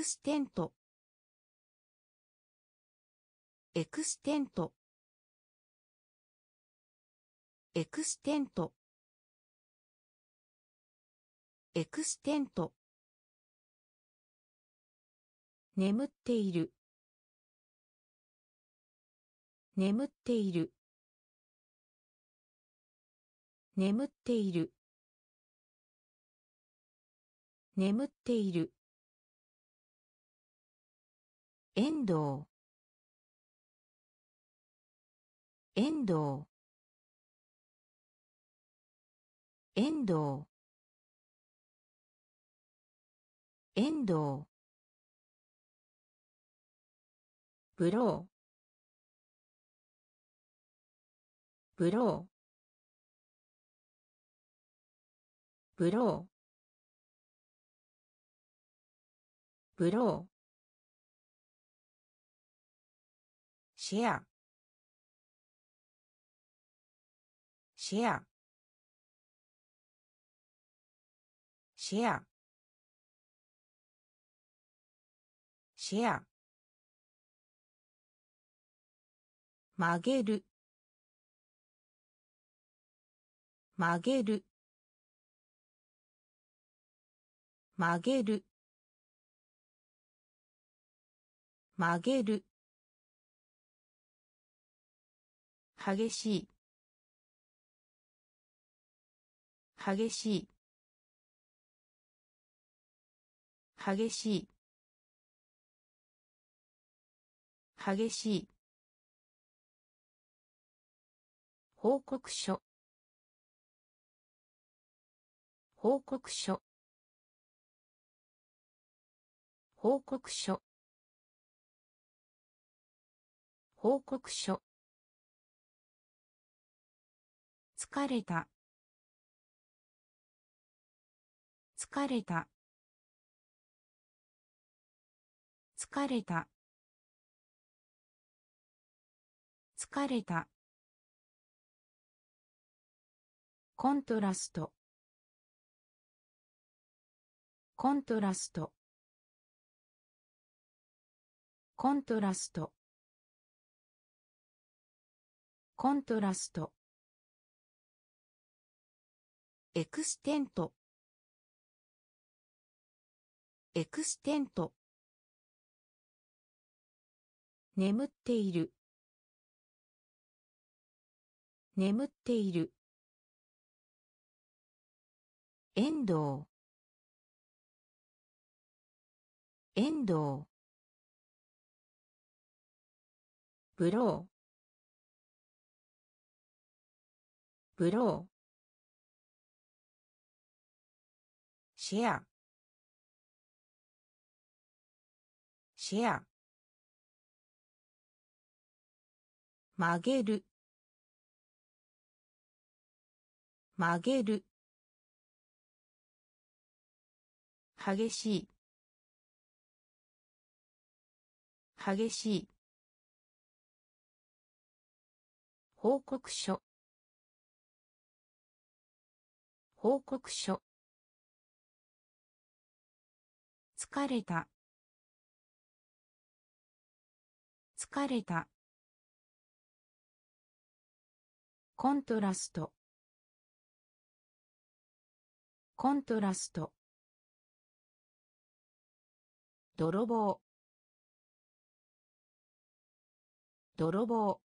クステント。エクステント。エクステント。エクステント。眠っている。眠っている。眠っている。眠っている。遠藤。遠藤。遠藤。遠藤。ブロー。ブロー。ブロー。ブロー。シェアシェアシェアシェア曲げる曲げる曲げる曲げる激しい。激しい。激しい。激しい。報告書。報告書。報告書。報告書。疲れた。疲れた。疲れた。疲れた。コントラスト。コントラスト。コントラスト。コントラスト。エクステント。エクステント。眠っている。眠っている。遠藤。遠藤。ブロー。ブロー。シェアシェア曲げる曲げる激しい激しい報告書報告書疲れた。疲れた。コントラスト。コントラスト。泥棒。泥棒。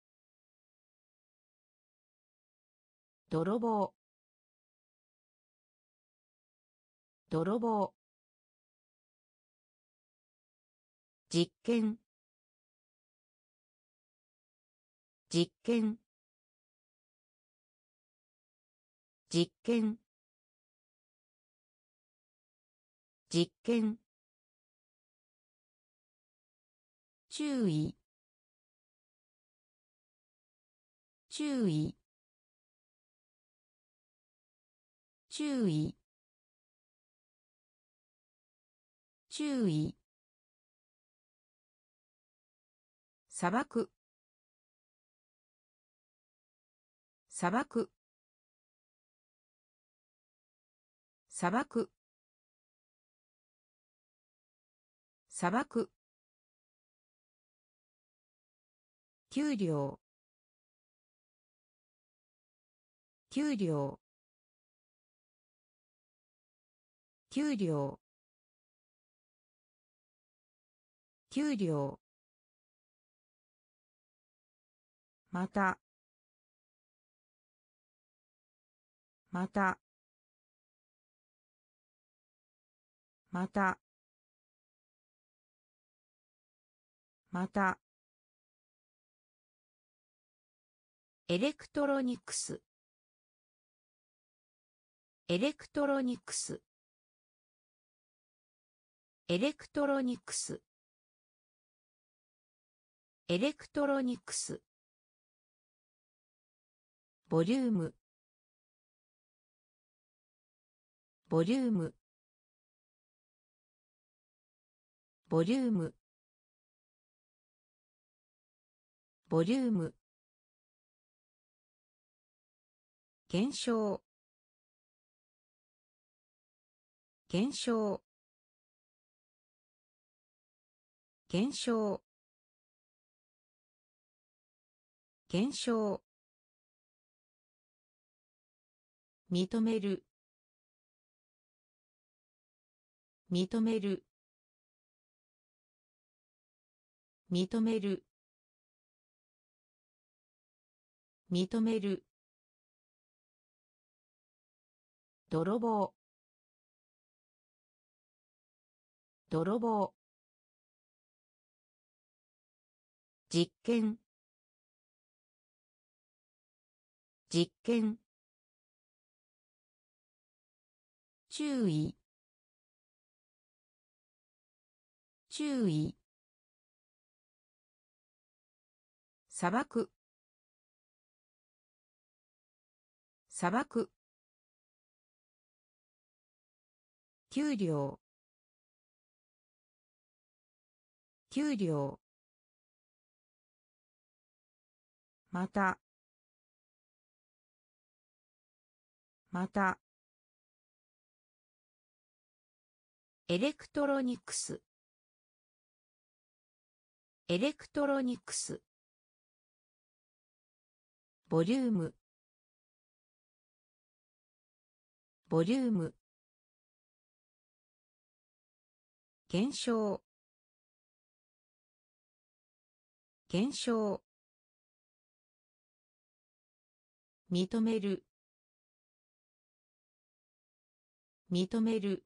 泥棒。泥棒。実験。実験。実験。実験。注意。注意。注意。注意。砂漠。砂漠。砂漠。砂漠。給料。給料。給料。給料。また。また。また。また。エレクトロニクス。エレクトロニクス。エレクトロニクス。エレクトロニクス。ボリューム。ボリューム。ボリューム。ボリューム。減少。減少。減少。減少。認める。認める。認める。認める。泥棒。泥棒。実験。実験。注意。注意。砂漠。砂漠。給料。給料。また。また。エレクトロニクス。エレクトロニクス。ボリューム。ボリューム。減少。減少。認める。認める。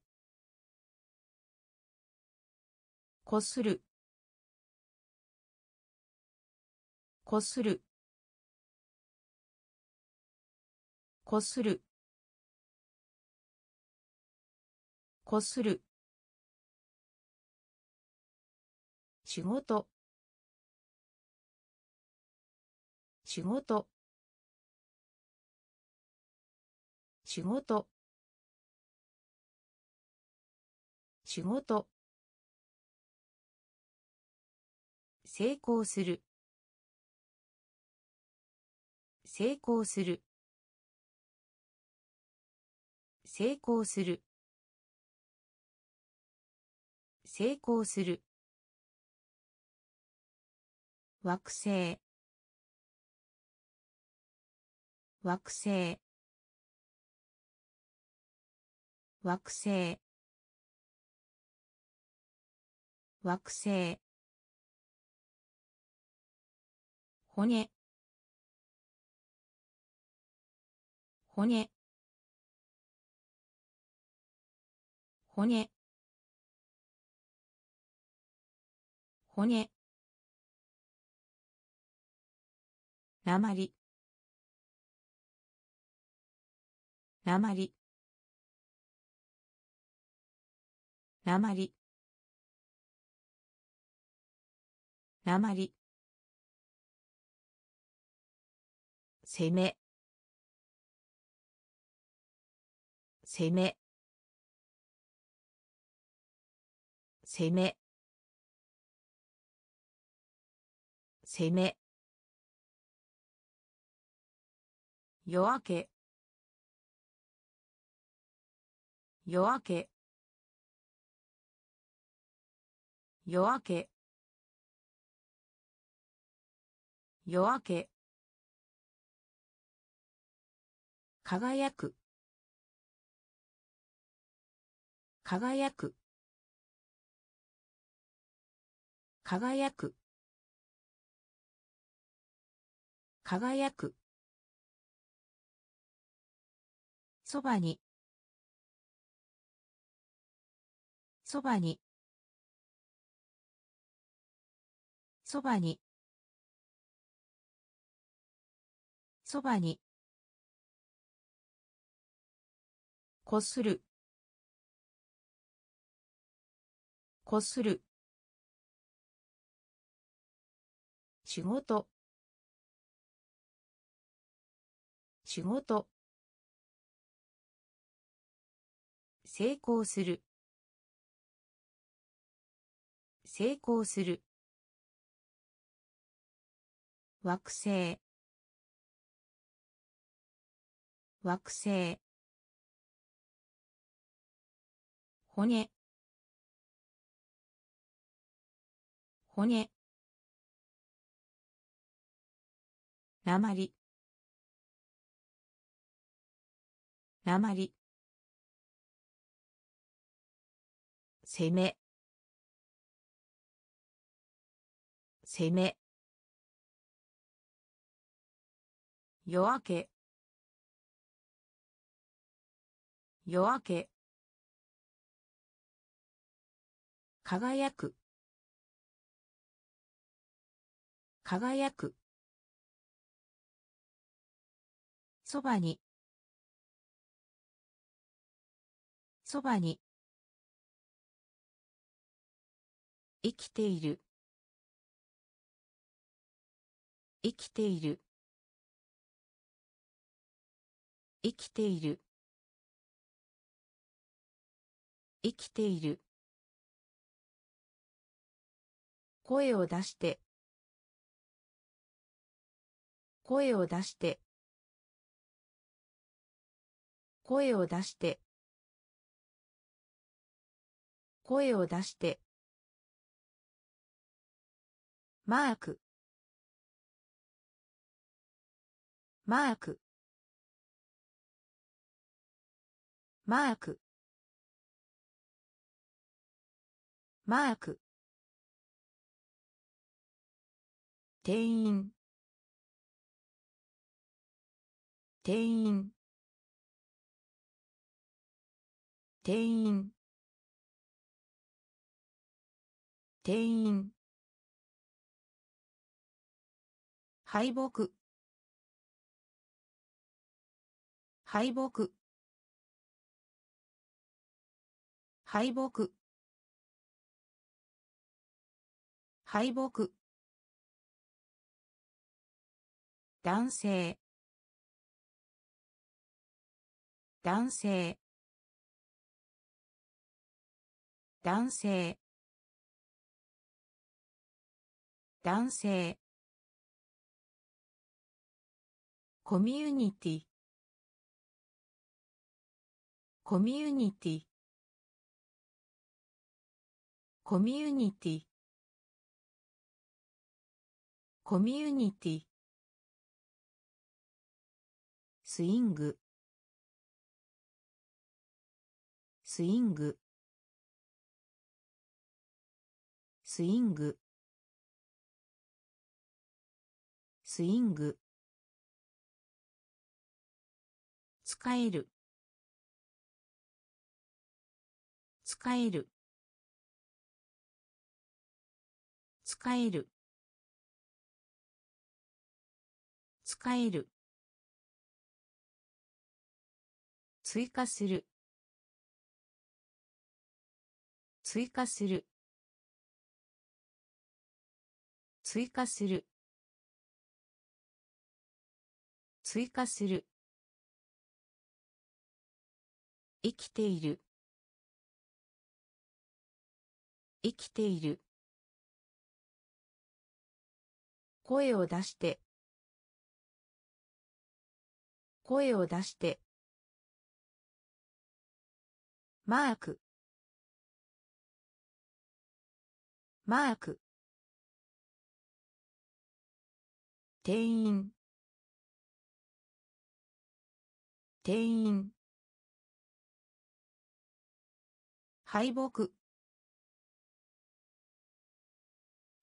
こする。こする。こする。こする。仕事。仕事。仕事。仕事。成功する。成功する。成功する。成功する。惑星。惑星。惑星。惑星。骨。骨。骨。骨。なまりなまりなまりなまり攻め。攻め。攻め。攻め。夜明け。夜明け。夜明け。夜明け。輝く。輝く。輝く。輝く。そばに。そばに。そばに。そばに。こする。こする。仕事。仕事。成功する。成功する。惑星。惑星。骨。骨。鉛。鉛。攻め攻め夜明け。夜明け。輝く。輝く。そばに。そばに。生きている。生きている。生きている。生きている。声を出して。声を出して。声を出して。声を出して。マーク。マーク。マーク。マーク。店員。店員。店員。店員。敗北。敗北。敗北。敗北。男性。男性。男性。男性。コミュニティ。コミュニティ。コミュニティ。コミュニティ。スイング。スイング。スイング。スイング。使える。使える。使える。使える。追加する。追加する。追加する。追加する。生きている。生きている。声を出して。声を出して。マーク。マーク。店員。店員。敗北。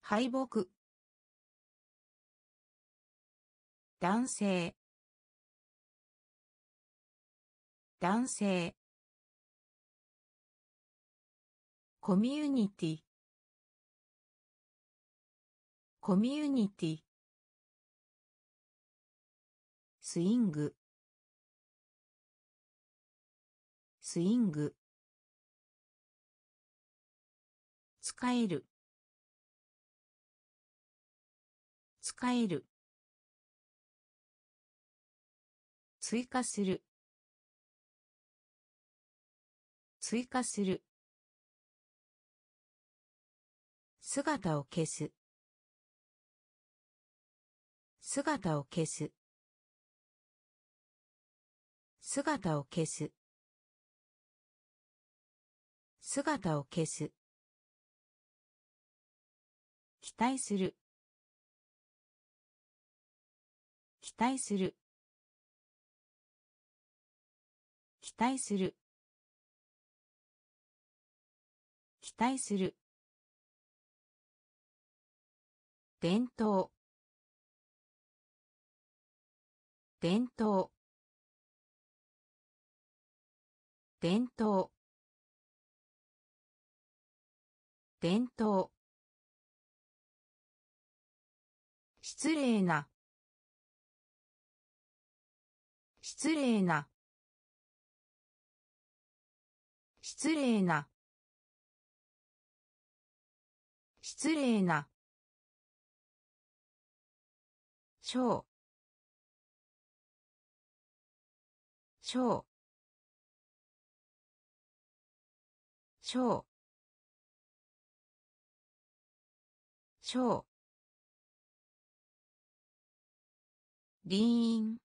敗北。男性。男性。コミュニティ。コミュニティ。スイング。スイング。使える。使える。追加する。追加する。姿を消す。姿を消す。姿を消す。姿を消す。期待する。期待する。期待する。期待する。伝統伝統伝統伝統失礼な。失礼な。失礼な。失礼な。小。小。小。小。リーン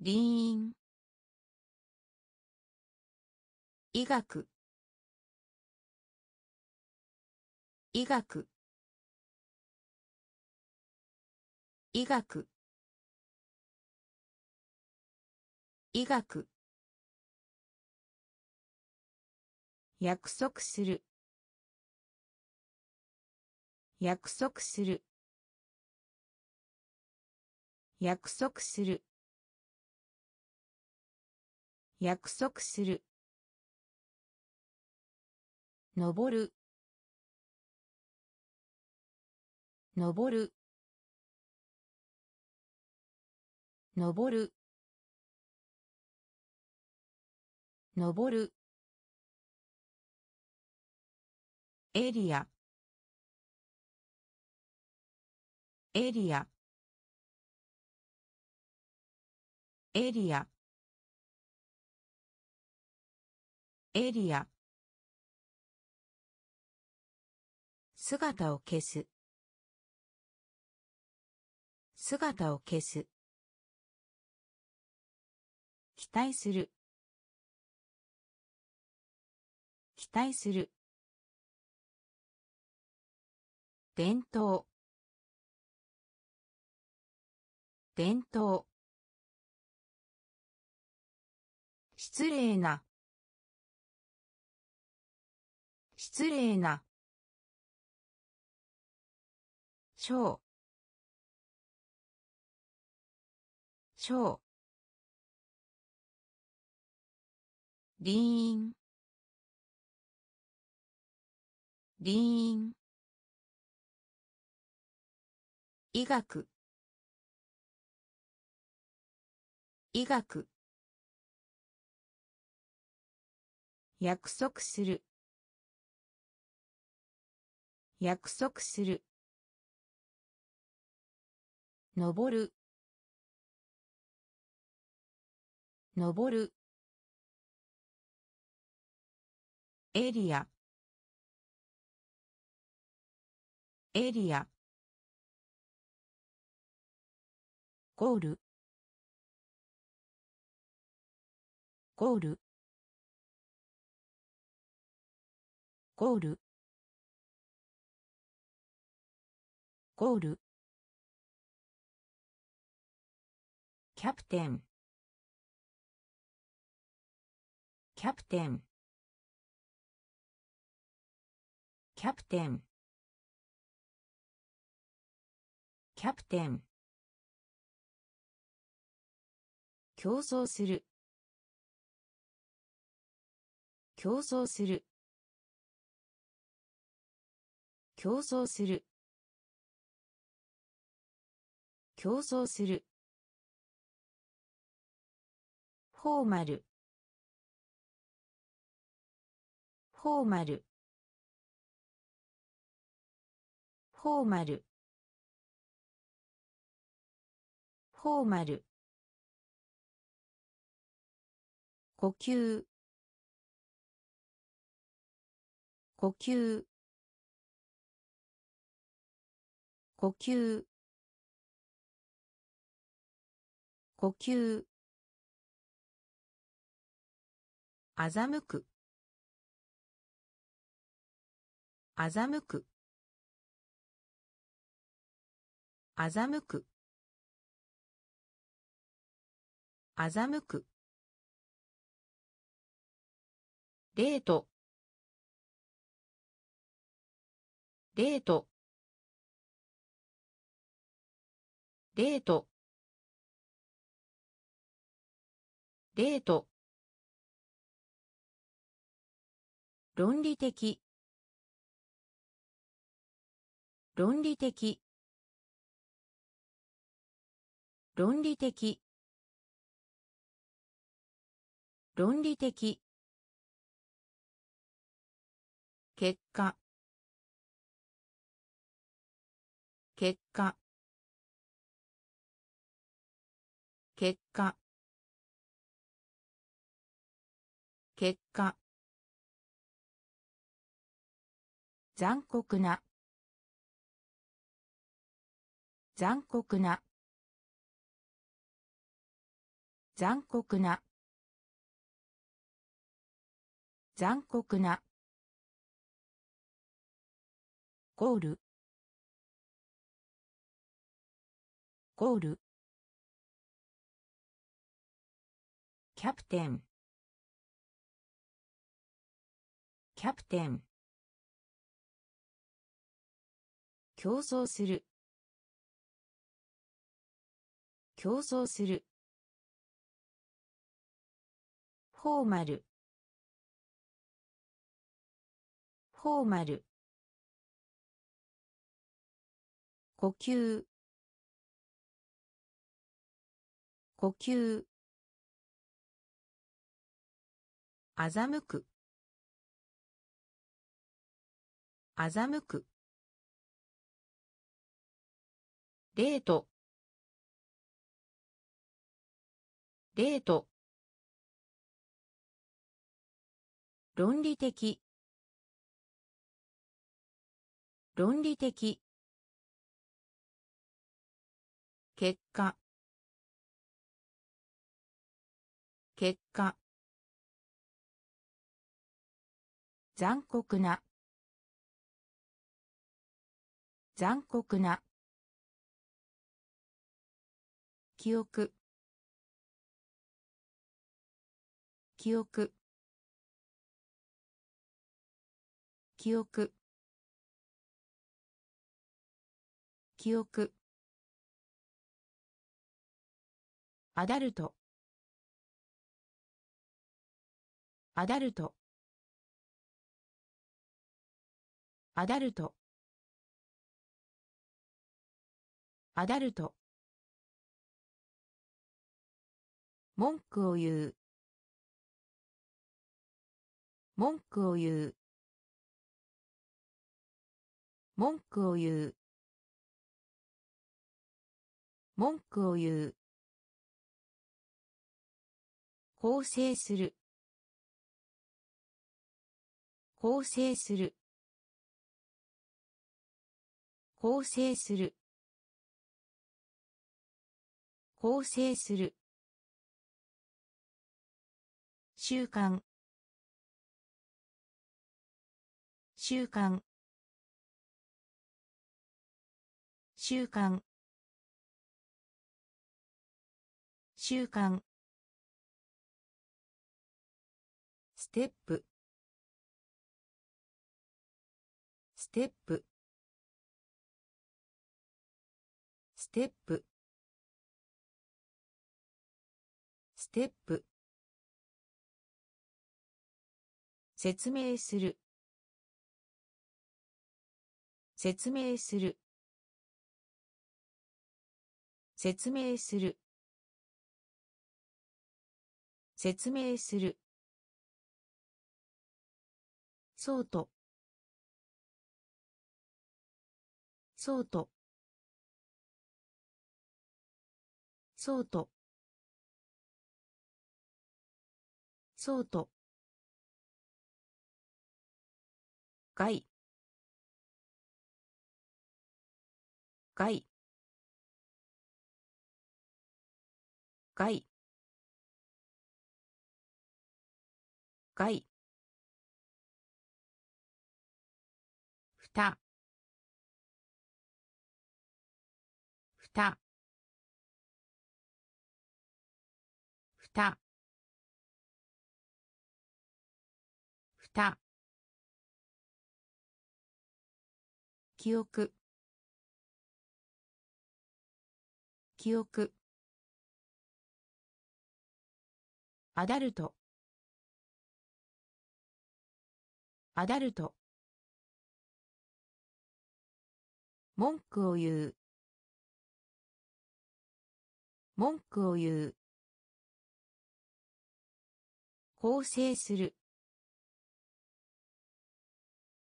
リ医学。医学。医学。医学。約束する。約束する。約束する。約束する。登る。登る。登る。登る。エリア。エリア。エリア。エリア。姿を消す。姿を消す。期待する。期待する。伝統。伝統。失礼な。失礼な。小。小。リーンリーン医学。医学。約束する。約束する。登る。登る。エリア。エリア。ゴール。ゴール。ゴール。ゴール。キャプテン。キャプテン。キャプテン。キャプテン。競争する。競争する。競争する。競争する。フォーマル。フォーマル。フォーマル。フォーマル。呼吸。呼吸。呼吸。呼吸。欺く。欺く。欺く。欺く。デートデートデートデート論理的。論理的。論理的。論理的。結果。結果。結果。結果。残酷な。残酷な。残酷な。残酷な。ゴール。ゴール。キャプテン。キャプテン。競争する。競争する。フォーマル。フォーマル。呼吸。呼吸。欺く。欺く。デート。デート。論理的。論理的。結果。結果。残酷な。残酷な。記憶。記憶。記憶。記憶。アダルト。アダルト。アダルト。アダルト。文句を言う。文句を言う。文句を言う。文句を言う。構成する。構成する。構成する。構成する。習慣習慣習慣習慣ステップ。ステップ。ステップ。ステップ。説明する。説明する。説明する。説明する。そうと。そうと。そうと。そうと。外。外。外。外。ふたふたふたふた記憶。記憶。アダルト。アダルト。文句を言う。文句を言う。構成する。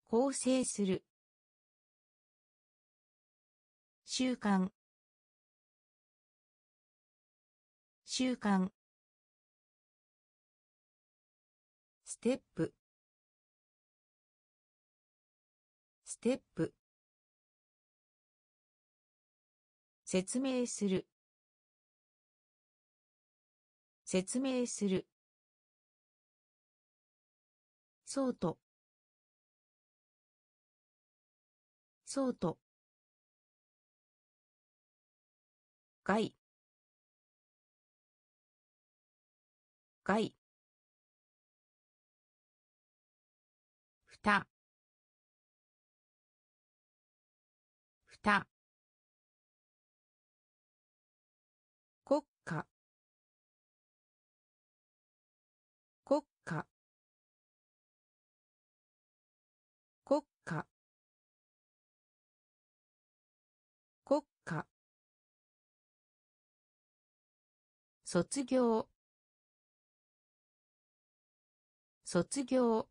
構成する。習慣習慣ステップ。ステップ。説明する。説明する。そうと。そうと。外。外。ふたふた卒業。卒業。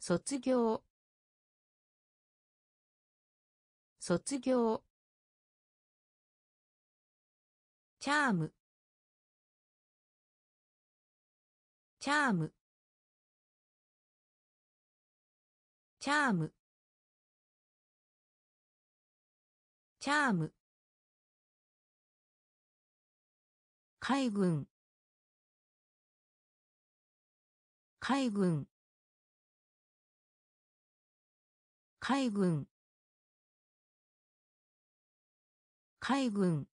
卒業。卒業。チャーム。チャーム。チャーム。チャーム。海軍。海軍。海軍。海軍。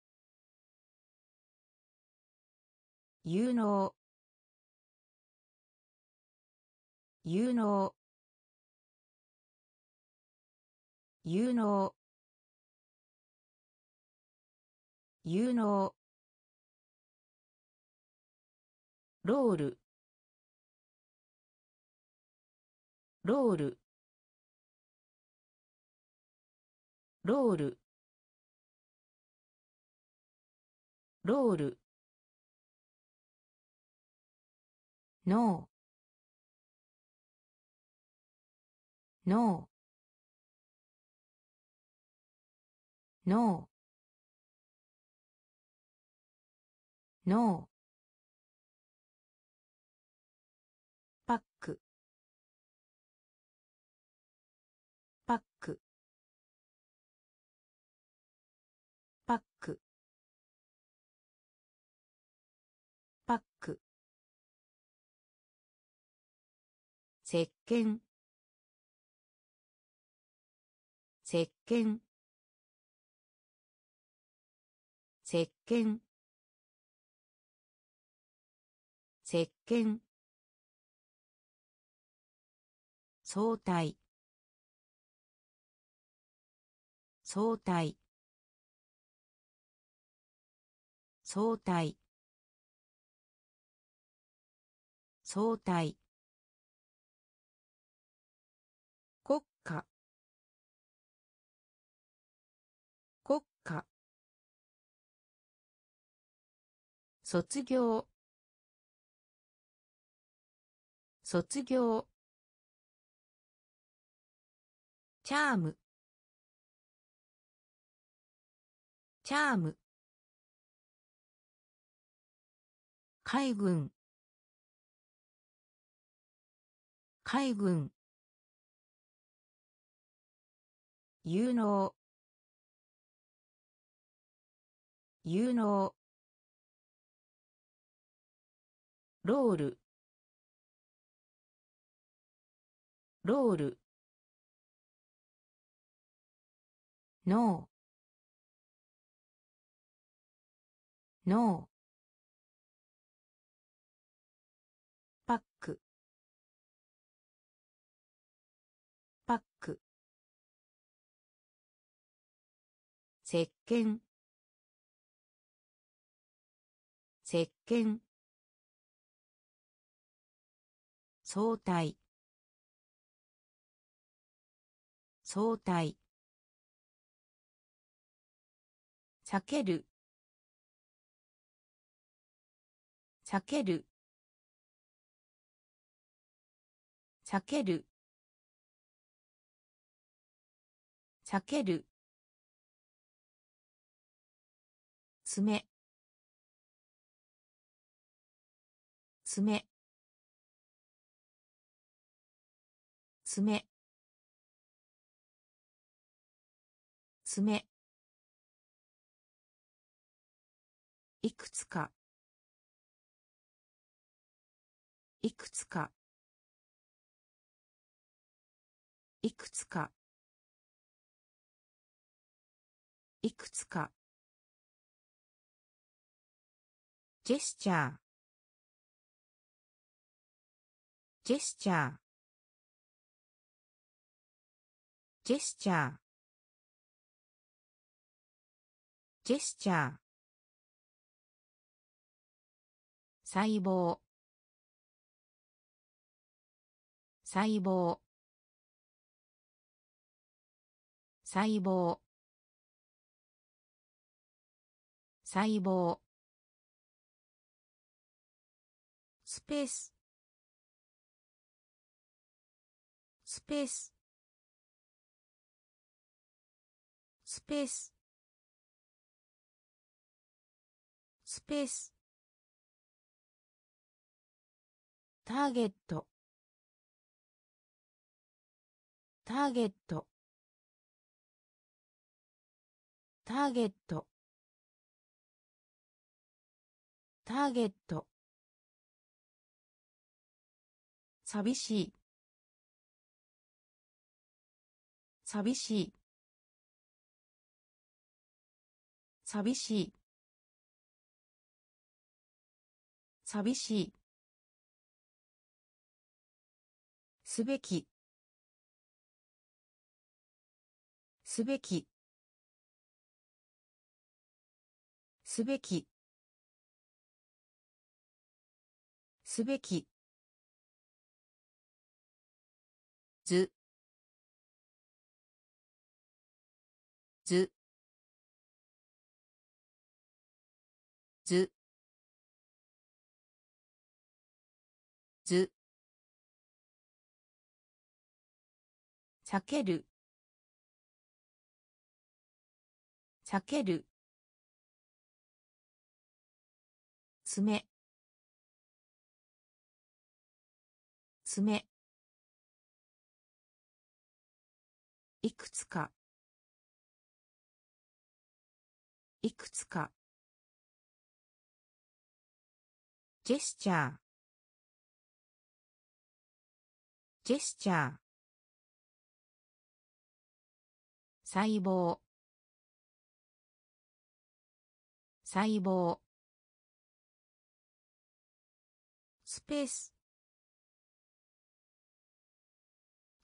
有能。有能。有能。有能。ロール。ロール。ロール。ロール。ノーノーノー鹸石鹸石鹸石鹸相対相対相対相対卒業。卒業。チャーム。チャーム。海軍。海軍。有能。有能。ロール。ロール。ノー。ノー。パック。パック。石鹸。石鹸。相対相対避ける。避ける。避ける。避ける。爪爪爪。爪。いくつか。いくつか。いくつか。いくつか。ジェスチャー。ジェスチャー。ジェスチャー。ジェスチャー。細胞。細胞。細胞。細胞。スペース。スペース。ペース。スペース。ターゲット。ターゲット。ターゲット。ターゲット。寂しい。寂しい。寂しい。寂しい。すべき。すべき。すべき。すべき。ず。ず。ずず避ける。避ける。爪爪いくつか。いくつか。ジェスチャー。ジェスチャー。細胞。細胞。スペース。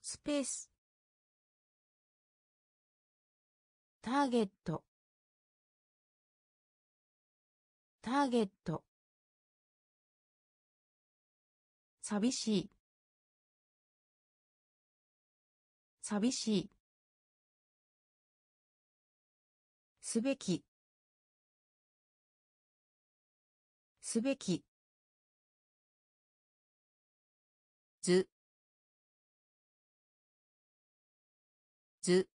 スペース。ターゲット。ターゲット。寂しい。寂しい。すべき。すべき。ず。ず。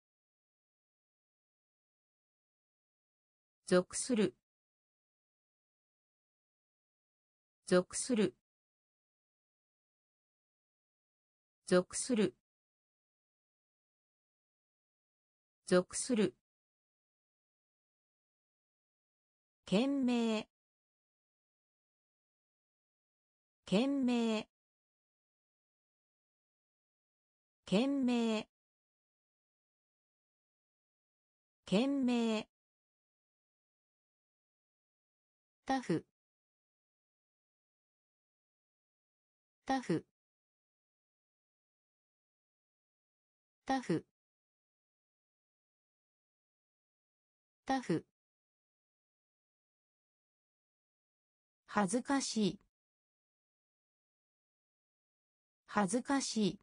属する。属する。属する。属する。懸命懸命懸命懸命タフ。タフ。タフ。タフ。恥ずかしい。恥ずかしい。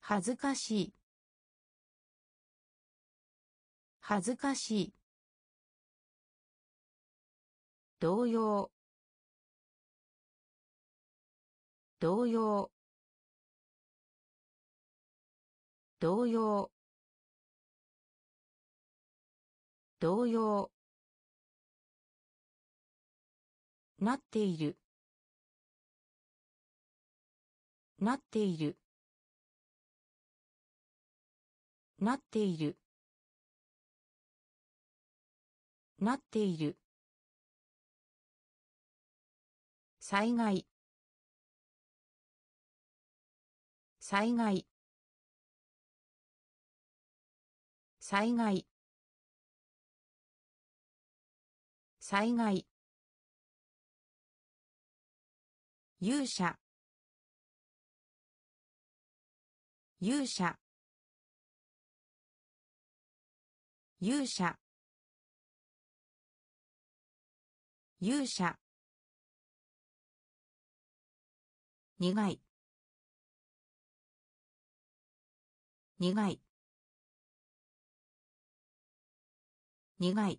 恥ずかしい。恥ずかしい。同様同様同様。同様。なっている。なっている。なっている。なっている。災害。災害。災害。災害。勇者。勇者。勇者。勇者。苦い。苦い。苦い。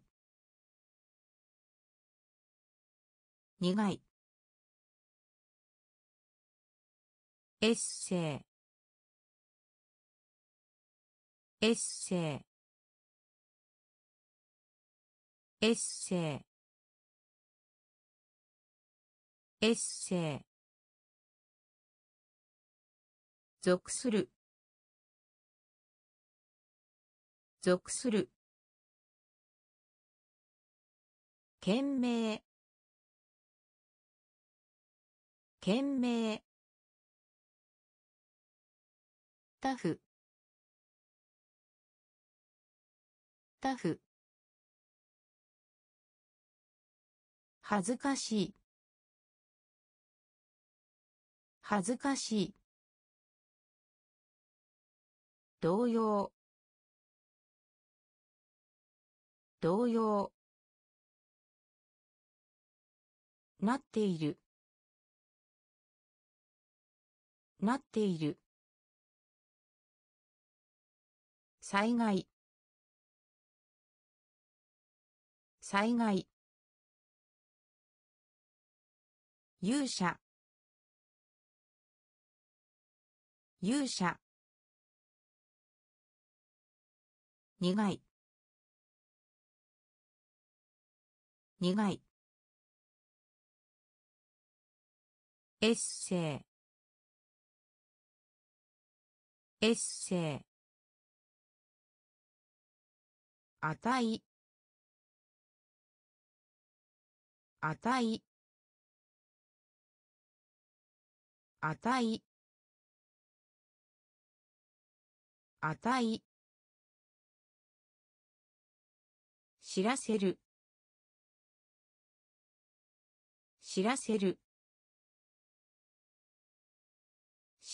苦い。エッセイ。エッセイ。エッセイ。エッセイ。属する。属する。懸命懸命タフ。タフ。恥ずかしい。恥ずかしい。同様同様なっている。なっている。災害。災害。勇者。勇者。苦い。苦い。エッセイ。エッセイ。あたい。あたい。あたい。あたい。知らせる。知らせる。知らせる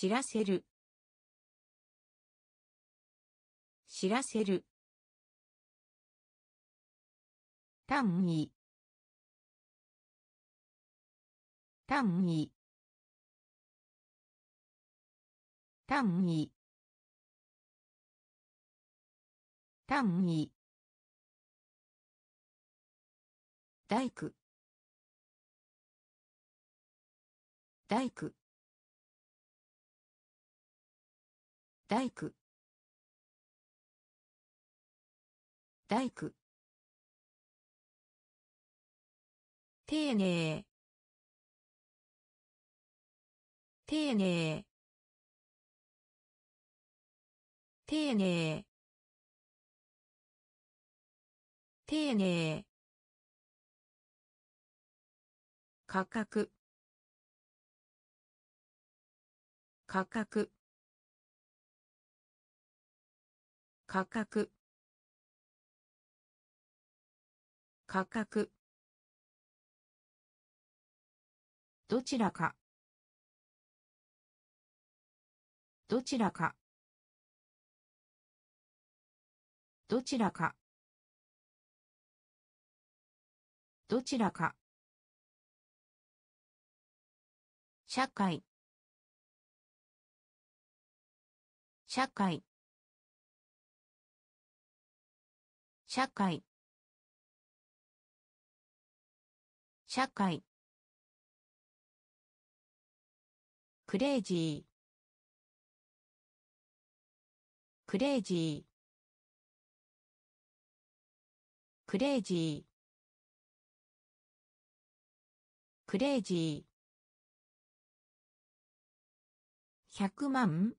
知らせる。知らせる。単位。単位。単位。単位。大工。大工。大工。大工。丁寧。丁寧。丁寧。丁寧。価格。価格。価格。価格。どちらか。どちらか。どちらか。どちらか。社会。社会。社会。社会。クレイジー。クレイジー。クレイジー。クレイジー。百万？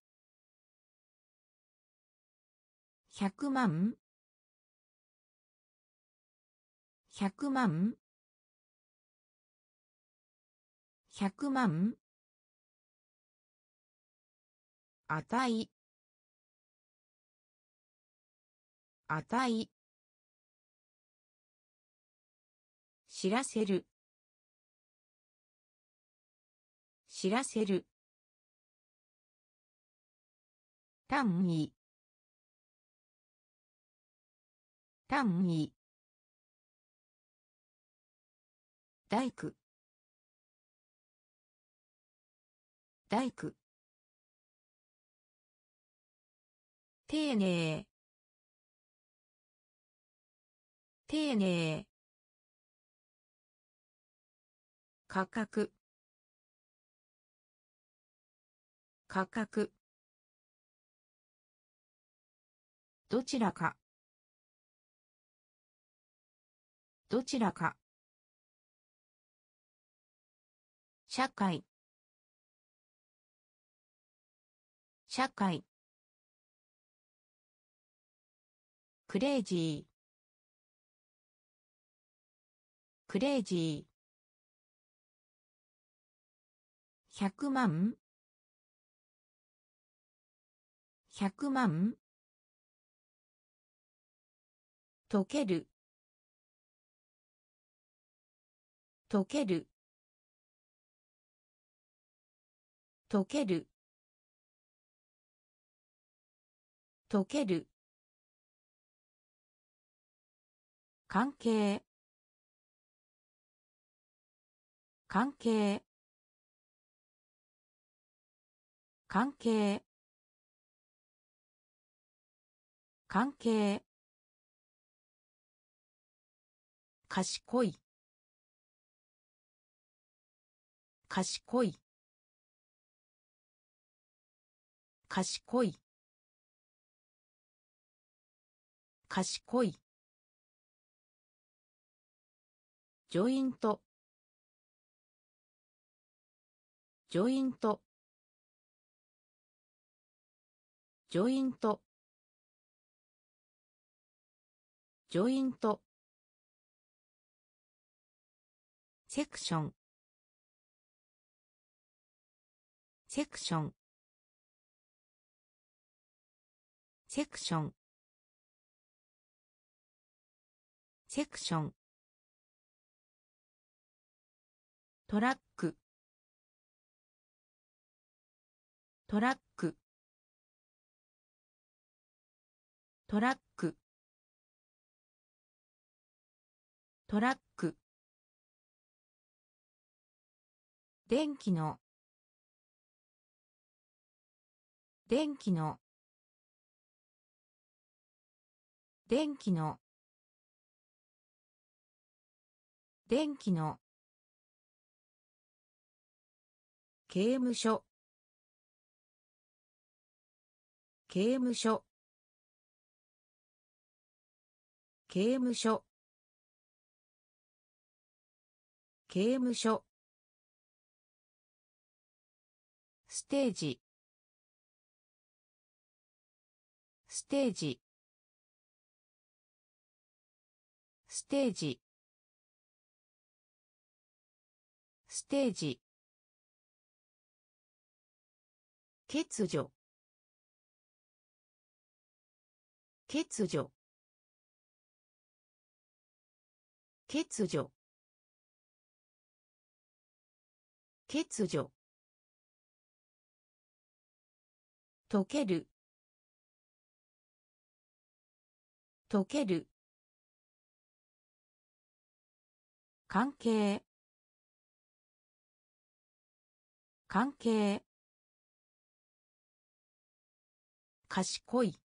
百万？百万。百万。値。値。知らせる。知らせる。単位。単位。大工。大工。丁寧。丁寧。価格。価格。どちらか。どちらか。社会。社会。クレイジー。クレイジー。百万。百万。溶ける。溶ける。溶ける。溶ける。関係。関係。関係。関係。賢い。賢い。賢い。賢い。ジョイントジョイントジョイントジョイントセクション。セクション。セクション。セクション。トラック。トラック。トラック。トラック。電気の。電気の。電気の。電気の。刑務所。刑務所。刑務所。刑務所。ステージ。ステージ。ステージ。ステージ。欠如。欠如。欠如。欠如。溶ける。溶ける。関係。関係。賢い。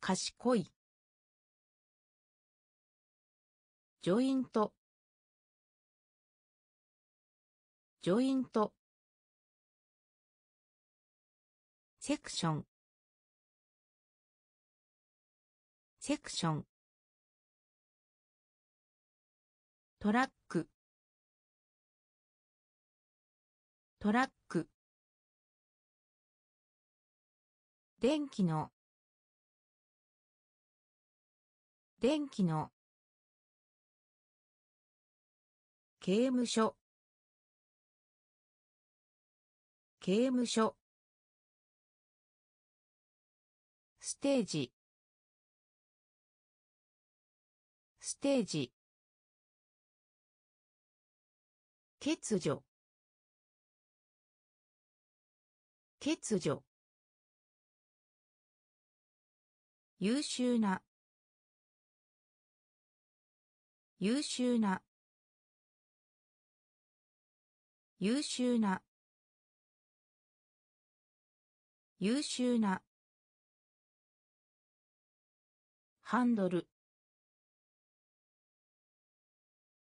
賢い。ジョイントジョイントセクション。セクション。トラック。トラック。電気の。電気の。刑務所。刑務所。ステージ。ステージ。欠如。欠如。優秀な。優秀な。優秀な。優秀な。ハンドル。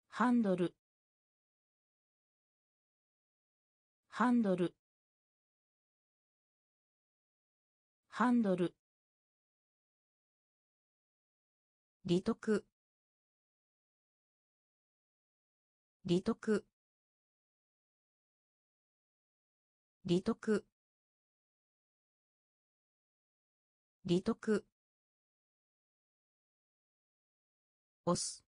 ハンドル。ハンドル。ハンドル。利得。利得。利得。利得。押す。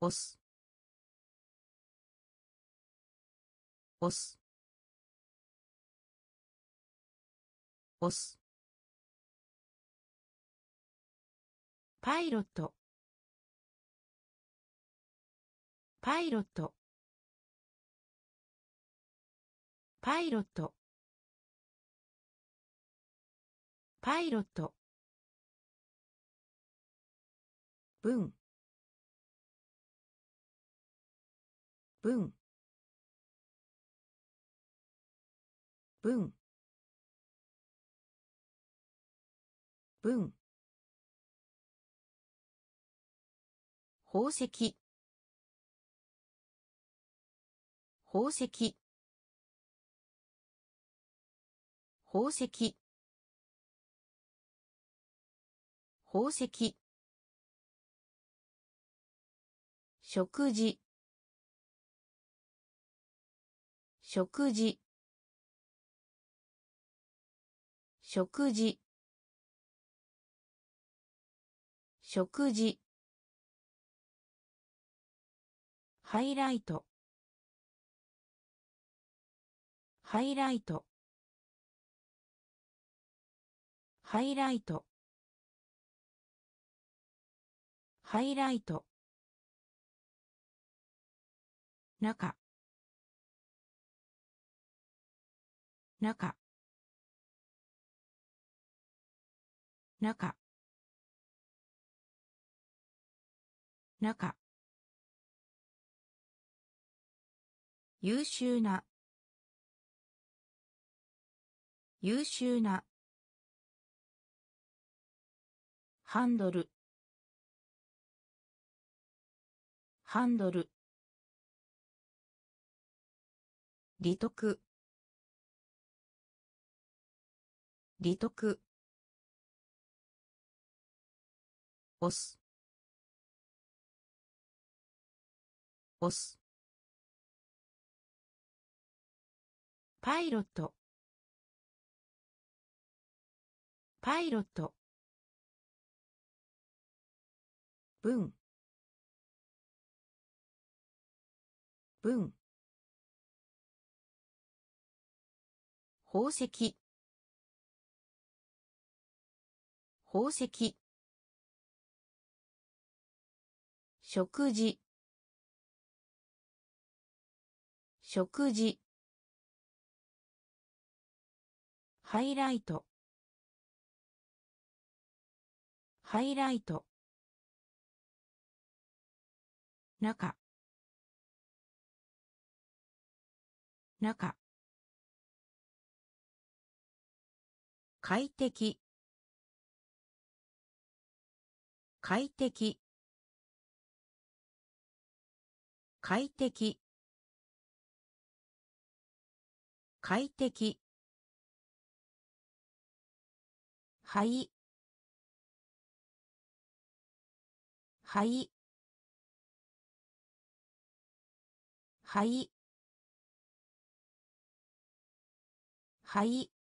押す。押す。押す。パイロット。パイロット。パイロット。パイロット。文。文。文。文。宝石。宝石。宝石。宝石。食事。食事。食事。食事。ハイライト。ハイライト。ハイライト。ハイライト。中。中。中。中。優秀な。優秀な。ハンドル。ハンドル。利得。利得。押す。押す。パイロット。パイロット。文。文。宝石。宝石。食事。食事。ハイライト。ハイライト。中。中。快適。快適。快適。快適。はい。はい。はい。はい。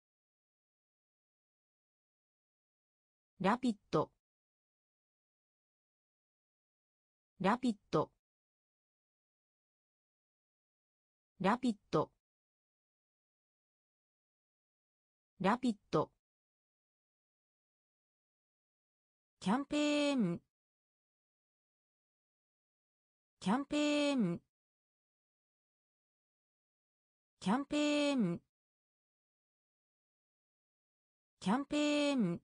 ラピッド。ラピッド。ラピッドラピッドキャンペーン。キャンペーン。キャンペーン。キャンペーン。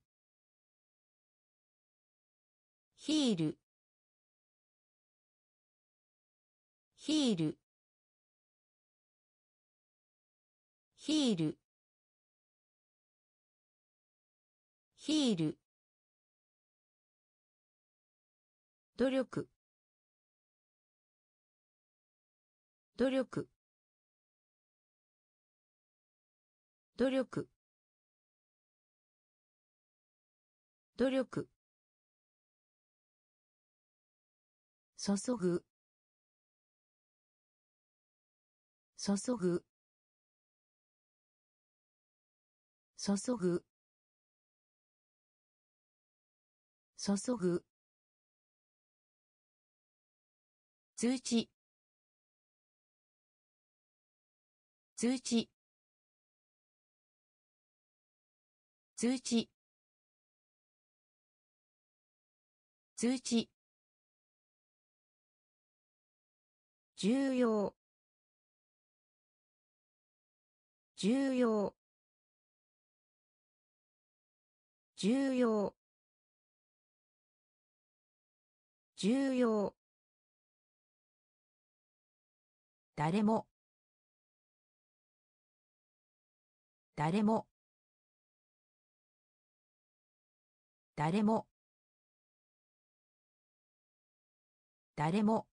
ヒール。ヒール。ヒール。ヒール。努力。努力。努力。努力。注ぐ。注ぐ。注ぐ。注ぐ。通知。通知。通知。通知。重要。重要。重要。重要。誰も。誰も。誰も。誰も。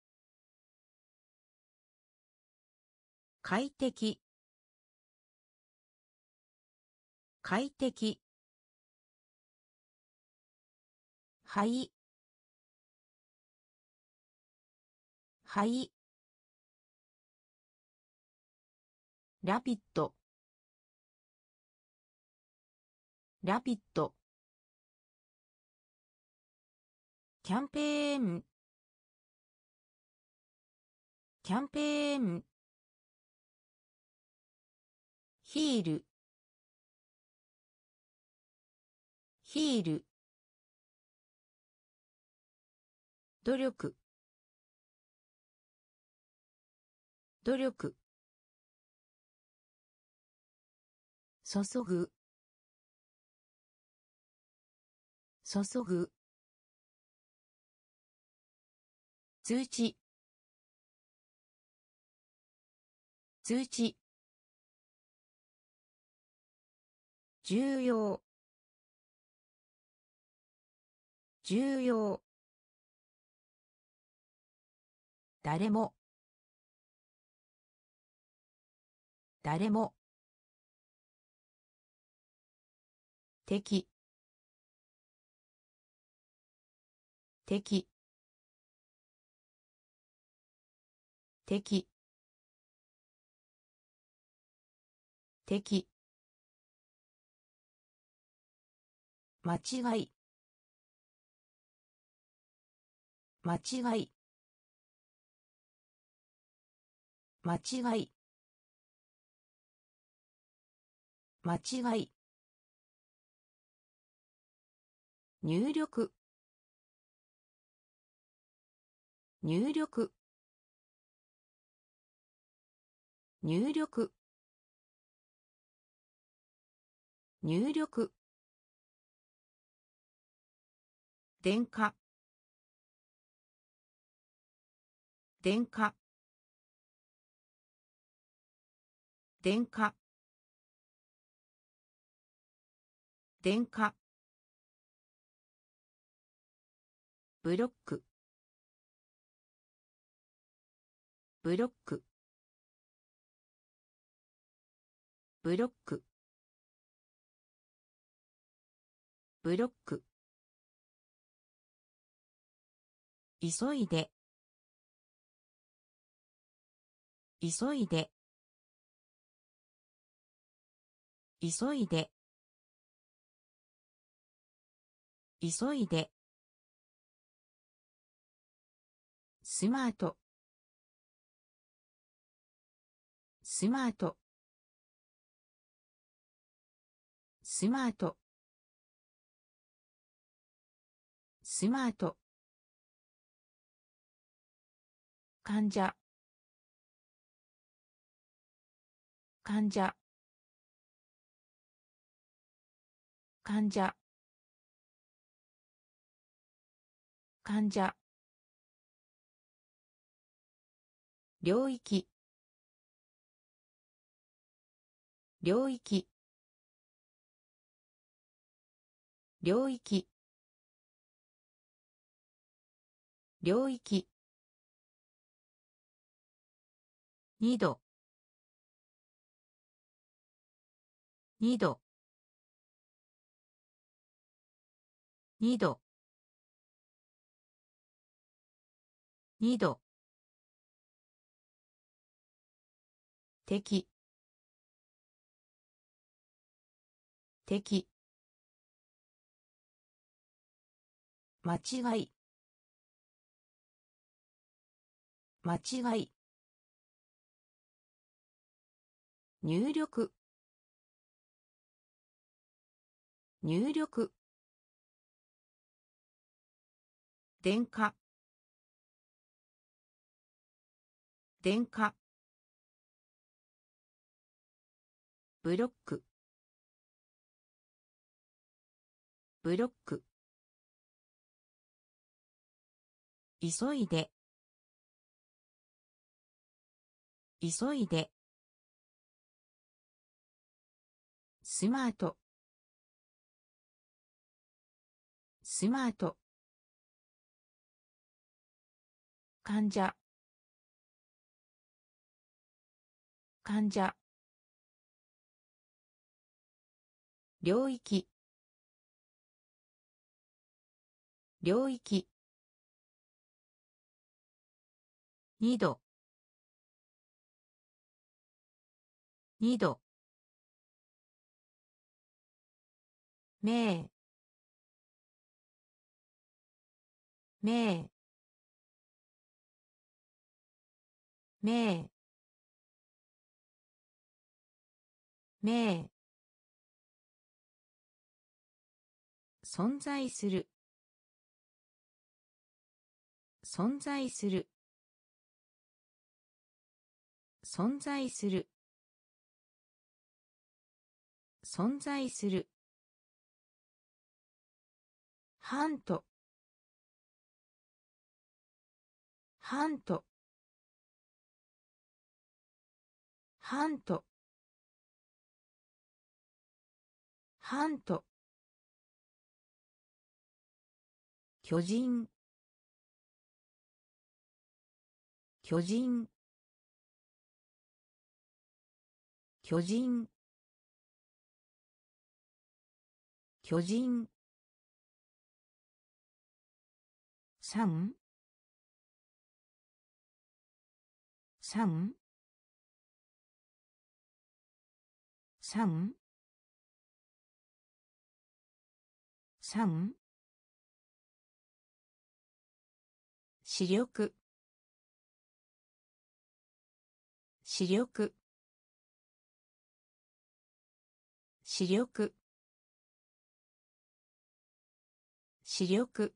快適。快適。はい。ラピッドラピッドキャンペーン。キャンペーン。ヒール。ヒール。努力。努力。注ぐ。注ぐ。通知。通知。重要。重要。誰も。誰も。敵。敵。敵。敵。間違い。間違い。間違い。間違い。入力。入力。入力。入力。電化電化電化。電化。ブロック。ブロック。ブロック。ブロック。急いで。急いで。急いで。急いで。スマート。スマート。スマート。スマート。患者。患者。患者。患者。領域。領域。領域。領域。二度。二度。二度。二度。敵。敵。間違い。間違い。入力。入力。電化。電化。ブロック。ブロック。急いで。急いで。スマート。スマート。患者。患者。領域。領域。二度。二度。名。名。名。名。存在する。存在する。存在する。存在する。ハントハントハント。ハント。巨人。巨人。巨人。巨人。三。三。三。三。視力。視力。視力。視力。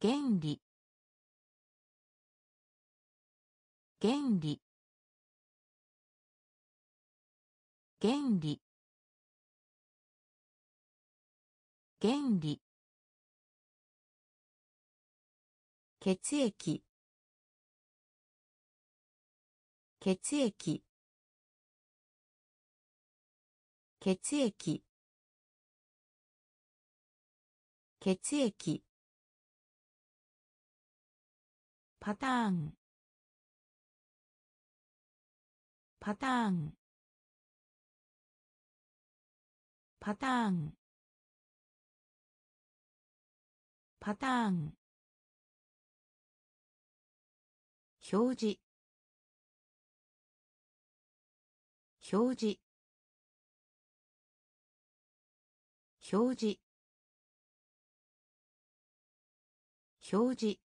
原理。原理。原理。原理。血液。血液。血液。血液。パターン。パターン。パターン。パターン。表示。表示。表示。表示。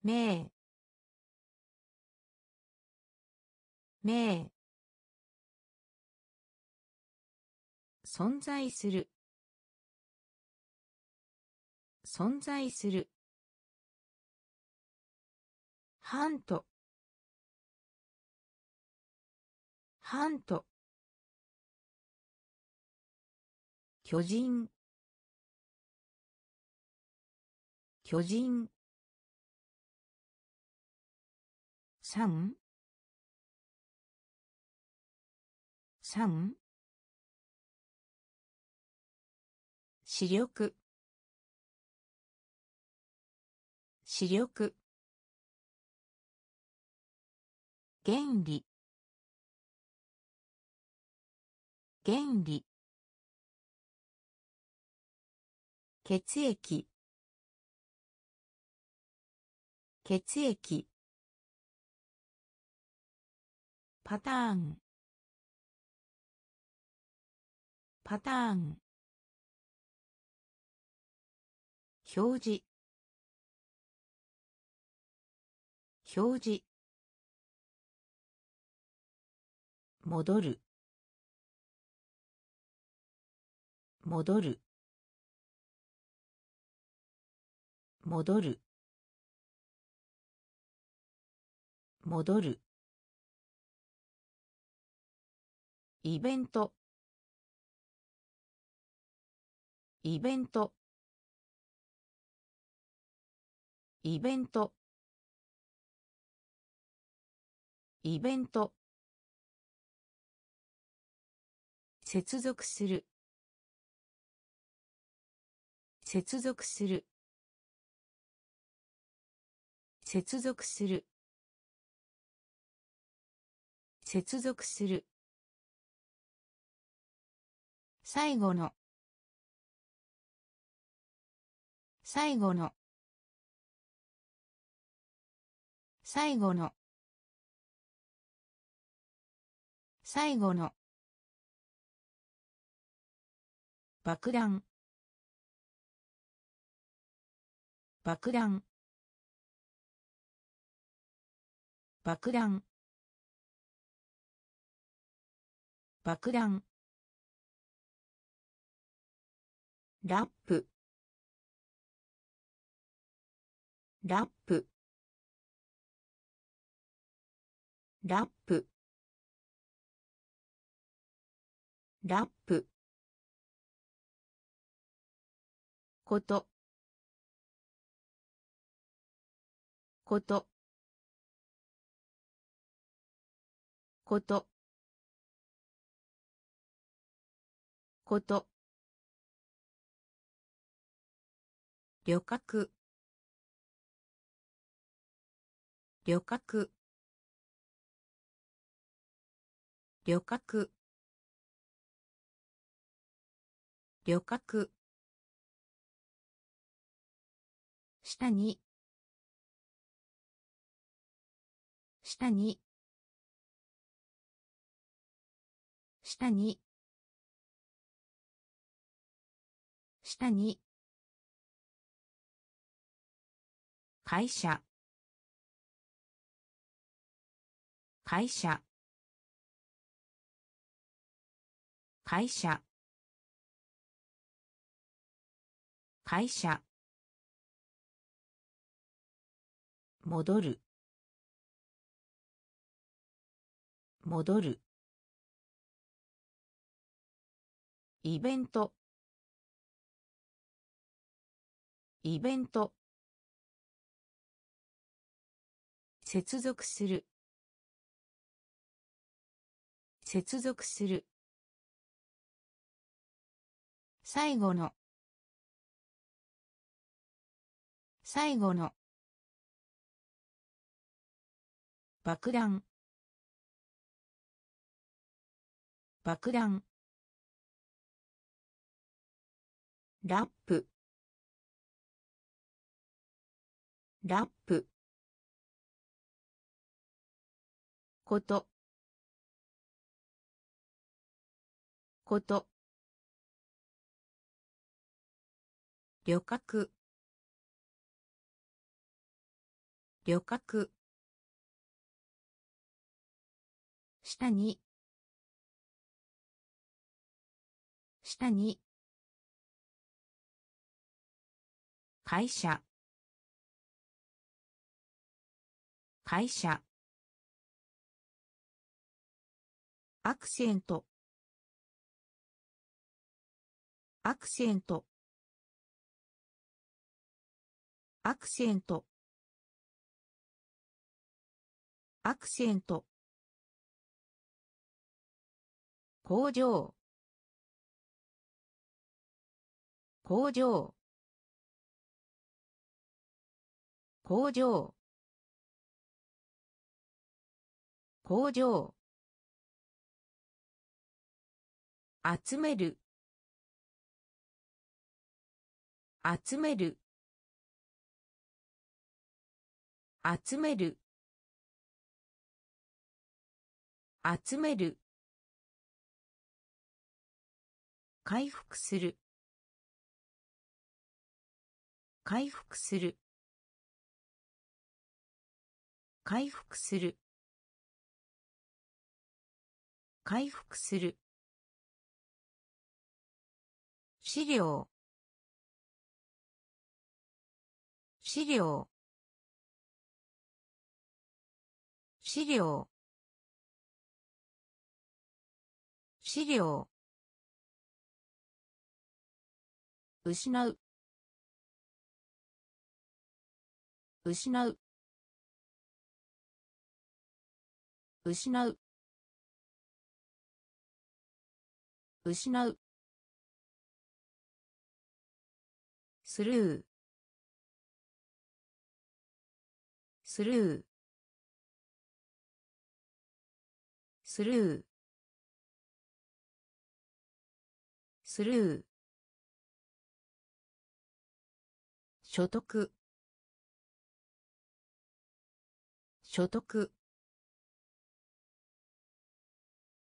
名。名。存在する。存在する。ハントハント巨人。巨人。三。三。視力。視力。原理。原理。血液。血液。パターン。パターン。表示。表示。戻る。戻る。戻る。戻る。イベント。イベント。イベント。イベント。接続する。接続する。接続する。接続する。最後の。最後の。最後の。最後の。爆弾。爆弾。爆弾。爆弾。ラップ。ラッラップ。ラップ。こと。こと。こと。こと。旅客。旅客。旅客。旅客。下に。下に。下に。下に。会社。会社。会社。会社。戻る。戻る。イベント。イベント。接続する。接続する。最後の。最後の。爆弾。爆弾。ラップ。ラップ。こと。こと。旅客。旅客。下に。下に。会社。会社。アクセント。アクセント。アクセント。アクセント。工場。工場。工場。工場。集める。集める。集める。集める。回復する。回復する。回復する。回復する。資料。資料。資料。資料。失う。失う。失う。失うスルー。スルースルー。スルー。所得。所得。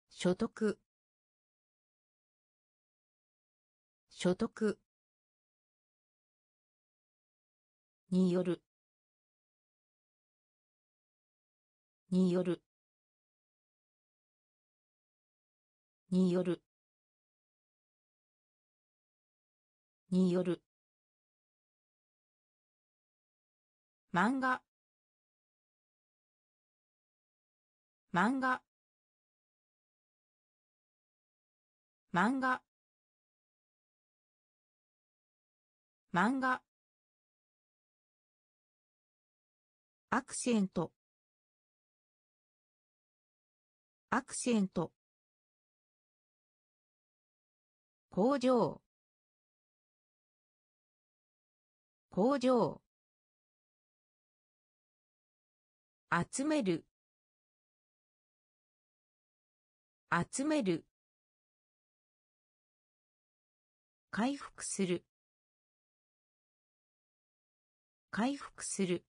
所得。所得。による。による。による。による。漫画。漫画。漫画。漫画。アクセント。アクセント。工場。工場。集める。集める。回復する。回復する。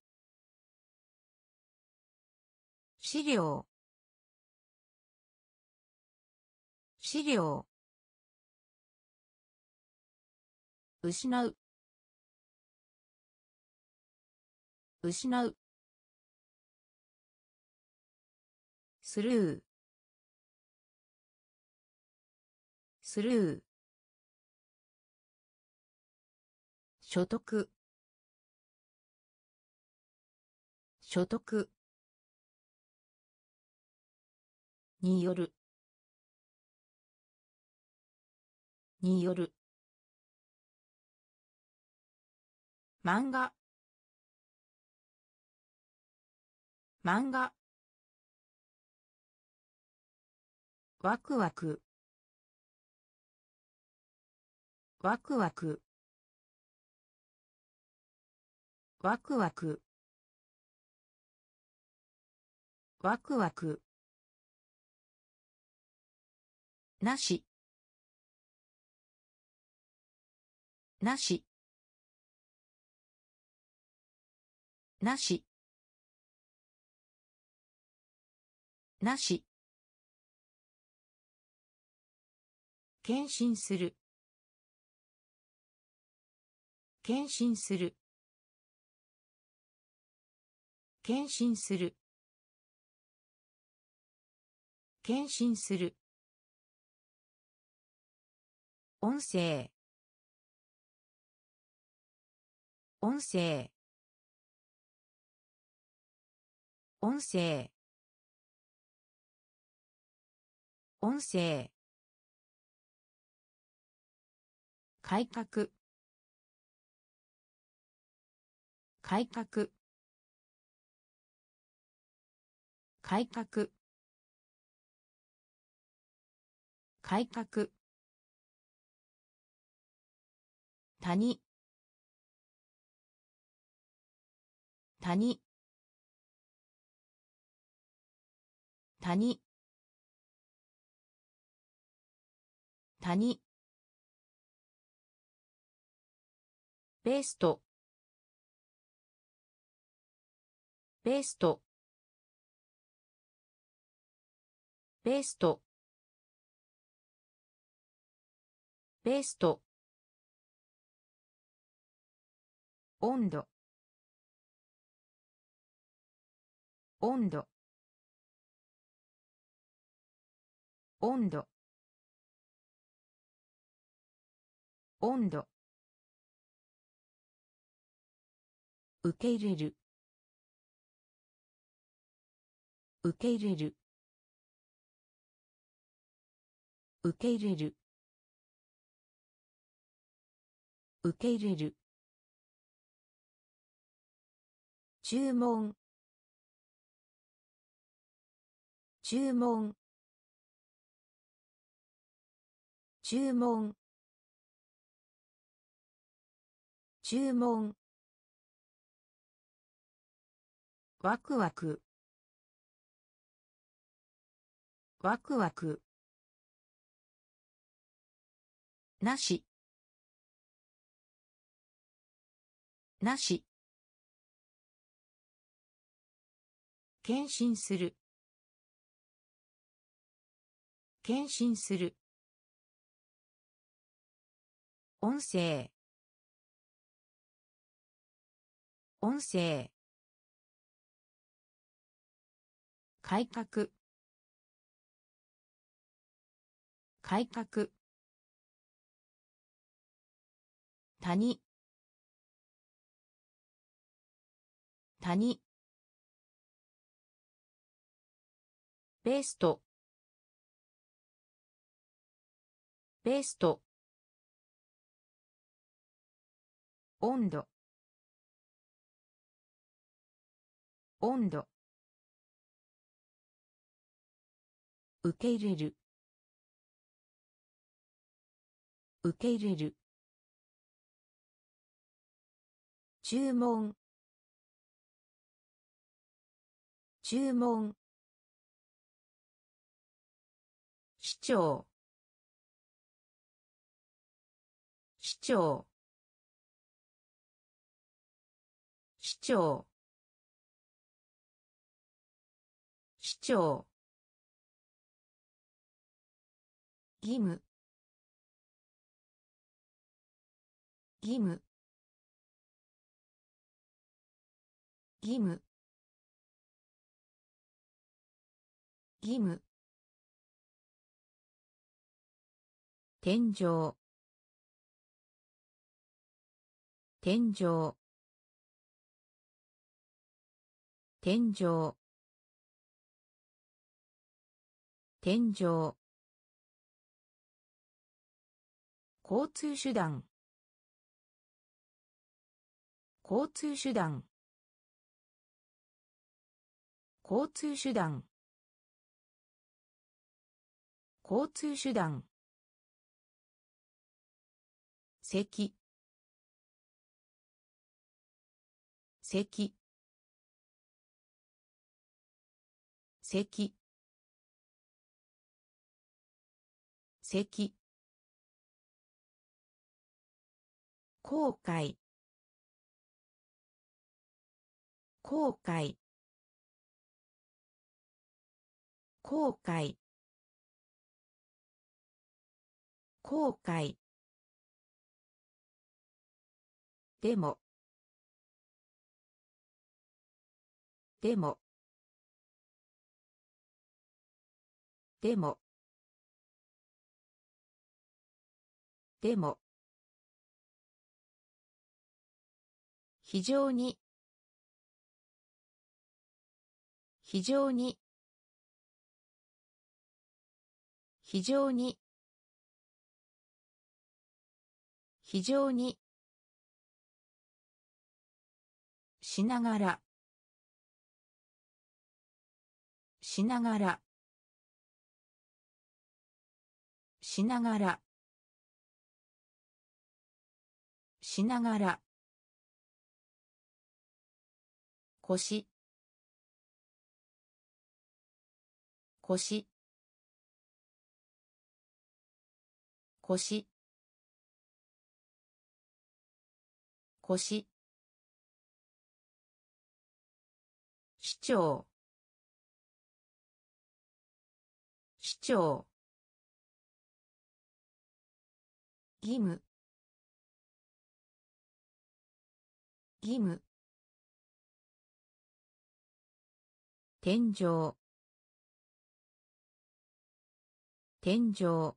資料。資料。失う。失う。スルー。スルー。所得。所得。による。による。漫画。漫画。ワクワク。ワクワク。ワクワク。ワクワク。なし。なし。なし。なし。献身する。献身する。献身する。献身する。音声。音声。音声。音声。改革。改革。改革。改革。谷。谷。谷。谷。ベスト。ベスト。ベスト。ベスト。温度。温度。温度。温度。受け入れる。受け入れる。受け入れる。受け入れる。注文。注文。注文。注文。ワクワク。ワクワク。なし。なし。献身する。献身する。音声。音声。改革。改革。谷。谷。ベスト。ベスト。温度。温度。受け入れる。受け入れる。注文。注文。市長。市長。長。市長。義務。義務。義務。義務。天井。天井。天井。天井。交通手段。交通手段。交通手段。交通手段。席。席。席席後悔。後悔。後悔。後悔。でも。でも。でも。でも。非常に。非常に。非常に。非常に。しながら。しながら。しながら。しながら。腰。腰。腰。腰。市長。市長。義務。義務。天井。天井。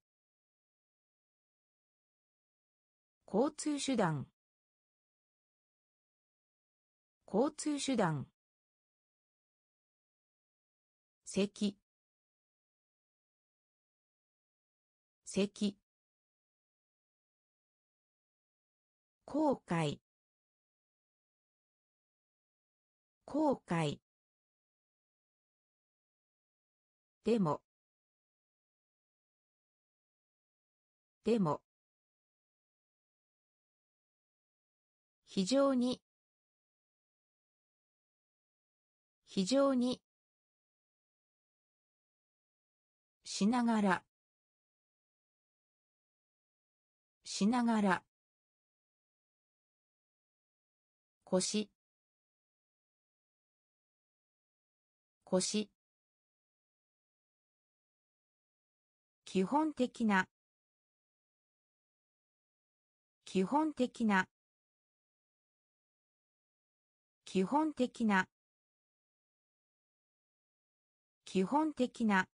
交通手段。交通手段。席。席。後悔。後悔。でも。でも。非常に。非常に。しながら。しながら。腰。腰。基本的な。基本的な。基本的な。基本的な。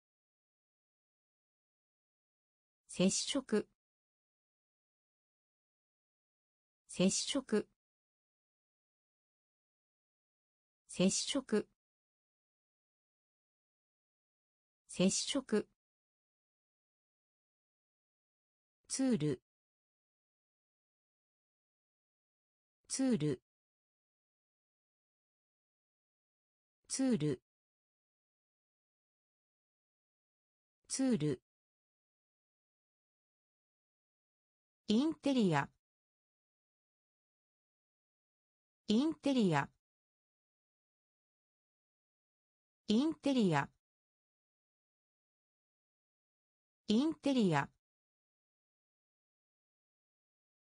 接触。接触。接触。接触。ツール。ツール。ツール。ツール。インテリア。インテリア。インテリア。インテリア。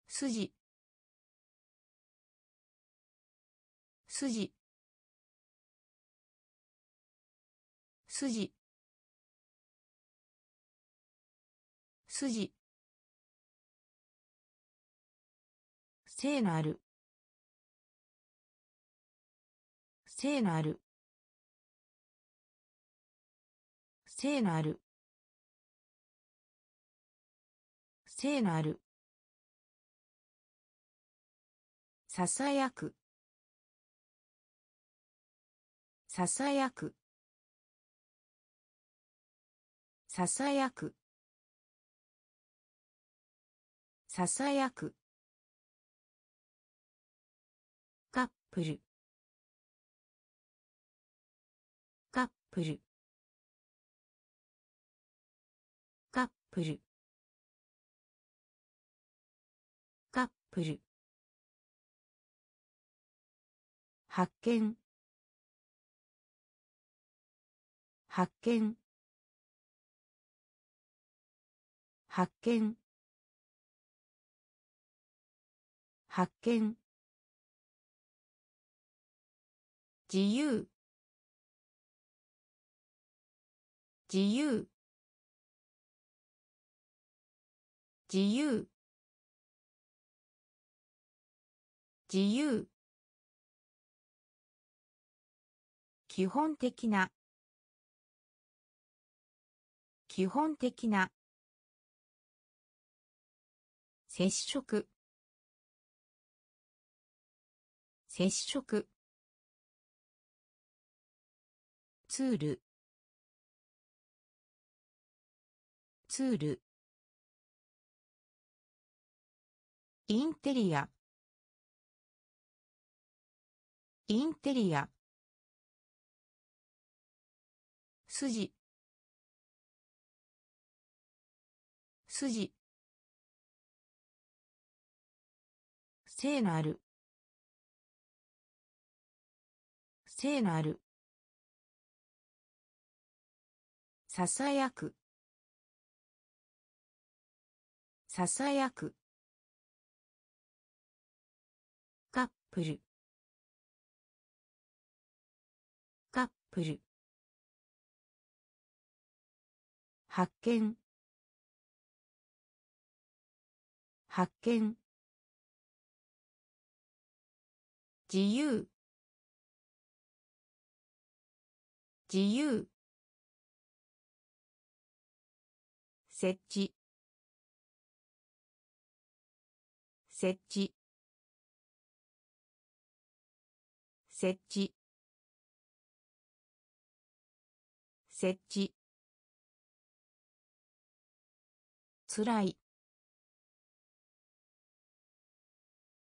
筋。筋。筋。筋。聖なる。聖なる。聖なる。聖なる。ささやく。ささやく。ささやく。ささやく。カップル。カップル。プル。カップル。発見。発見。発見。発見。自由。自由。自由。自由。基本的な。基本的な。接触。接触。ツール。ツール。インテリア。インテリア。筋。筋。聖なる。聖なる。ささやく。ささやく。プル。カップル。発見。発見。自由。自由。設置。設置。設置。設置。つらい。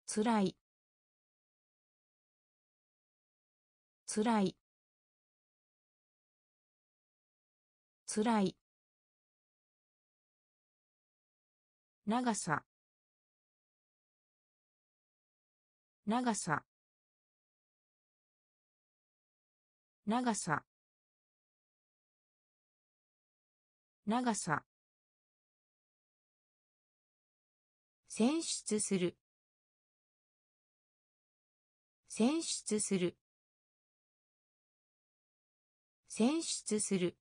つらい。つらい。つらい。長さ。長さ。長さ。長さ。選出する。選出する。選出する。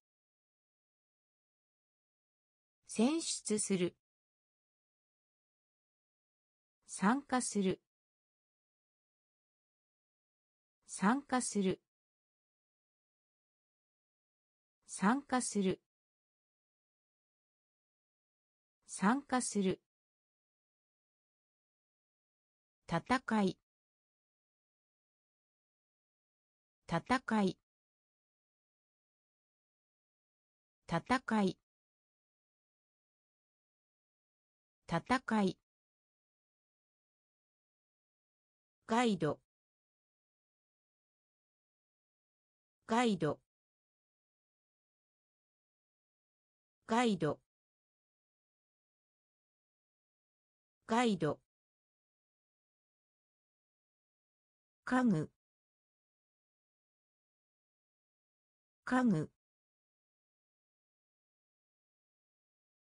選出する。参加する。参加する。参加する。参加する。戦い。戦い。戦い。戦い。ガイド。ガイド。ガイド。ガイド。家具。家具。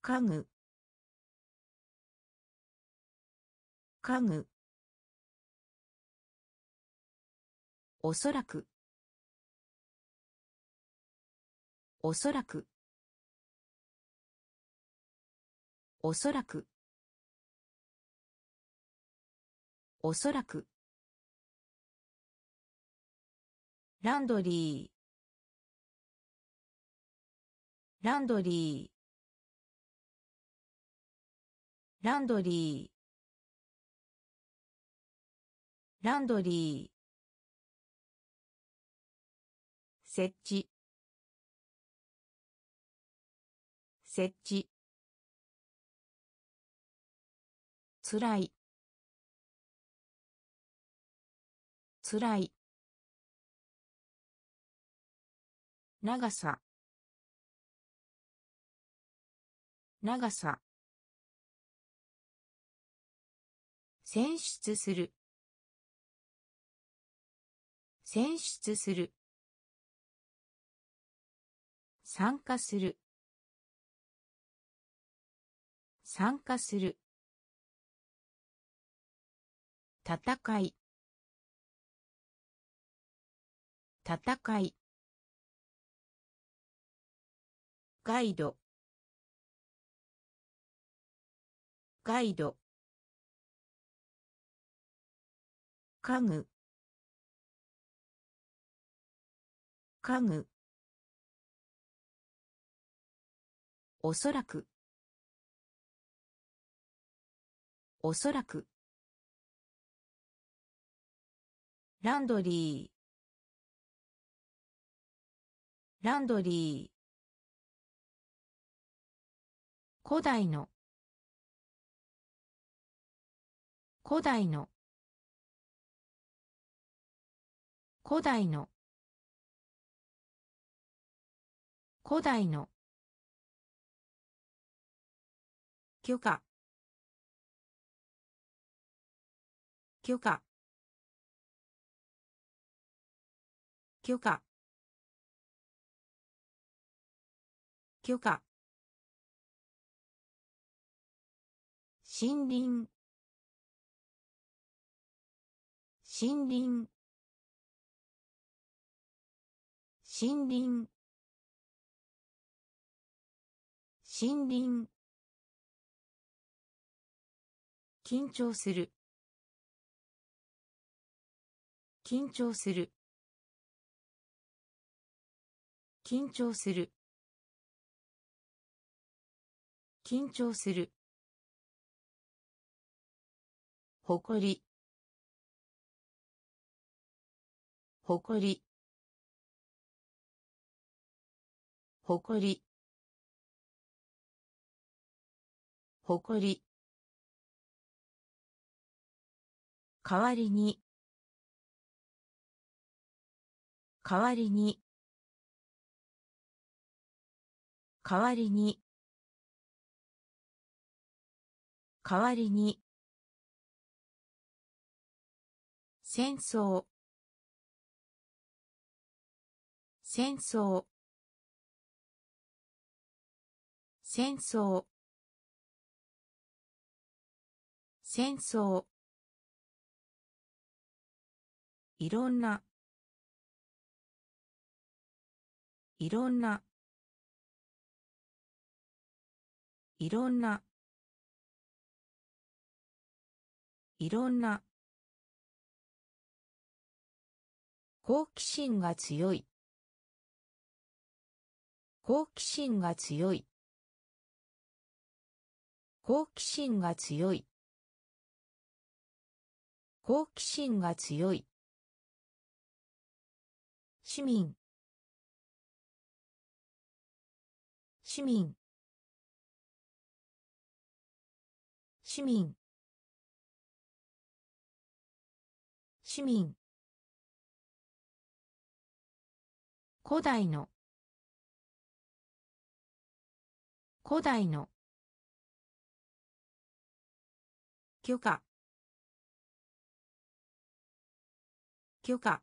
家具。家具。おそらく。おそらく。おそらく。おそらく。ランドリー。ランドリー。ランドリー。ランドリー。設置。設置。つらい。つらい。長さ。長さ。選出する。選出する。参加する。参加する。戦い。戦い。ガイド。ガイド。家具。家具。おそらく。おそらく。ランドリー。ランドリー。古代の。古代の。古代の。古代の。許可。許可。許可。許可。森林。森林。森林。森林。緊張する。緊張する。緊張する。緊張する。誇り。誇り。誇り。誇り。代わりに。代わりに。代わりに。代わりに。戦争。戦争。戦争。戦争。いろんな。いろんな。いろんないろんな好奇心が強い。好奇心が強い。好奇心が強い。好奇心が強い。市民。市民。市民。市民。古代の。古代の。許可。許可。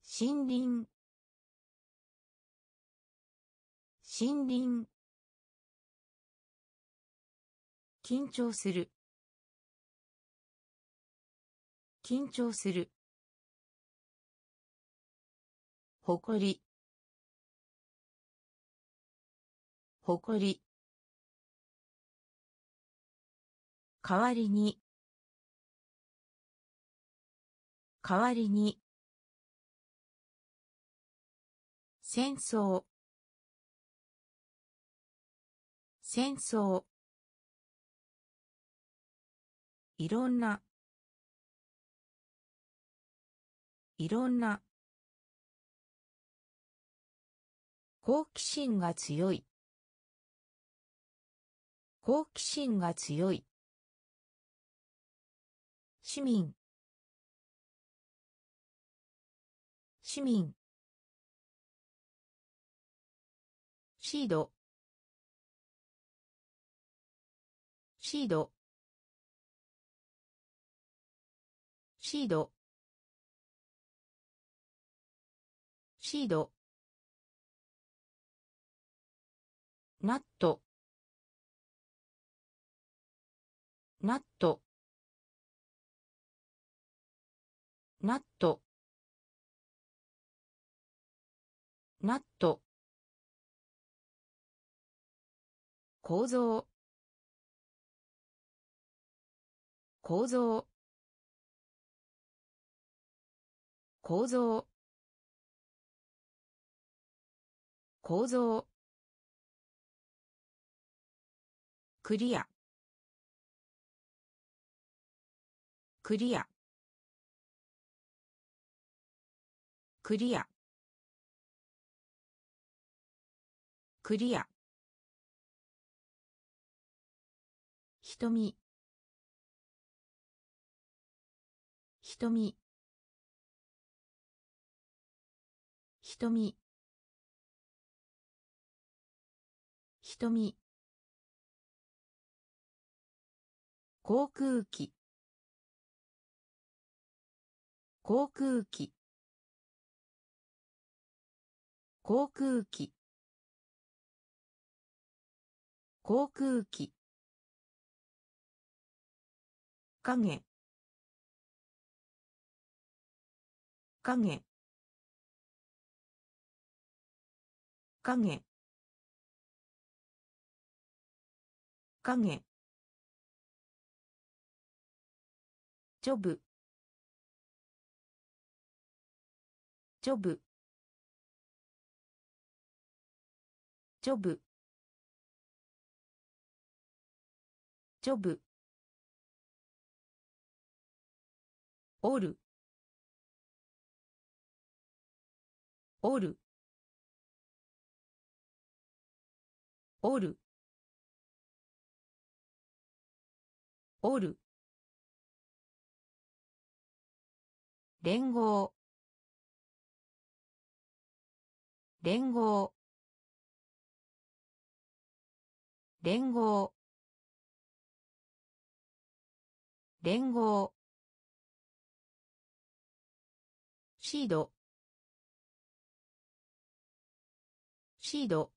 森林。森林。緊張する。緊張する。誇り。誇り。代わりに。代わりに。戦争。戦争。いろんないろんな好奇心が強い。好奇心が強い。市民。市民。シード。シード。シード。シード。ナット。ナット。ナット。ナット。構造。構造。構造。構造。クリア。クリア。クリア。クリア。瞳。瞳。瞳。瞳。航空機。航空機。航空機。航空機。影。影。影。影。ジョブジョブジョブジョブおるおるおる。おる。連合。連合。連合。連合。シード。シード。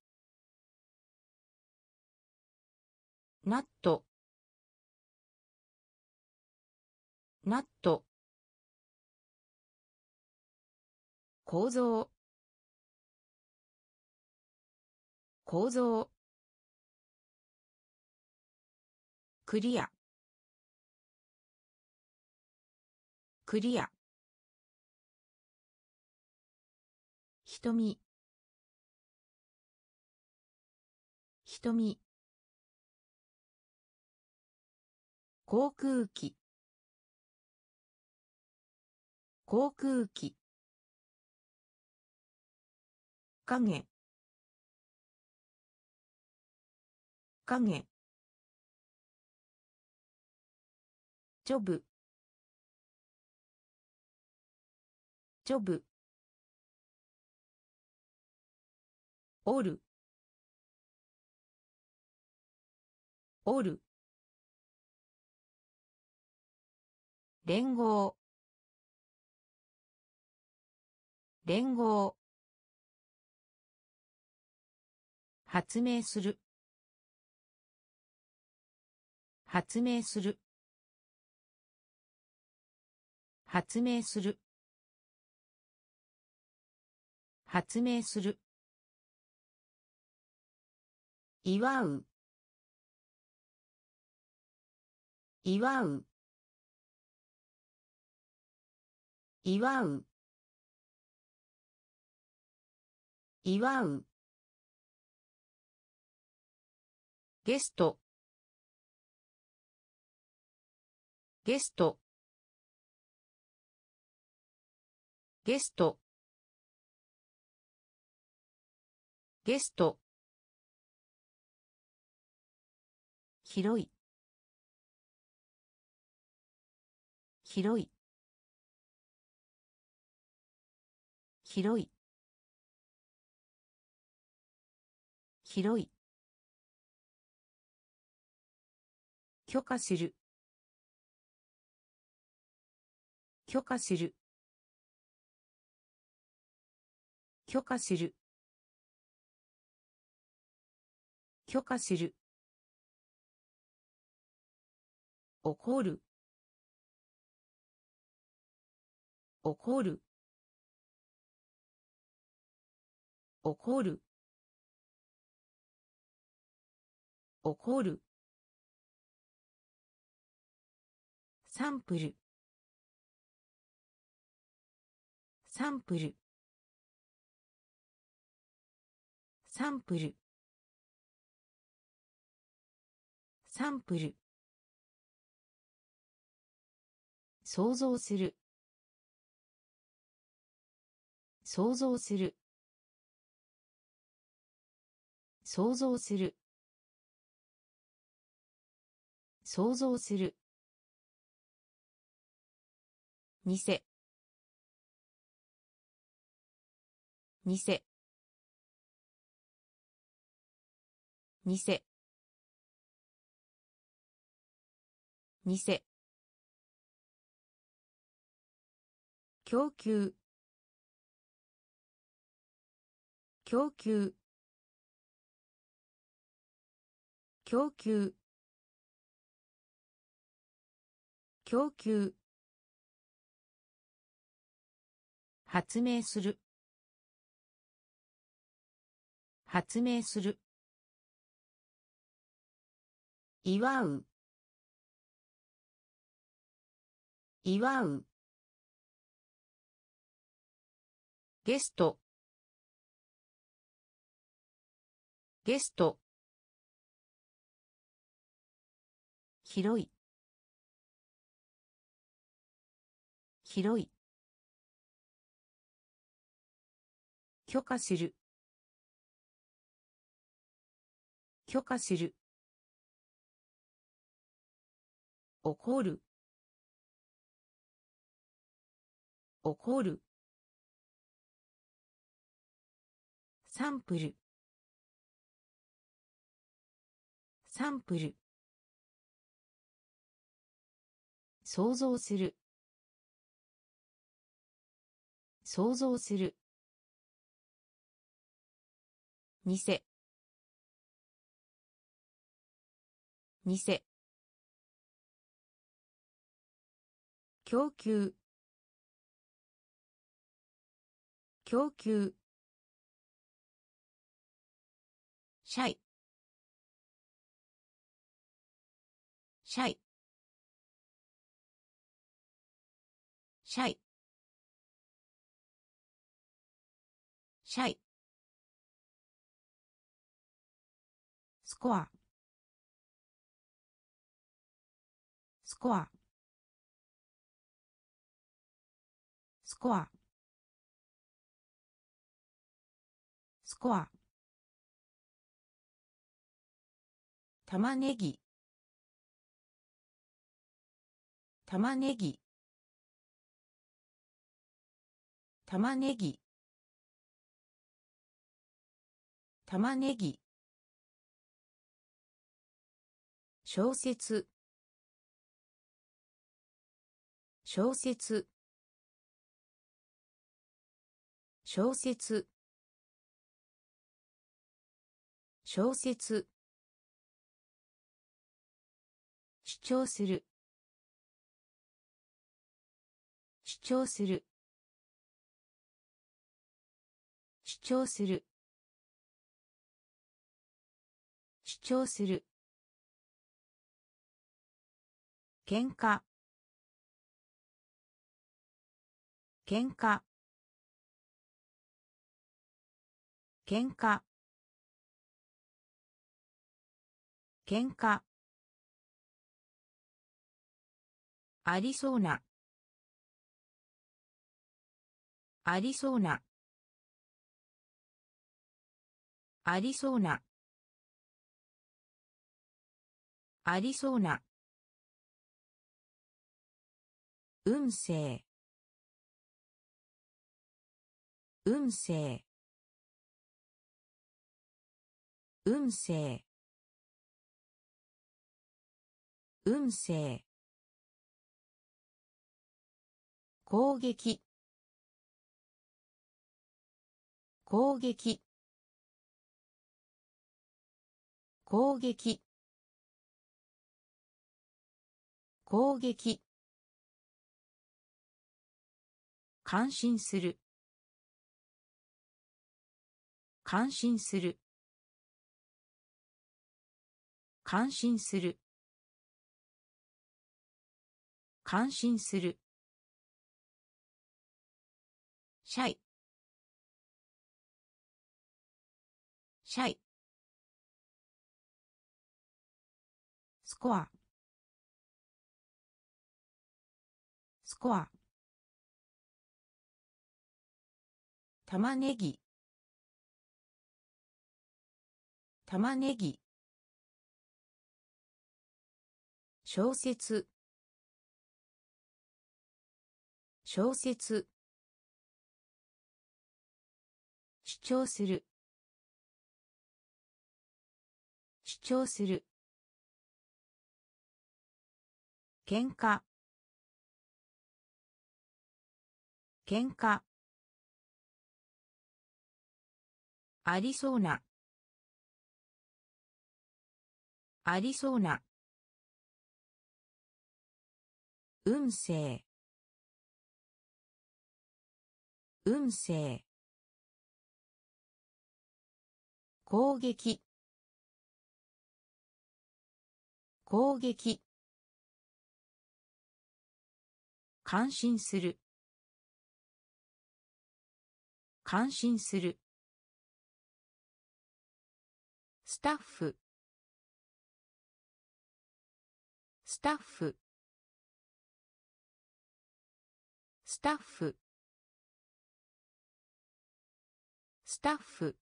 ナット。ナット。構造。構造。クリア。クリア。瞳。瞳。航空機。航空機。影。影。ジョブ。ジョブ。おるおる連合。連合。発明する。発明する。発明する。発明する。祝う。祝う。祝う。祝う。ゲスト。ゲスト。ゲスト。ゲスト。広い。広い。広い。広い。許可する。許可する。許可する。許可する。怒る。怒る。怒る。怒る。サンプル。サンプル。サンプル。サンプル。想像する。想像する。想像する。想像する。偽。偽。偽。偽。供給。供給。供給。供給。発明する。発明する。祝う。祝う。ゲスト。ゲスト。広い。広い。許可する。許可する。怒る。怒る。サンプル。サンプル。想像する。想像する。偽。偽。供給。供給。シャイシャイシャイ。シャイ。スコア。スコア。スコア。スコア。玉ねぎ。玉ねぎ。玉ねぎ。玉ねぎ。小説。小説。小説。小説。主張する。主張する。主張する。主張する。喧嘩。喧嘩。喧嘩。喧嘩。ありそうな。ありそうな。ありそうな。ありそうな。運勢。運勢。運勢。運勢。攻撃。攻撃。攻撃。攻撃。感心する。感心する。感心する。感心する。シャイ。シャイ。コア。スコア。玉ねぎ。玉ねぎ。小説。小説。主張する。主張する。喧嘩。喧嘩。ありそうな。ありそうな。運勢。運勢。攻撃。攻撃。感心する。感心する。スタッフ。スタッフ。スタッフ。スタッフ。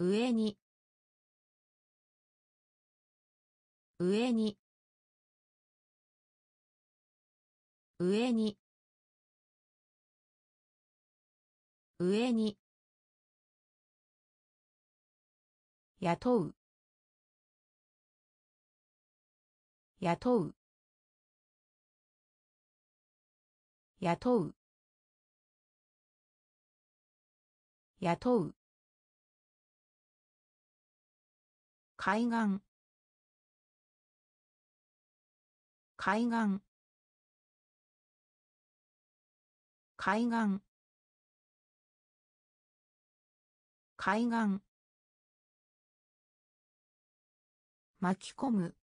上に。上に。上に。上に。雇う。雇う。雇う。雇う。海岸。海岸。海岸。海岸。巻き込む。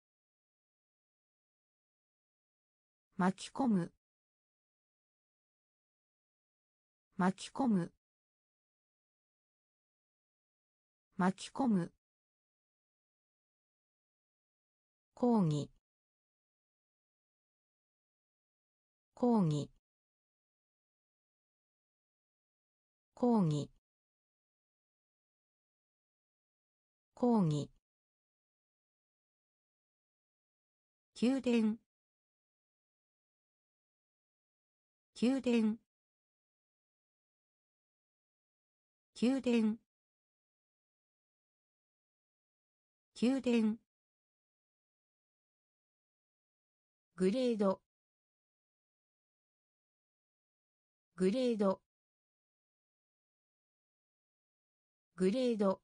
巻き込む。巻き込む。巻き込む。講義講義講義。講義。宮殿。宮殿。宮殿。宮殿。グレード。グレードグレード。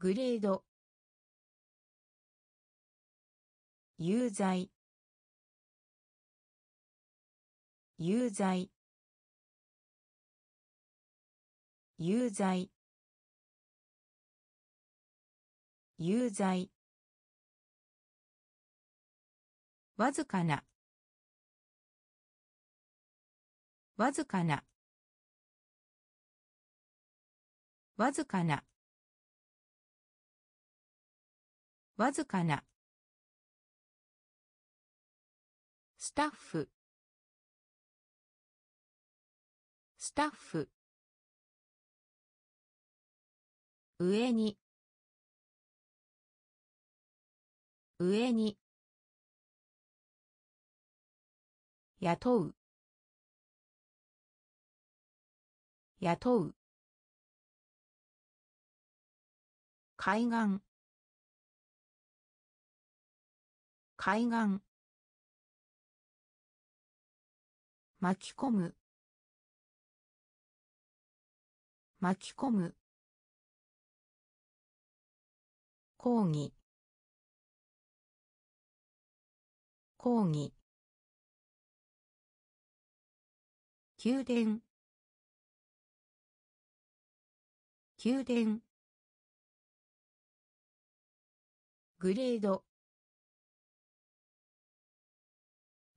グレード。有罪。有罪。有罪。有罪。わずかな。わずかな。わずかな。わずかな。スタッフ。スタッフ。上に。上に。雇う。雇う。海岸。海岸。巻き込む。巻き込む。講義。講義。宮殿。宮殿。グレード。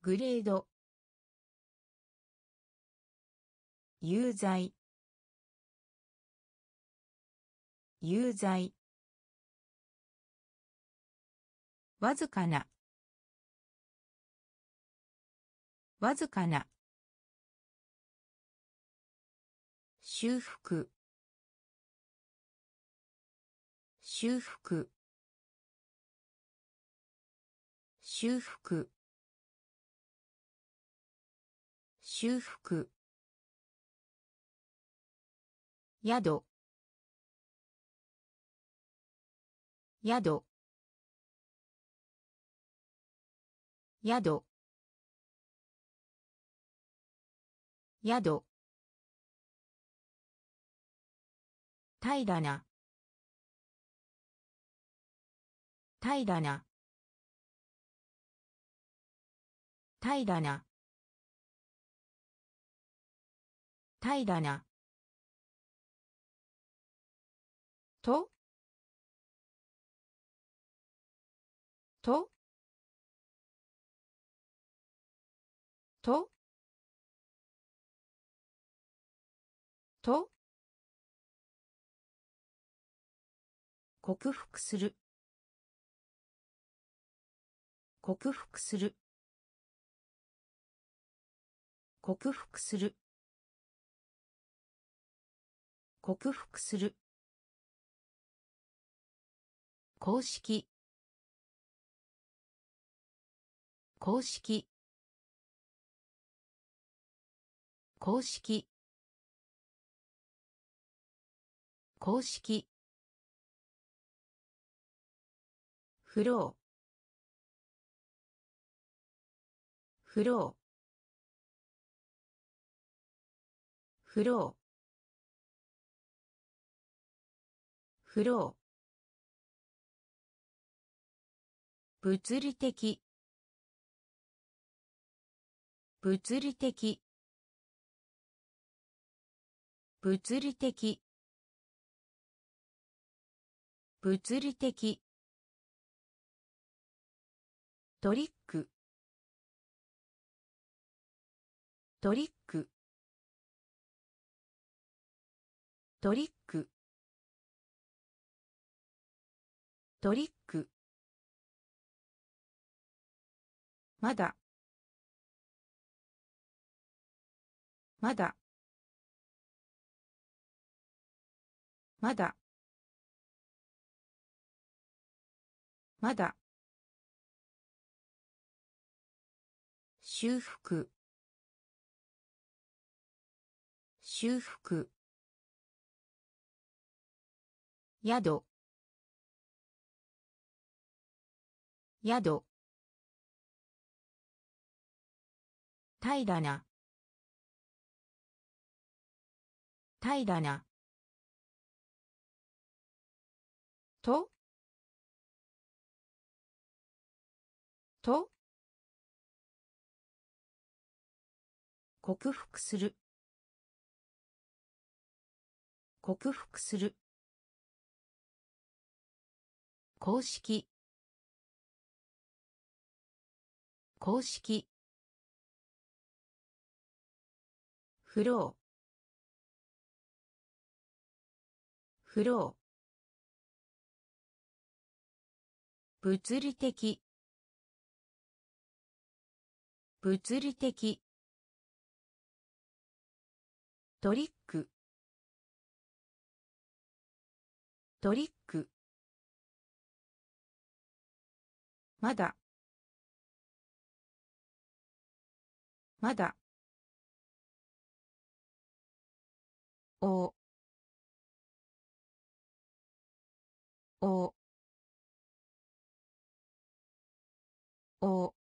グレード。有罪。有罪。わずかな。わずかな。修復。修復。修復。修復。宿。宿。宿。宿。平らな。平らな。平らな。平らな。と？と？と？と？克服する。克服する。克服する。克服する。公式。公式。公式。公式。フローフローフロー。フロー。物理的。物理的。物理的。物理的。トリック。トリック。トリック。トリック。まだ。まだ。まだ。まだ。修復。修復。宿。宿。平らな。平らな。と。と。克服する。克服する。公式。公式。フロー。フロー。物理的。物理的。トリック。トリック。まだ。まだ。お。お。お。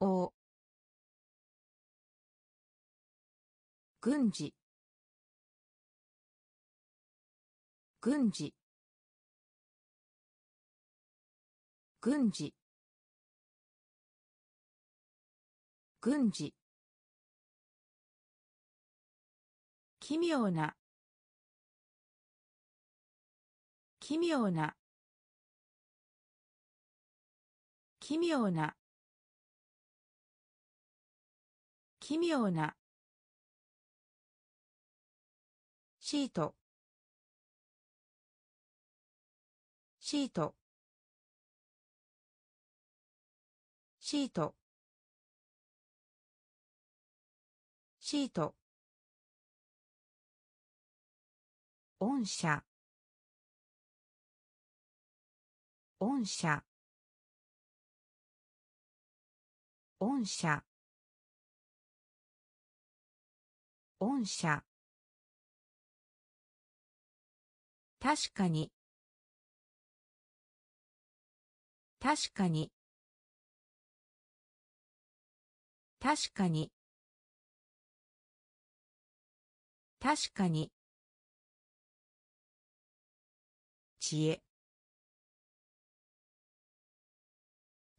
お。軍事。軍事。軍事。軍事。奇妙な。奇妙な。奇妙な。奇妙な。シート。シート。シート。シート。御社御社御社御社確かに。確かに。確かに。確かに。知恵。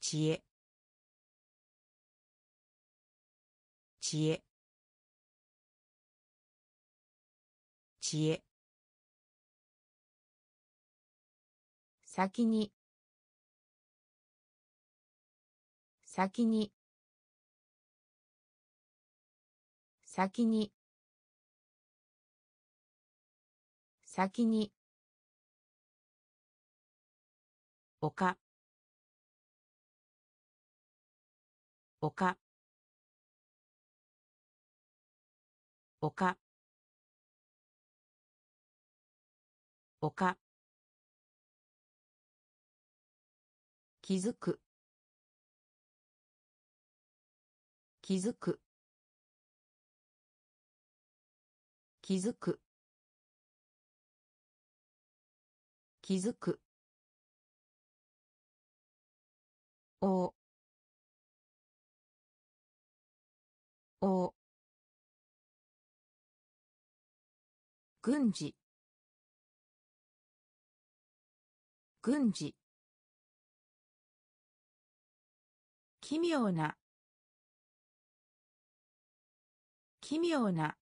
知恵。知恵。知恵。先に。先に。先に。先に。おか。おか。おか。おか。気づく。気づく。気づく。気づく。お。お。軍事。軍事。奇妙な。奇妙な。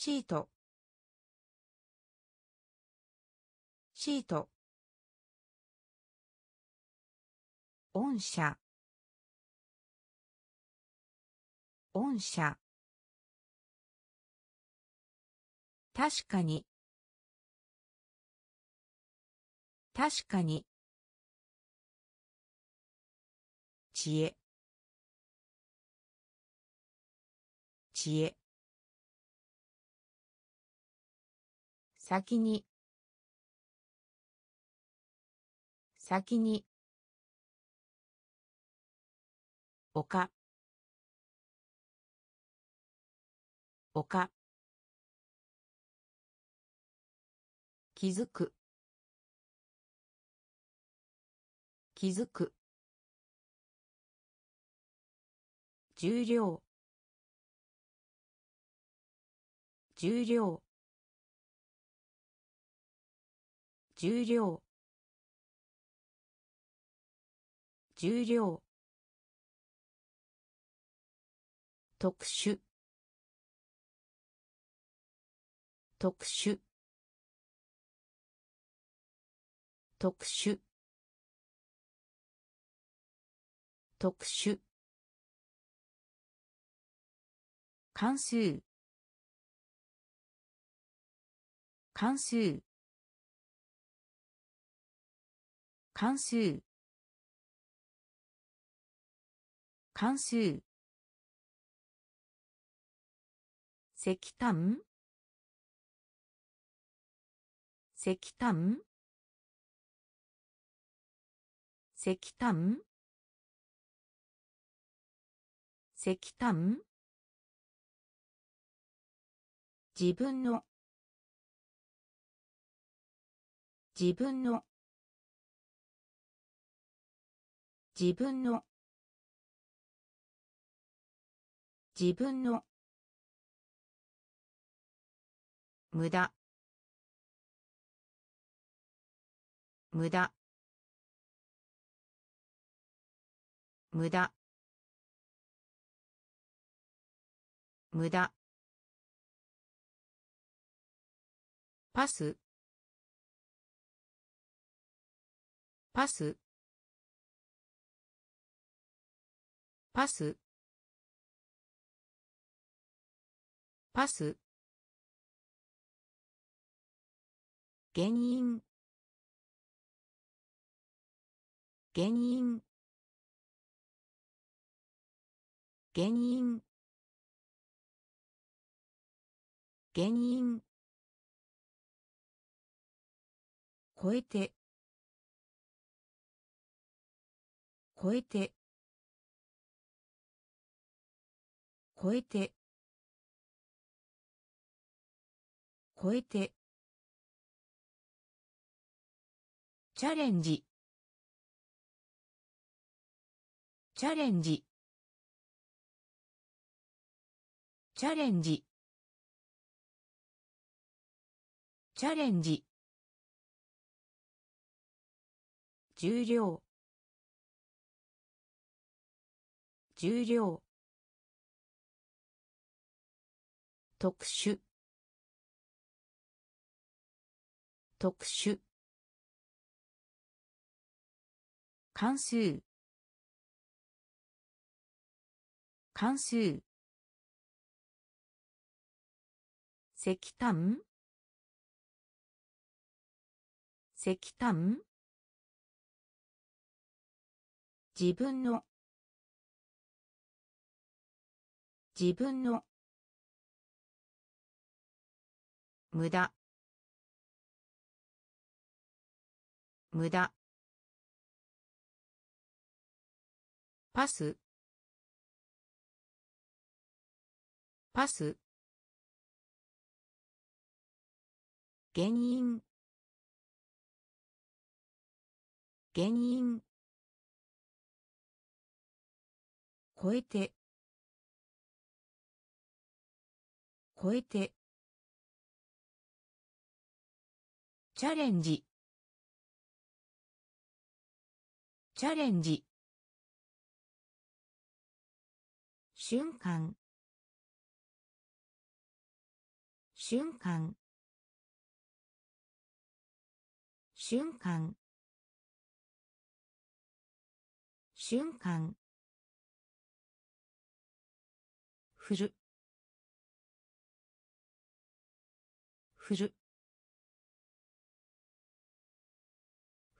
シート。シート。御社御社確かに。確かに。知恵。知恵。先に。先に。丘丘気づく。気づく。重量。重量。重量。重量。特殊。特殊。特殊。特殊。関数。関数。関数。関数。石炭。石炭。石炭。石炭。自分の。自分の。自分の。自分の。無駄。無駄。無駄。無駄。パス。パス。パス。パス。原因。原因。原因。原因。超えて。超えて。超えて。超えて。チャレンジ。チャレンジ。チャレンジ。チャレンジ。重量。重量。特殊。特殊。関数。関数。石炭。石炭。自分の。自分の。無駄。無駄。パス。パス。原因。原因。超えて。超えて。チャレンジ。チャレンジ。瞬間。瞬間。瞬間。瞬間。振る。振る。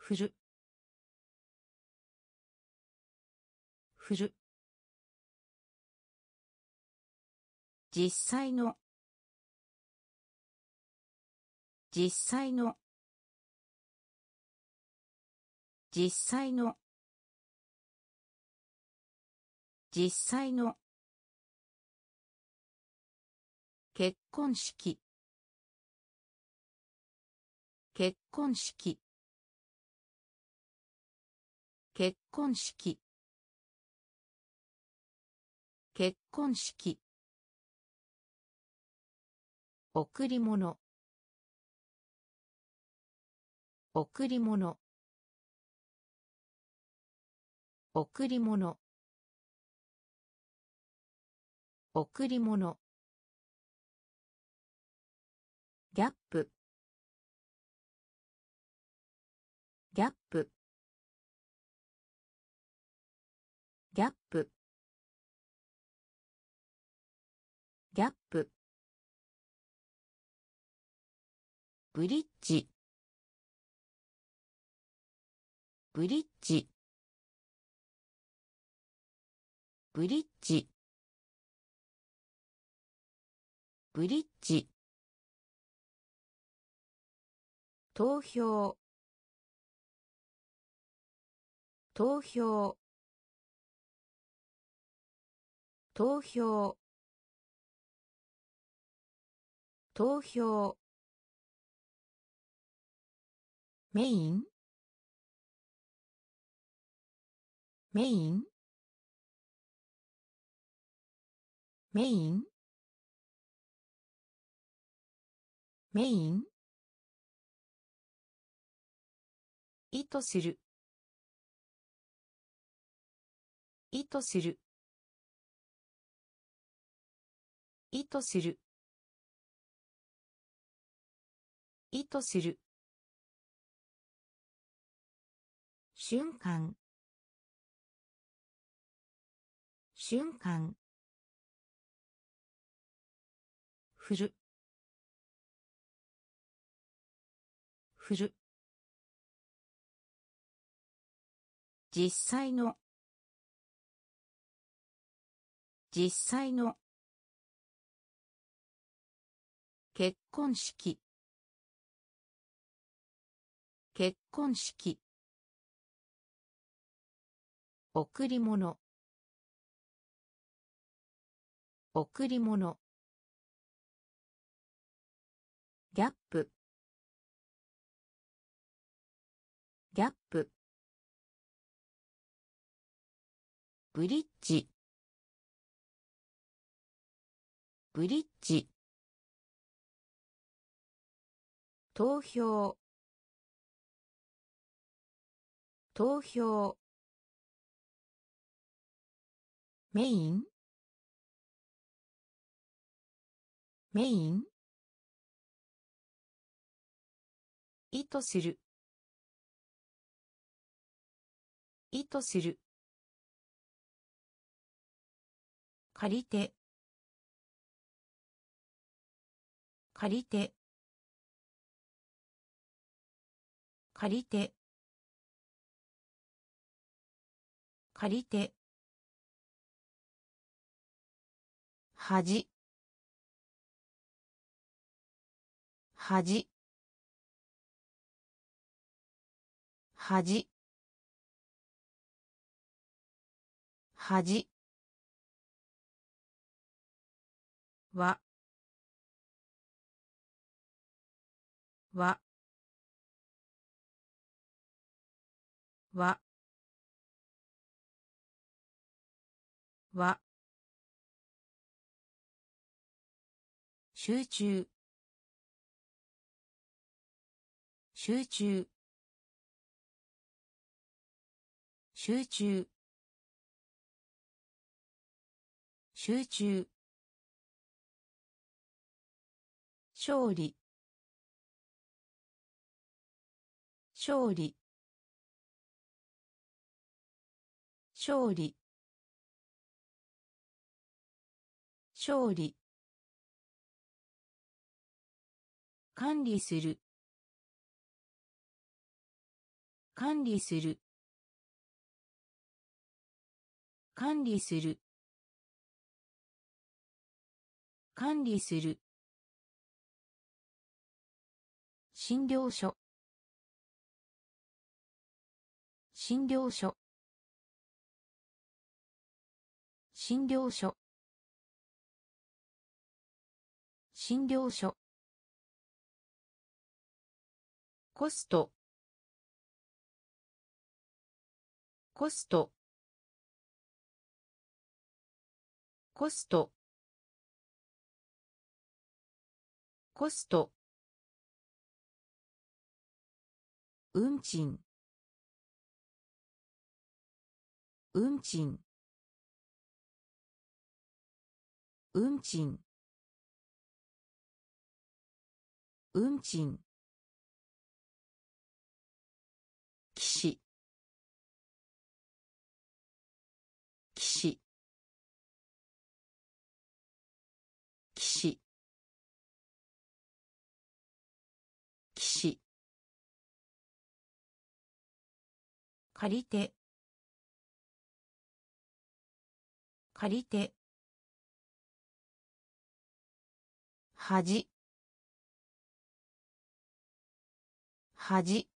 振る。振る。実際の。実際の。実際の。実際の。結婚式。結婚式。結婚式。結婚式。贈り物。贈り物。贈り物。贈り物。ギャップ。ギャップ。ギャップ。ギャップ。ブリッジ。ブリッジ。ブリッジ。ブリッジ。投票。投票。投票。投票。メイン？メイン？メイン？メイン？意図する。意図する。意図する。意図する。瞬間。瞬間。振る。振る。実際の。実際の。結婚式。結婚式。贈り物。贈り物。ギャップ。ギャップ。ブリッジ。ブリッジ。投票。投票。メイン？メイン？意図する。意図する。借りて。借りて。借りて。借りて。はじはじはじはじわ。わ。わ。わ。集中。集中。集中。集中。勝利。勝利。勝利。勝利。管理する。管理する。管理する。管理する。診療所。診療所。診療所。診療所。コスト。コスト。コスト。コスト。運賃。運賃。運賃。運賃。騎士騎士騎士騎士借りて。借りて恥。恥。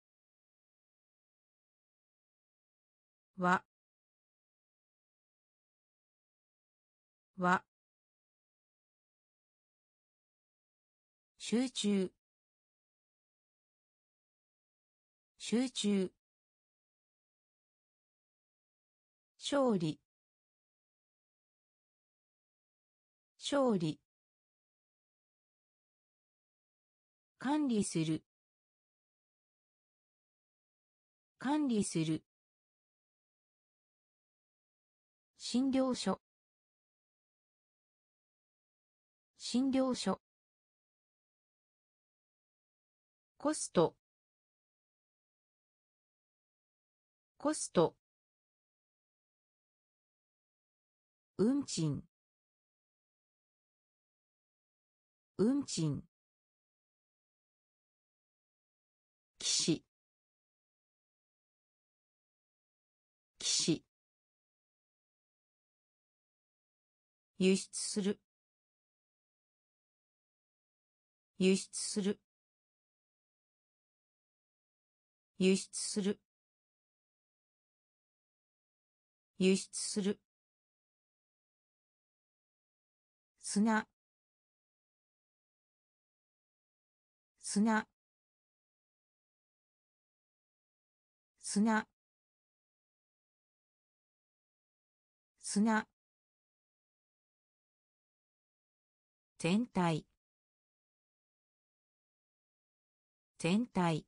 はは集中。集中。勝利。勝利。管理する。管理する。診療所。診療所。コスト。コスト。運賃。運賃。士。騎士。輸出する。輸出する。輸出する。輸出する。砂。砂。砂。砂。全体。全体。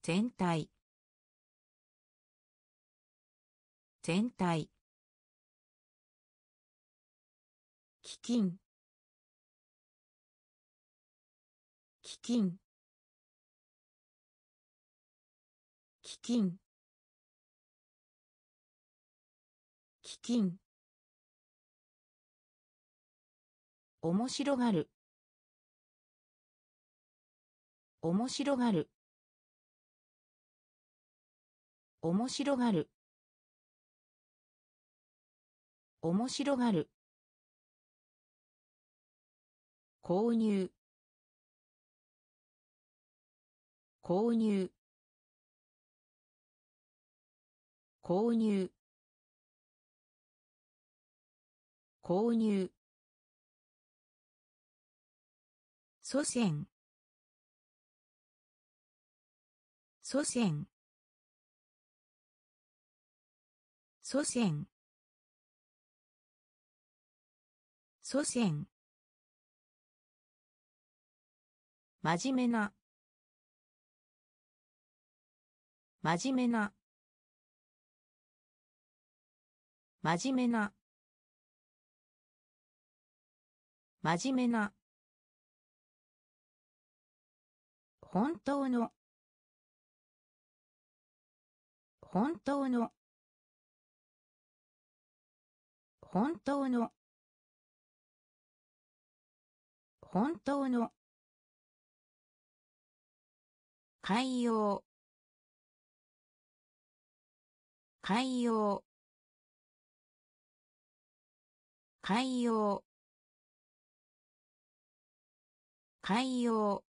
全体。全体。基金基金金基金面白がる。面白がる。面白がる。面白がる。購入。購入。購入。購入。祖先。祖先。祖先。祖先。真面目な。真面目な。真面目な。真面目な。本当の。本当の。本当の。本当の。海洋海洋海洋。海洋。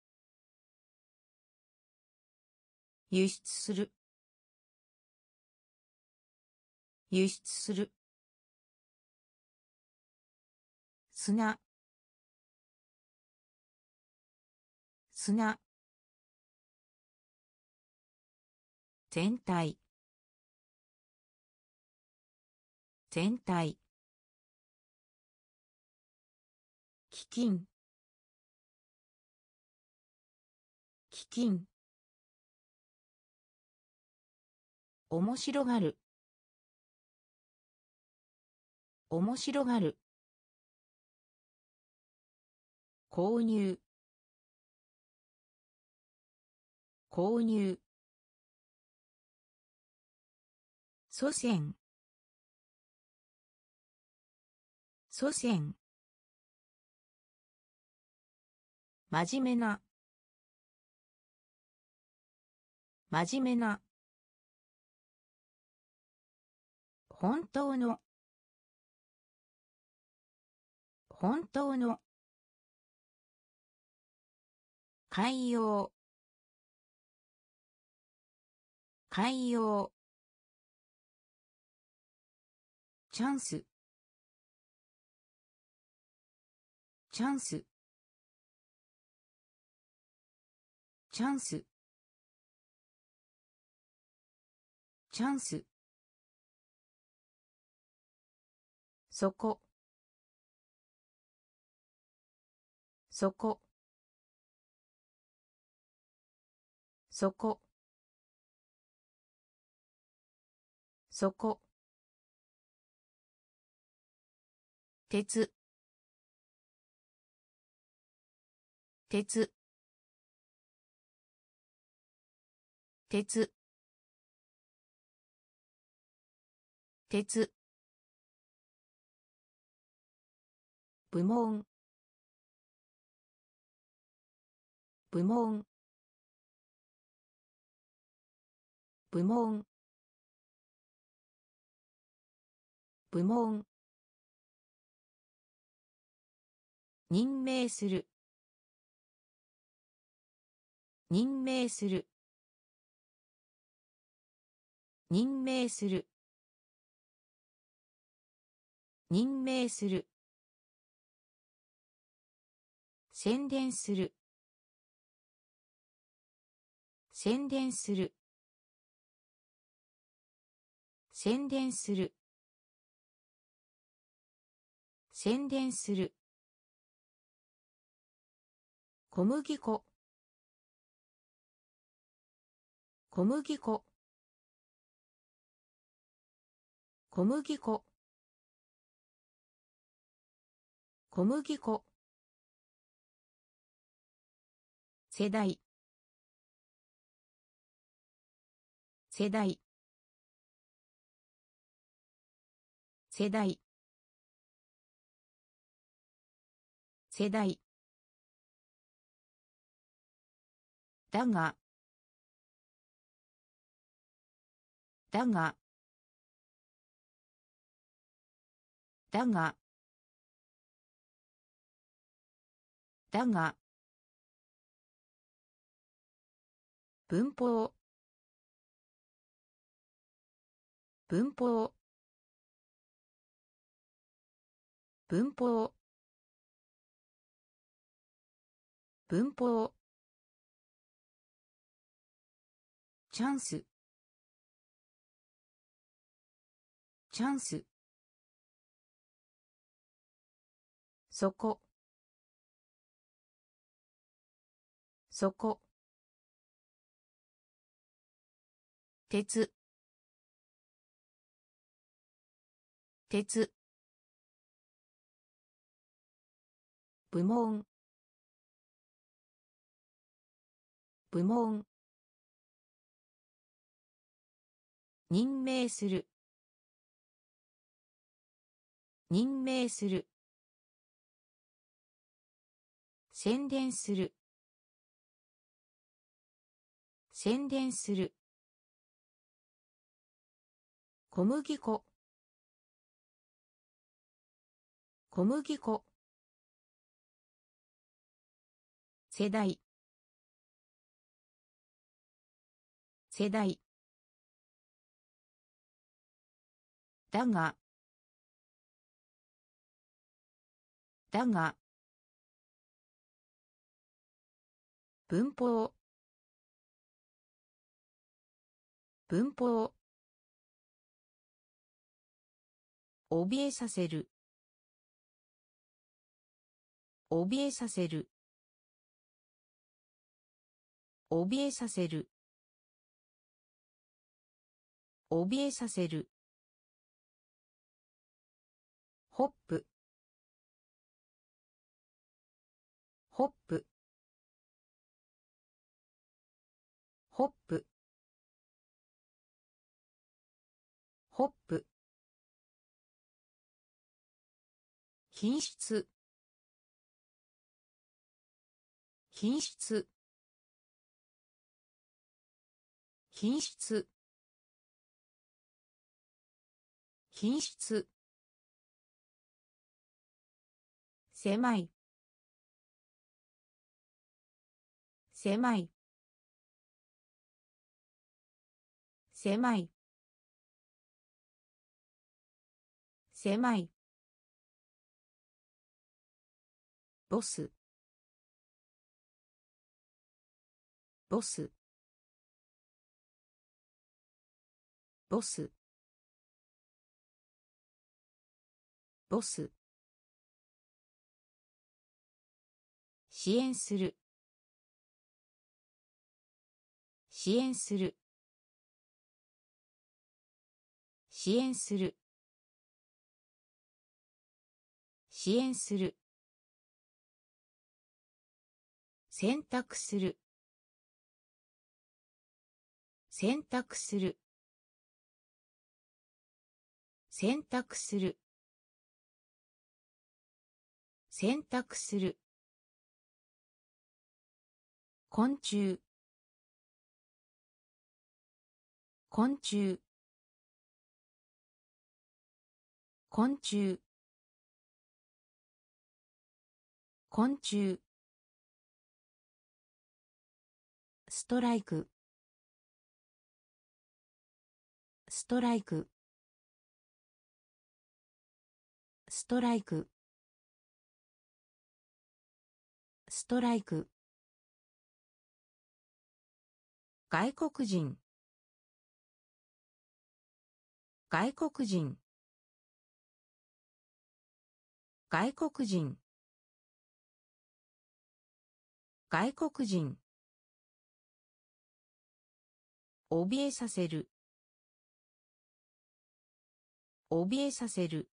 輸出する。輸出する。砂。砂。全体。全体。基金基金面白がる。面白がる。購入。購入。祖先。祖先。真面目な。真面目な。本当の。本当の。海洋海洋チャンス。チャンス。チャンス。チャンス。そこ。そこ。そこ。そこ。鉄。鉄。鉄。鉄。部門。部門。部門。部門。任命する。任命する。任命する。任命する。宣伝する。宣伝する。宣伝する。宣伝する。小麦粉。小麦粉。小麦粉。小麦粉。世代。世代。世代。世代。だが。だが。だが。だが。文法。文法。文法。文法。チャンス。チャンス。そこ。そこ。鉄。鉄。部門。部門。任命する。任命する。宣伝する。宣伝する。小麦粉。小麦粉。世代。世代。だが。だが。文法。文法。怯えさせる。怯えさせる。怯えさせる。怯えさせる。ホップ。ホップ。ホップ。ホップ。品質。品質。品質。品質。狭い。狭い。狭い。狭い。ボス。ボス。ボス。ボス。支援する。支援する。支援する。支援する。選択する。選択する。選択する。選択する。昆虫。昆虫。昆虫。昆虫。ストライク。ストライク。ストライク。ストライク。外国人。外国人。外国人。外国人。怯えさせる。怯えさせる。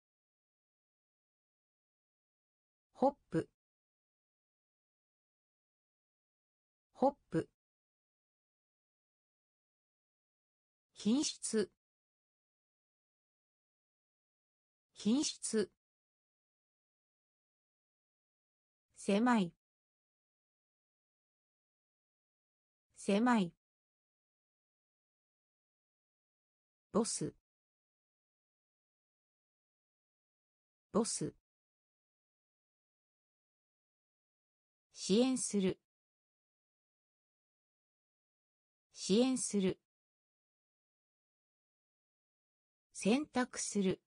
ホップ。ホップ。品質。品質。狭い。狭い。ボス。ボス。支援する。支援する。選択する。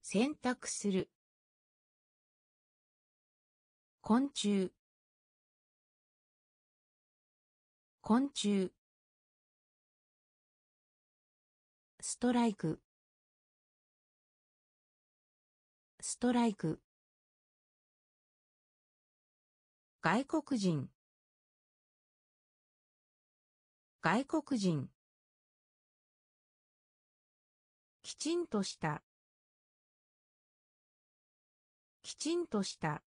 選択する。昆虫。昆虫。ストライク。ストライク。外国人。外国人。きちんとした。きちんとした。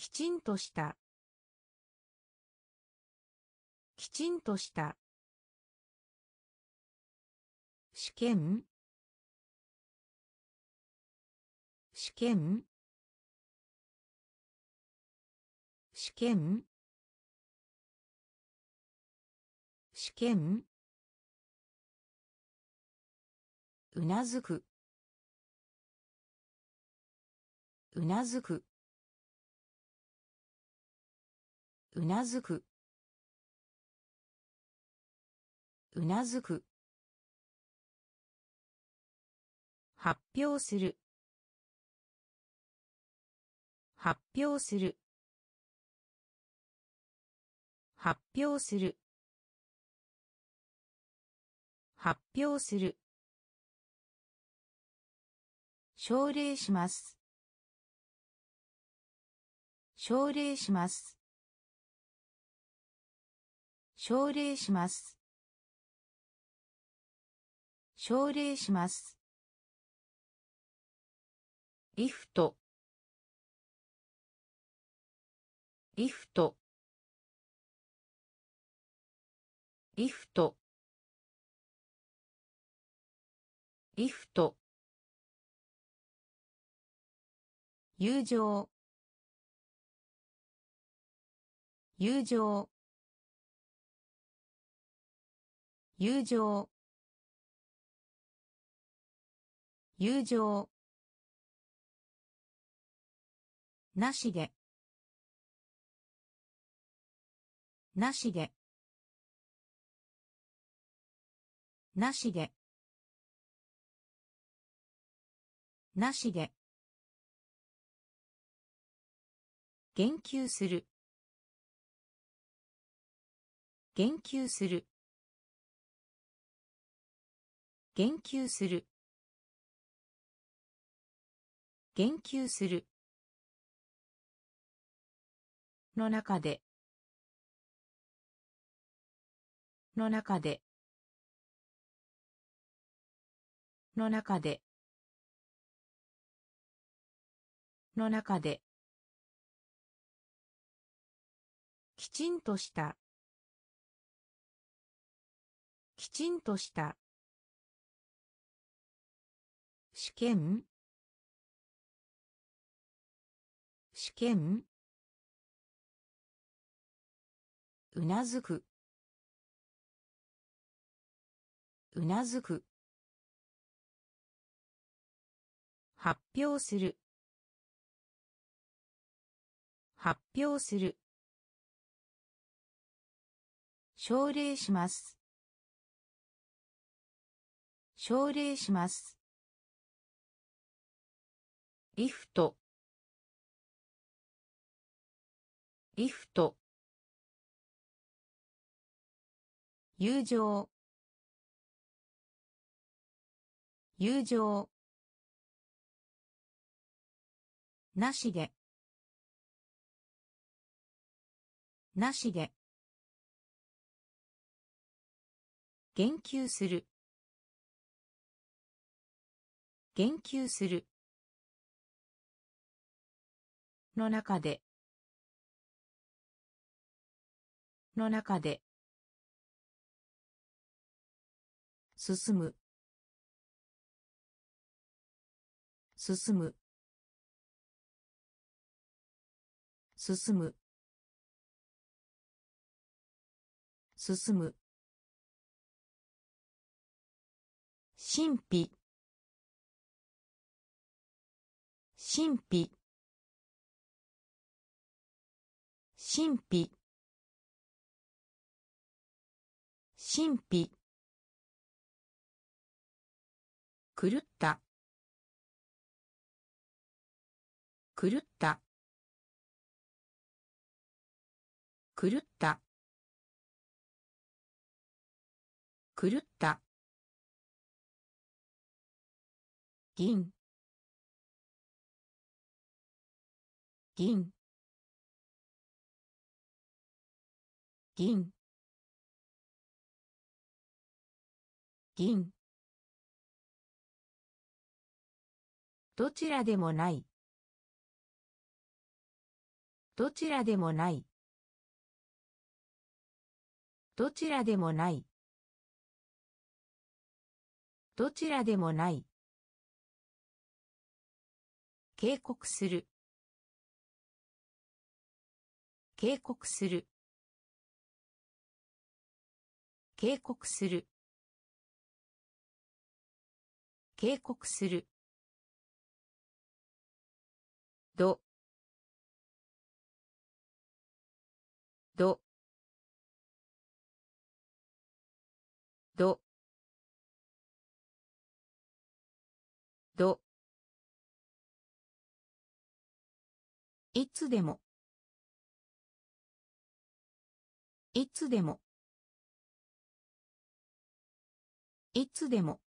きちんとした。きちんとした。試験？試験？試験？試験？うなずく。うなずく。うなずく。うなずく。発表する。発表する。発表する。発表する。奨励します。奨励します。奨励します。奨励します。リフト。リフト。リフト。リフト。友情。友情友情。友情。なしで。なしで。なしで。なしで。言及する。言及する。言及する。言及する。の中で。の中で。の中で。の中で。きちんとした。きちんとした。試験？試験？うなずく。うなずく。発表する。発表する。奨励します。奨励します。リフト。リフト。友情。友情。なしで。なしで。言及する。言及する。の中で。の中で。進む。進む。進む。進む。神秘。神秘。神秘。神秘。狂った。狂った。狂った。狂った。銀。銀。銀。銀。どちらでもない。どちらでもない。どちらでもない。どちらでもない。警告する。警告する。警告する。警告する。ど。ど。ど。ど。いつでも。いつでも。いつでも。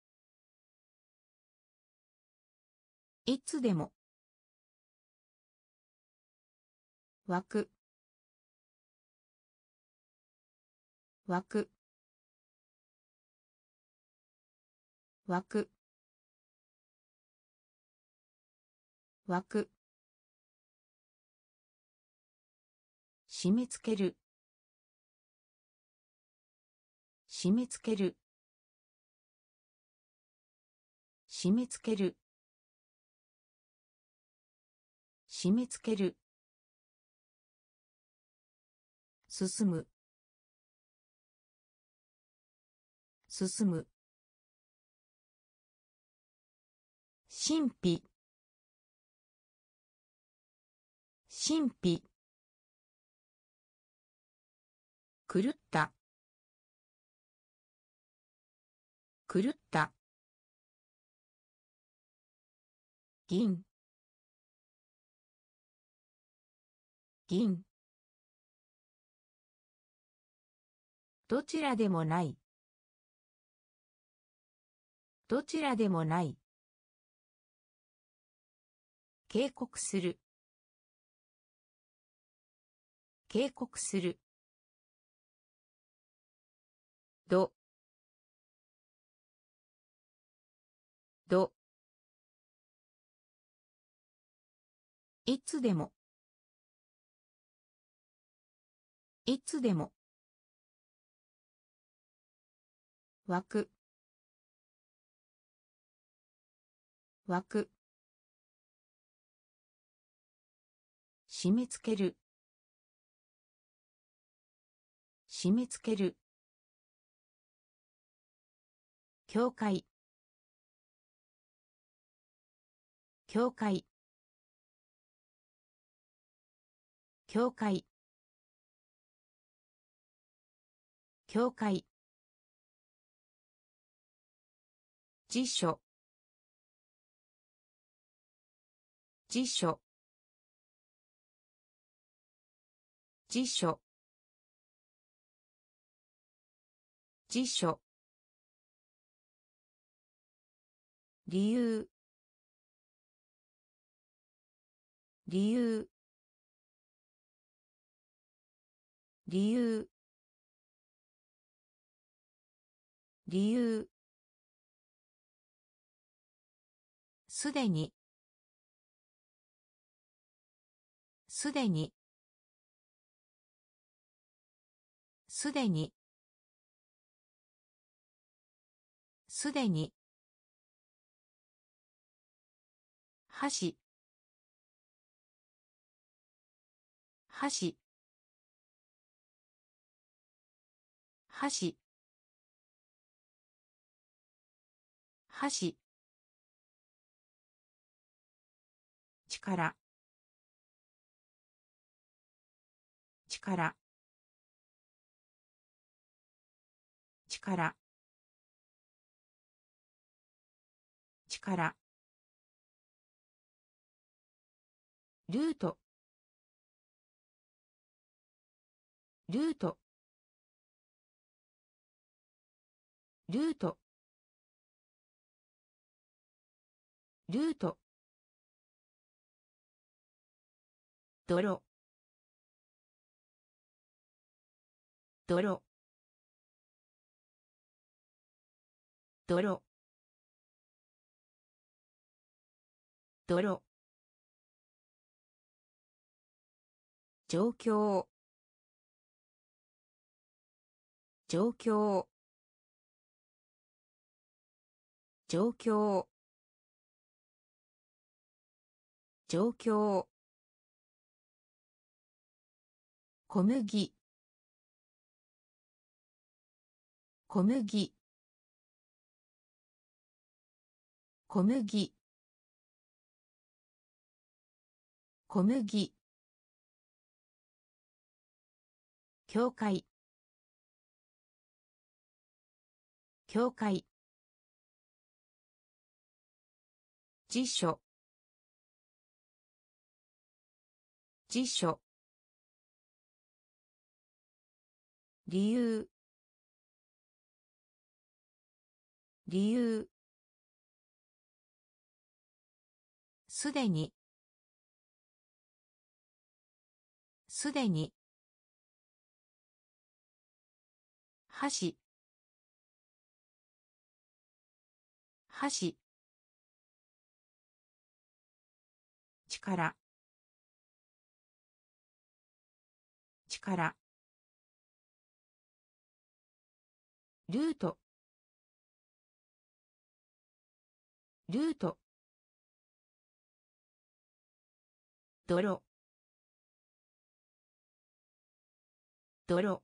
いつでも。枠。枠。枠。枠。締め付ける。締め付ける。締め付ける。締め付ける。進む。進む。神秘。神秘。狂った。狂った。銀。銀。どちらでもない。どちらでもない。警告する。警告する。ど。ど。いつでも。いつでも。枠。枠。締め付ける。締め付ける。教会。教会。教会。教会。辞書。辞書。辞書。辞書。理由。理由。理由。理由。すでに。すでに。すでに。すでに。箸箸箸。箸。力。力。力。力。ルート。ルート。ルート。ルート。泥泥泥泥状況。状況。状況。状況。小麦。小麦。小麦。小麦。教会。教会。辞書。辞書。理由。理由。すでに。すでに。箸箸力。ルート。ルート。泥。泥。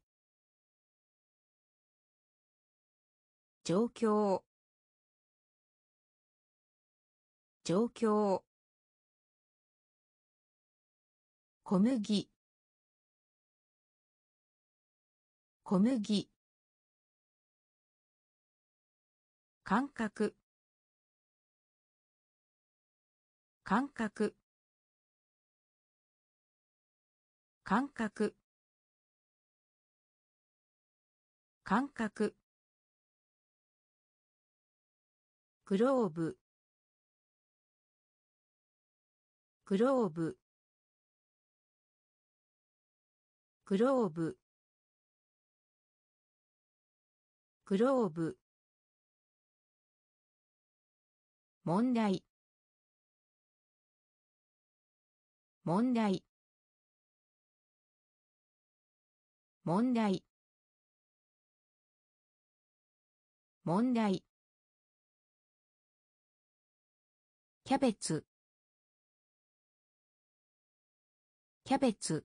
状況。状況。小麦。小麦。感覚感覚感覚感覚グローブ。グローブ。グローブ。グローブ。問題。問題。問題。問題。キャベツ。キャベツ。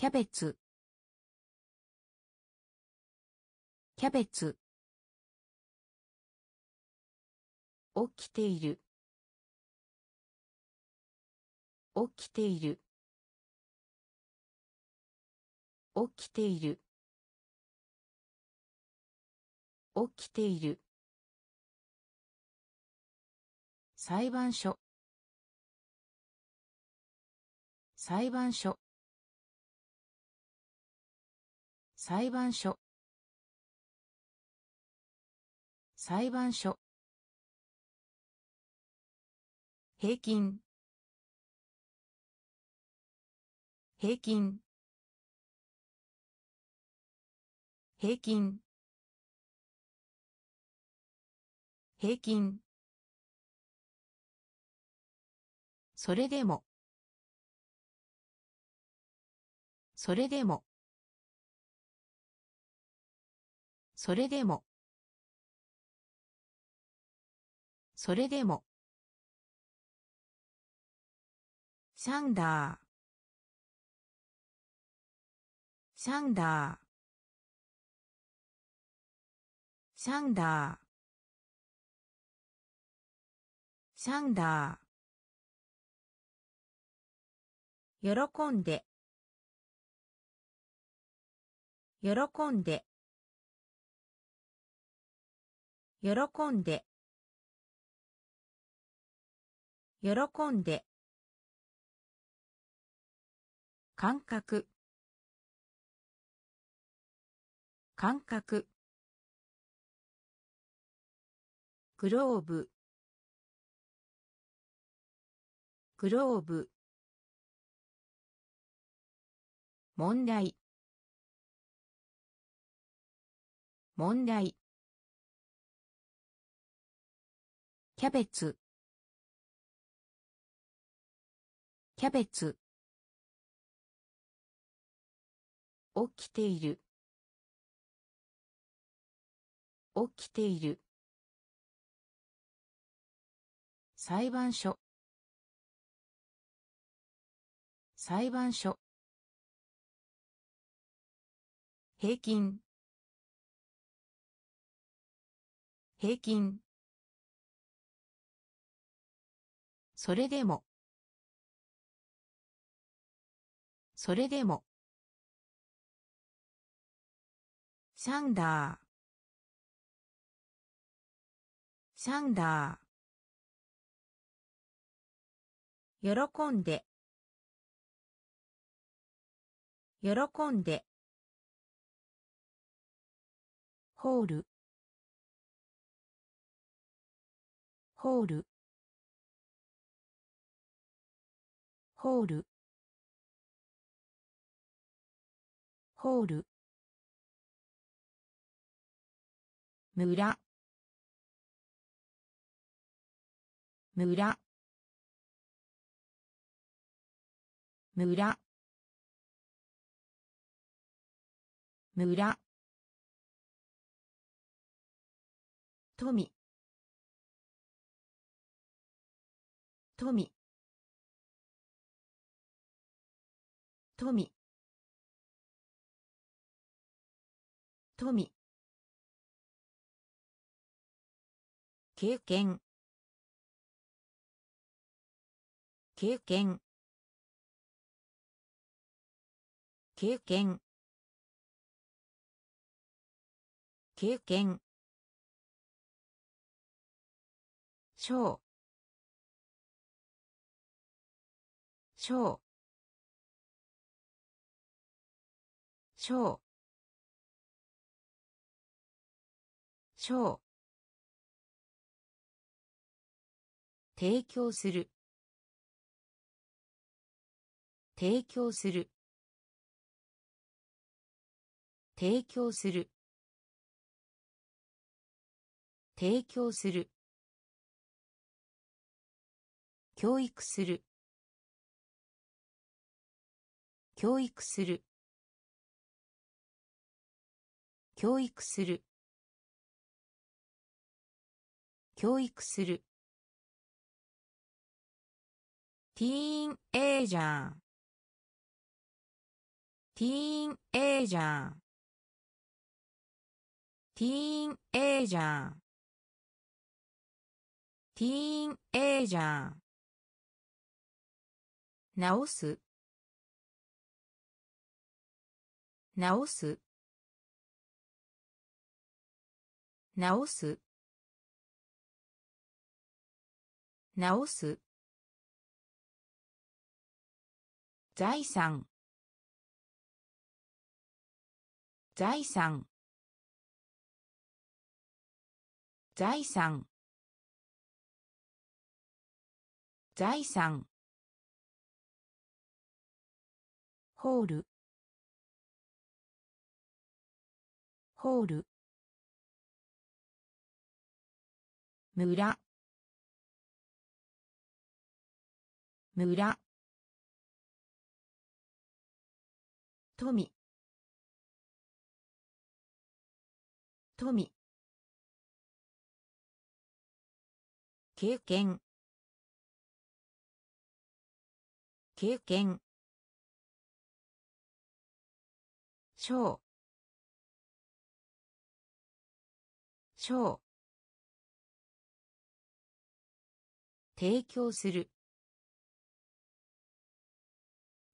キャベツ。キャベツ。起きている。起きている。起きている。起きている。裁判所。裁判所。裁判所。裁判所。平均。平均。平均。平均。それでも。それでも。それでも。それでも。サンダー。サンダー。サンダー。サンダー。喜んで。喜んで。喜んで。喜んで。感覚。感覚。グローブ。グローブ。問題。問題。キャベツ。キャベツ。起きている。起きている。裁判所。裁判所。平均。平均。それでも。それでも。サンダー。サンダー。喜んで。喜んで。ホール。ホール。ホール。ホール。村。村。村。村。富。富。富。富。経験。経験。経験。経験。小小小。小。提供する。提供する。提供する。提供する。教育する。教育する。教育する。教育する。ティーンエイジャー。ティーンエイジャー。ティーンエイジャー。ティーンエイジャー。直す。直す。直す？直す？財産。財産。財産。財産。ホール。ホール。村。村。富。富。経験。経験。小小提供する。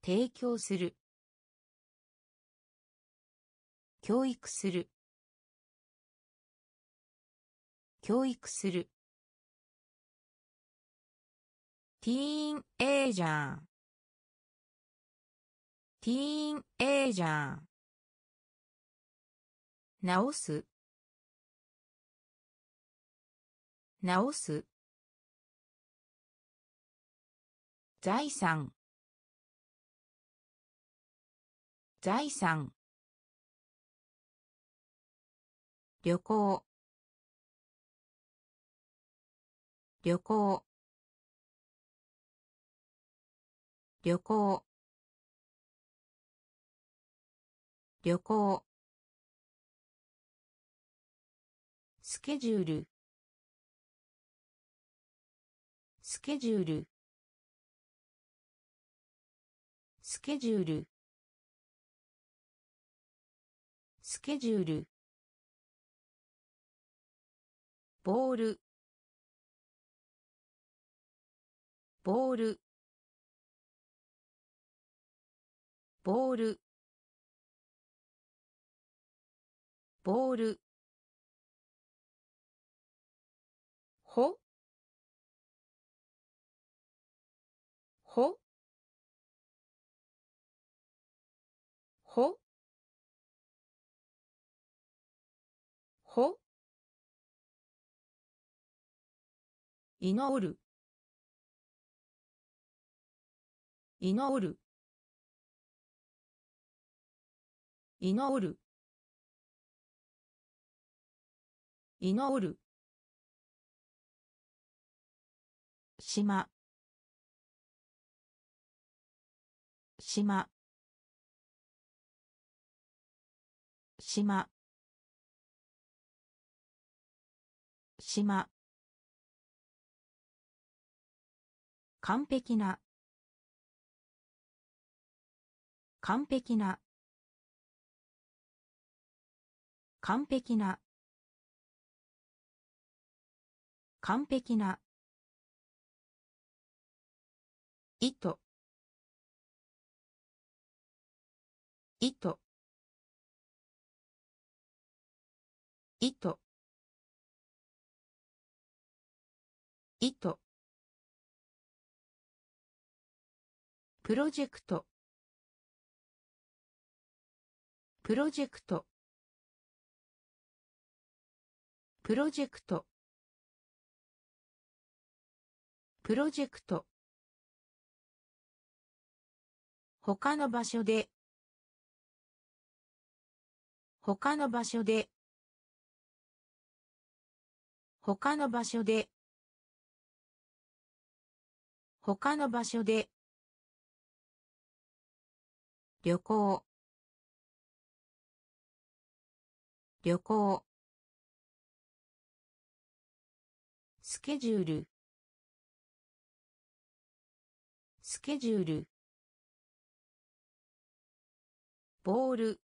提供する。教育する。教育する。ティーンエイジャー。ティーンエイジャー。直す。直す。財産。財産。旅行。旅行。旅行。旅行。スケジュール。スケジュール。スケジュール。スケジュール。ボール。ボール。ボール。ボール。ほ？ほ？ほ？いのうる。いのうる。いのうる。いのうる。しま。しま島。島。完璧な。完璧な。完璧な。完璧な。糸糸糸。糸。プロジェクト。プロジェクト。プロジェクト。プロジェクト。他の場所で。他の場所で。他の場所で。他の場所で。旅行。旅行。スケジュール。スケジュール。ボール。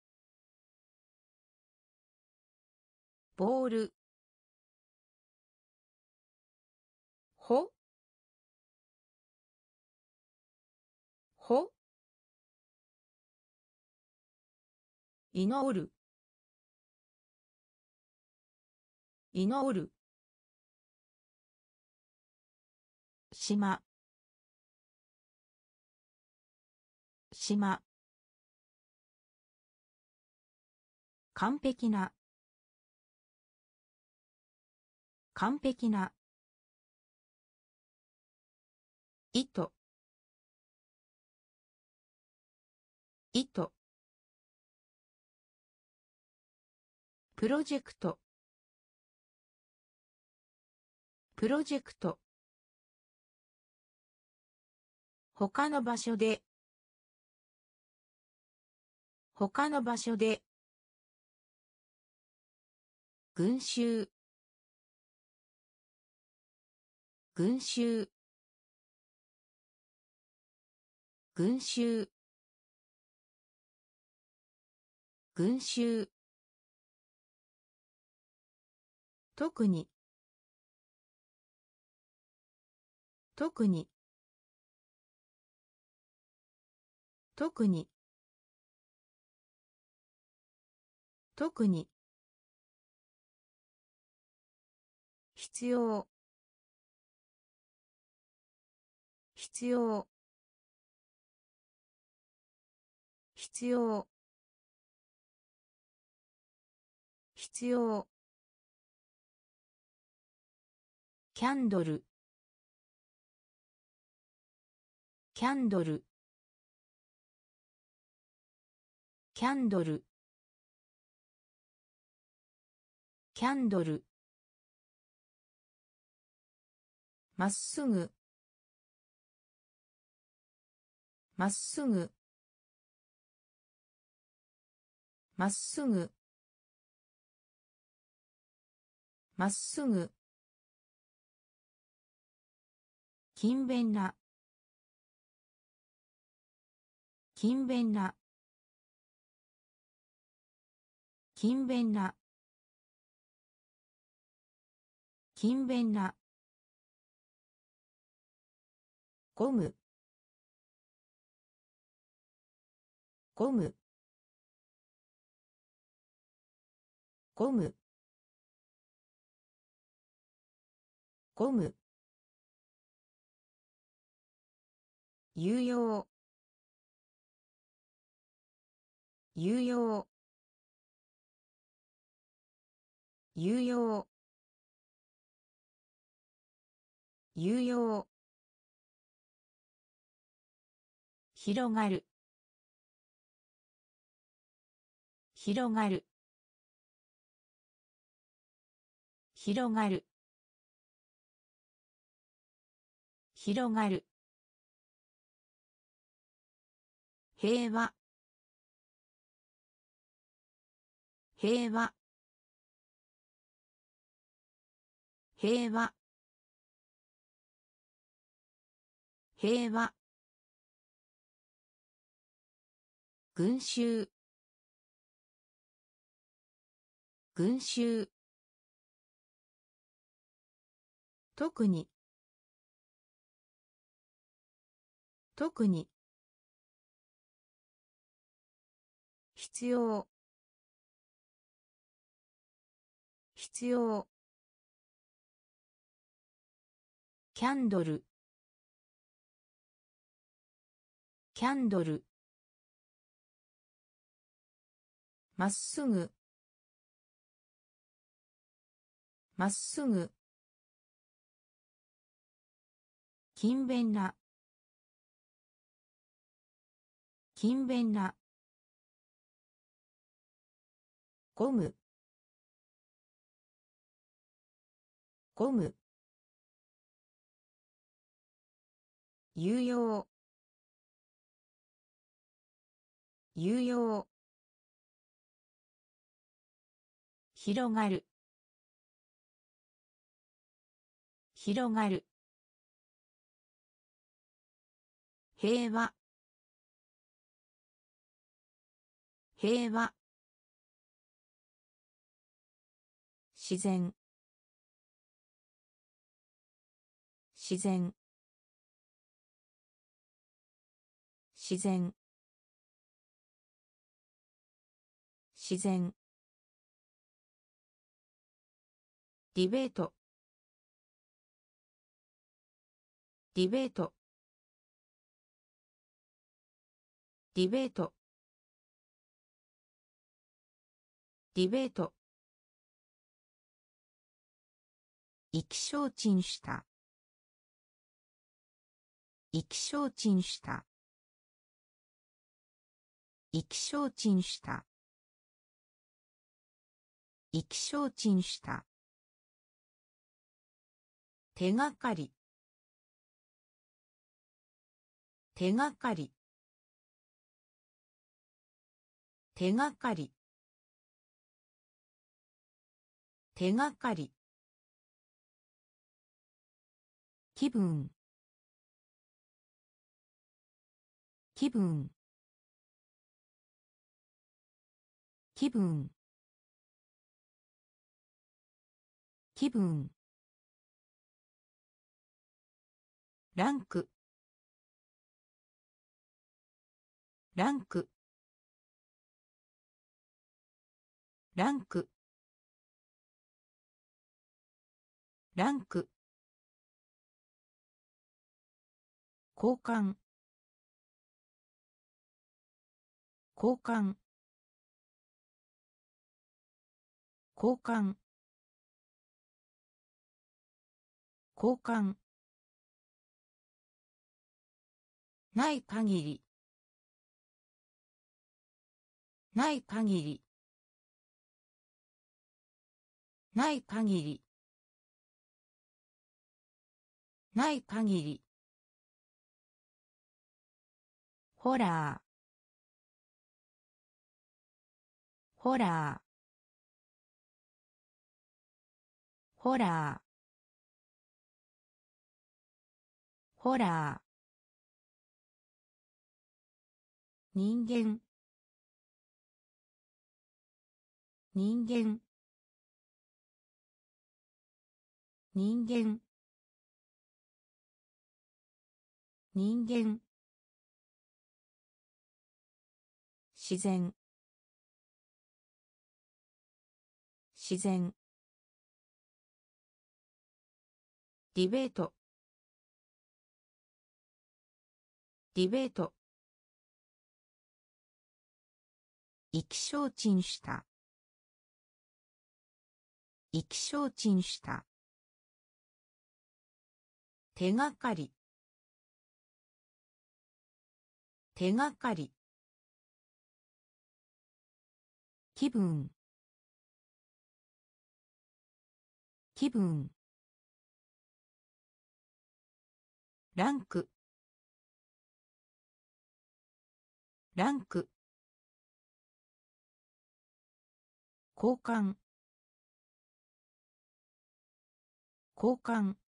ボール。ほ？ほ？祈る。祈る。島。島。完璧な。完璧な。糸。糸。プロジェクト。プロジェクト。他の場所で。他の場所で。群衆。群衆。群衆。群衆。特に。特に。特に。特に。必要。必要。必要。必要。キャンドル。キャンドル。キャンドル。キャンドル。まっすぐ。まっすぐ。まっすぐ。まっすぐ。勤勉な。勤勉な。勤勉な。勤勉な。ゴム。ゴム。ゴム。ゴム。有用。有用。有用。有用。広がる。広がる。広がる。広がる。平和。平和。平和。平和。群衆。群衆。特に。特に。必要。必要。キャンドル。キャンドル。まっすぐ。まっすぐ。勤勉な。勤勉な。ゴム。ゴム。有用。有用。広がる。広がる。平和。平和。自然。自然。自然。自然。ディベート。ディベート。ディベート。ディベート。意気消沈した。意気消沈した。意気消沈した。意気消沈した。手がかり。手がかり。手がかり。手がかり。気分。気分。気分。気分。ランク。ランク。ランク。ランク。交換。交換。交換。交換。ない限り。ない限り。ない限り。ない限り。ホラー。ホラー。ホラー。ホラー。人間。人間。人間。人間。自然。自然。ディベート。ディベート。意気消沈した。意気消沈した。手がかり。手がかり。気分。気分。ランク。ランク。交換。交換。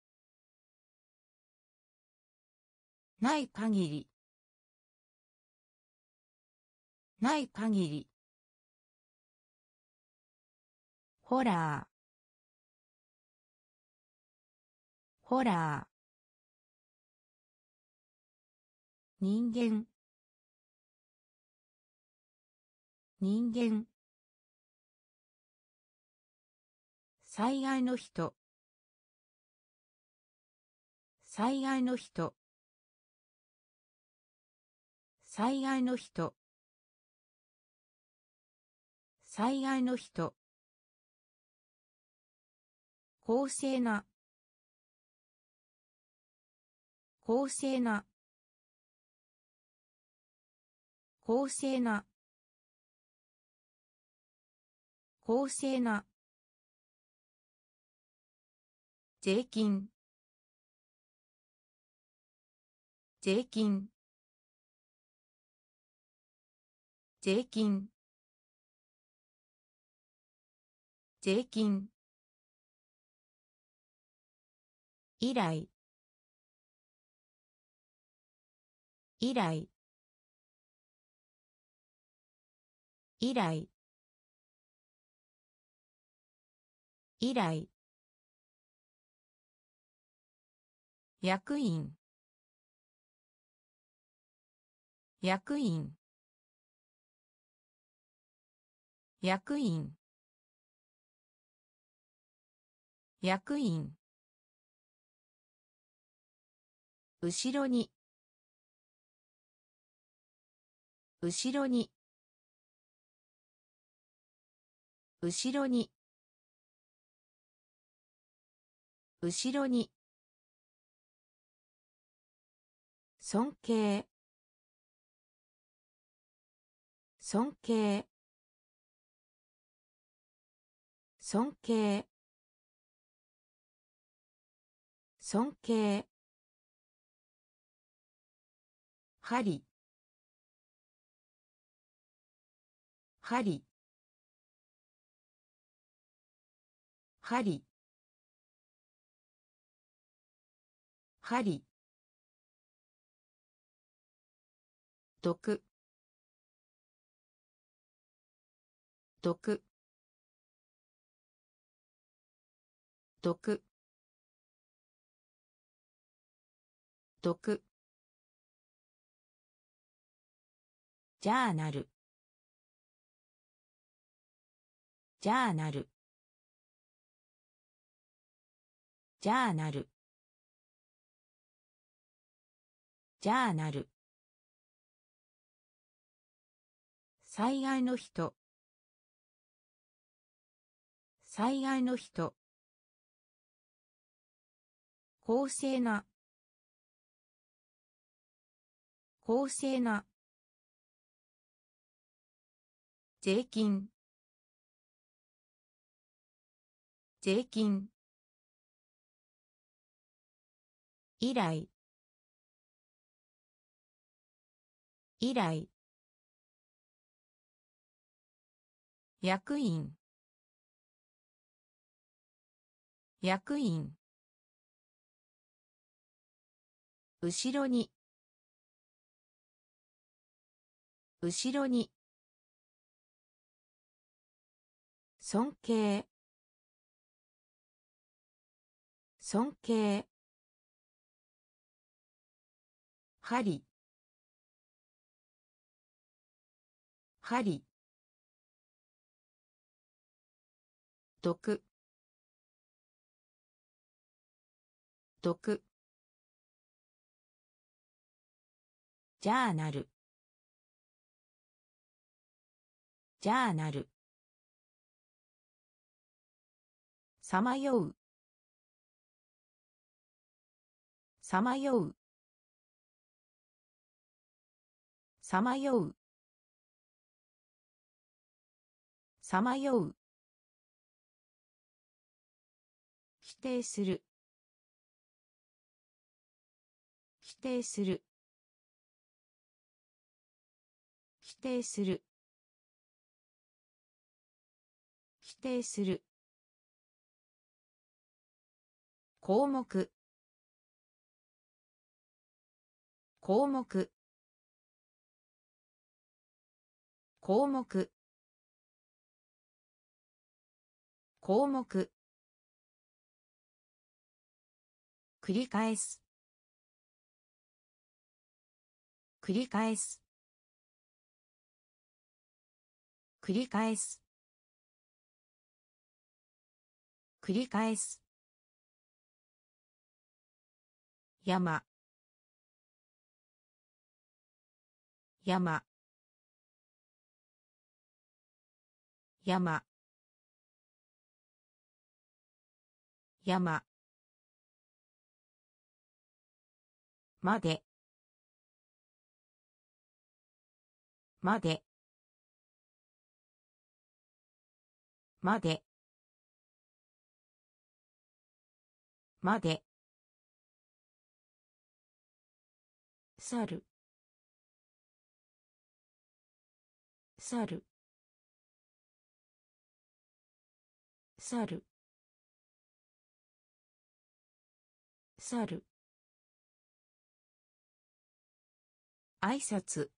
ない限り。ない限り。ホラー。ホラー。人間。人間。災害の人。災害の人。災害の人。災害の人。公正な。公正な。公正な。公正な。税金。税金。税金。税金。依頼依頼依頼依頼役員。役員。役員。役員。後ろに。後ろに。後ろに。後ろに。尊敬。尊敬。尊敬。尊敬。針。針。針。針。毒。毒。毒毒ジャーナル。ジャーナル。ジャーナル。ジャーナル。災害の人。災害の人。公正な。公正な。税金。税金。依頼。依頼。役員。役員。後ろに。後ろに。尊敬。尊敬。針。針。毒。毒。ジャーナルジャーナルさまよう。さまよう。さまよう。さまよう。否定する。否定する。定する。否定する。項目。項目。項目。項目。繰り返す。繰り返す。繰り返す。繰り返す。山。山。山。山。まで。まで。まで。まで。猿。猿。猿。猿。挨拶。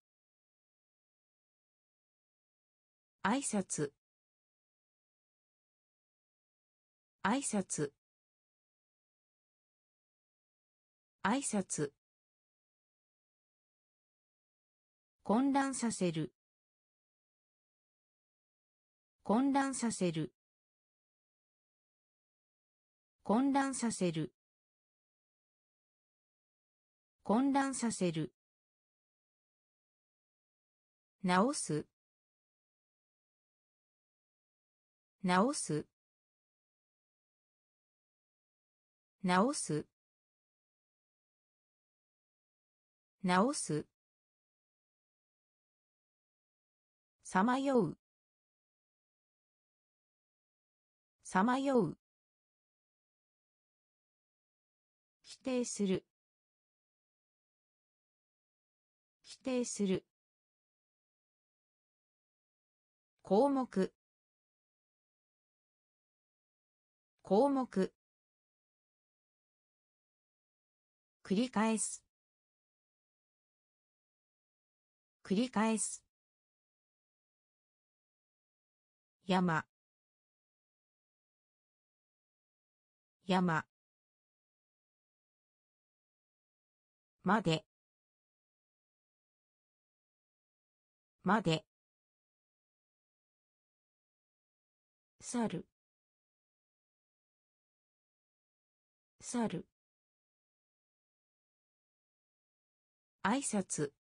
挨拶。挨拶。挨拶。混乱させる。混乱させる。混乱させる。混乱させる。直す。直す。直す。直す。さまよう。さまよう。否定する。否定する。項目。項目。繰り返す。繰り返す。山。山。まで。まで。猿猿挨拶。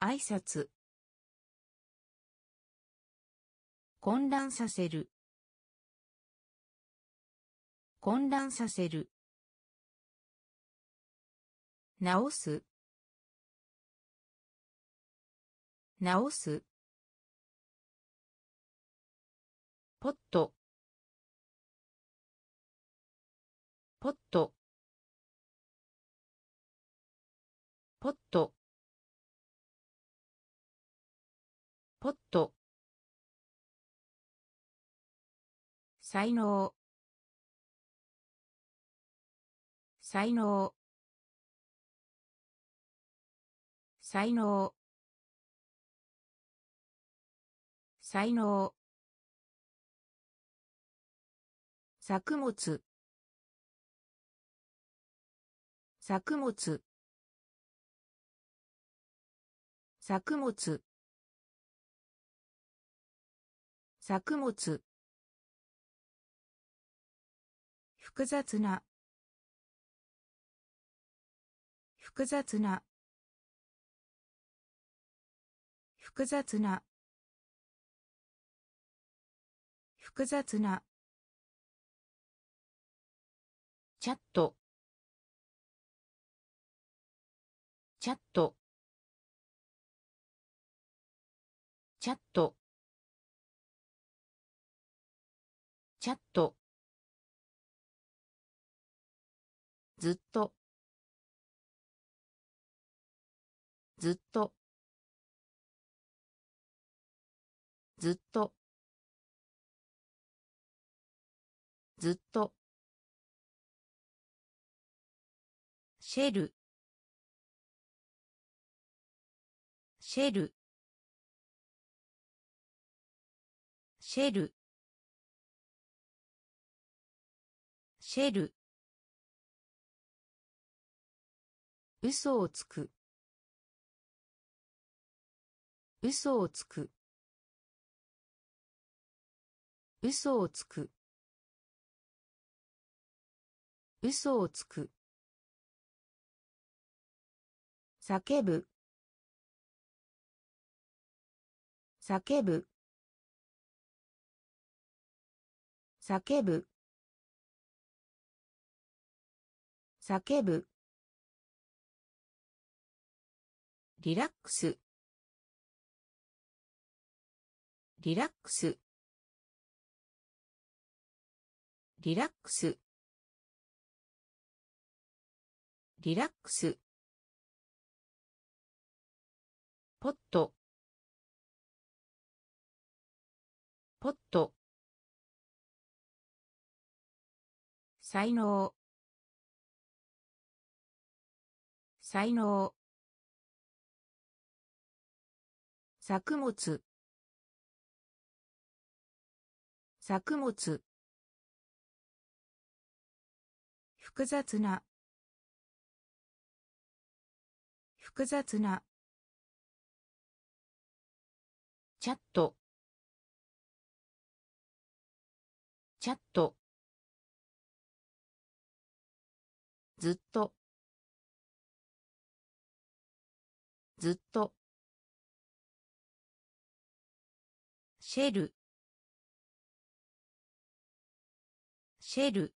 挨拶。混乱させる。混乱させる。直す。直す。ポット。ポット。ポット。ポット。才能。才能。才能。才能。作物。作物。作物。作物。複雑な。複雑な。複雑な。複雑な。チャット。チャット。チャット。チャット。ずっと。ずっと。ずっと。ずっと。シェル。シェル。シェル。シェル。嘘をつく。嘘をつく。嘘をつく。嘘をつく。叫ぶ。叫ぶ叫ぶ。叫ぶ。リラックス。リラックス。リラックス。リラックス。ポット。ポット。才能。才能。作物。作物。複雑な。複雑な。チャット。チャット。ずっと。ずっと。シェル。シェル。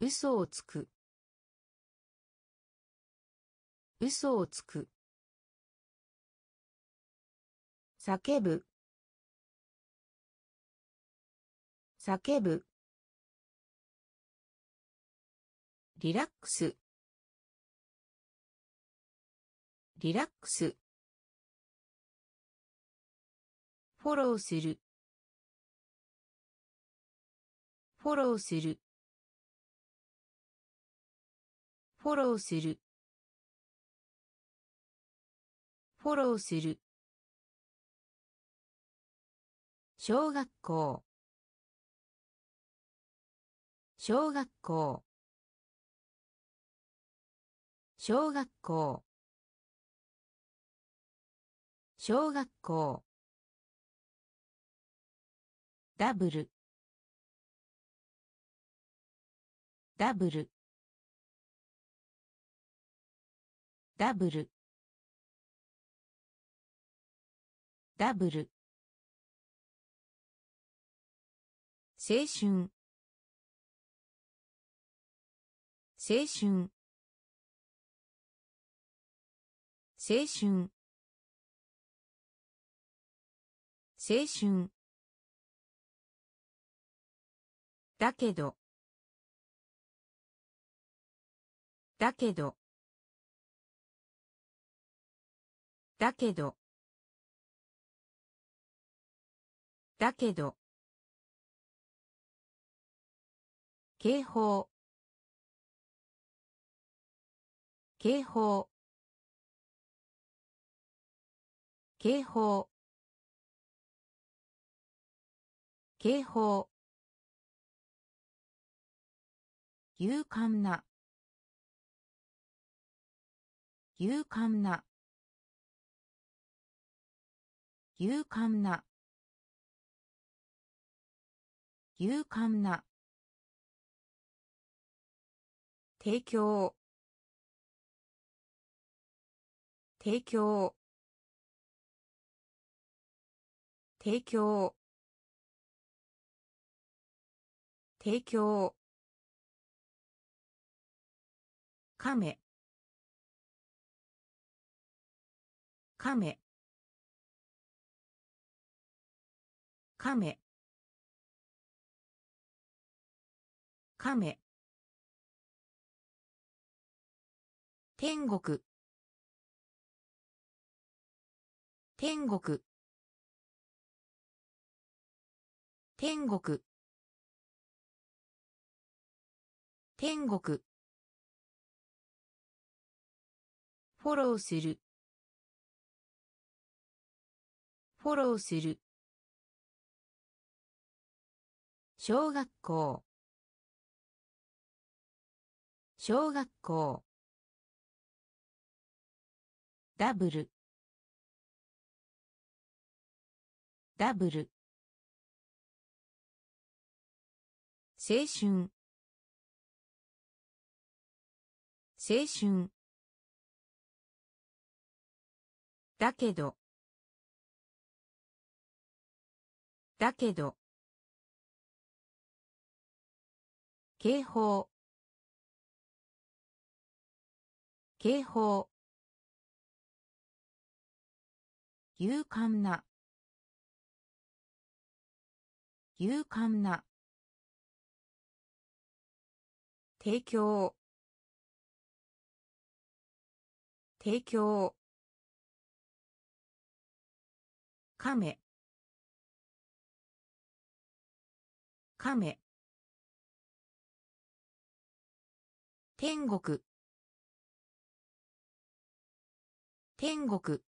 嘘をつく。嘘をつく。叫ぶ。叫ぶ。リラックス。リラックス。フォローする。フォローする。フォローする。フォローする。小学校。小学校。小学校。小学校。ダブル。ダブル。ダブル。ダブル。青春。青春。青春。青春。だけど。だけど。だけど。だけど。警報。警報。警報。警報。勇敢な。勇敢な。勇敢な。勇敢な。提供。提供。提供。提供。カメカメカメカメ天国。天国。天国。天国。フォローする。フォローする。小学校。小学校。ダブル。ダブル。青春。青春。だけど。だけど。警報。警報。勇敢な。勇敢な。提供。提供。亀。亀。天国。天国。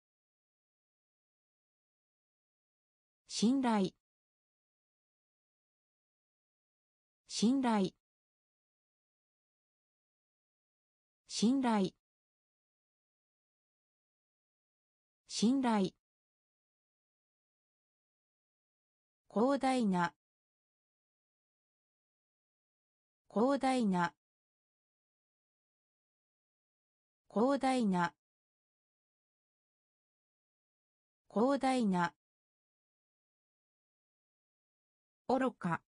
信頼。信頼。信頼。信頼。広大な。広大な。広大な。広大な。愚か。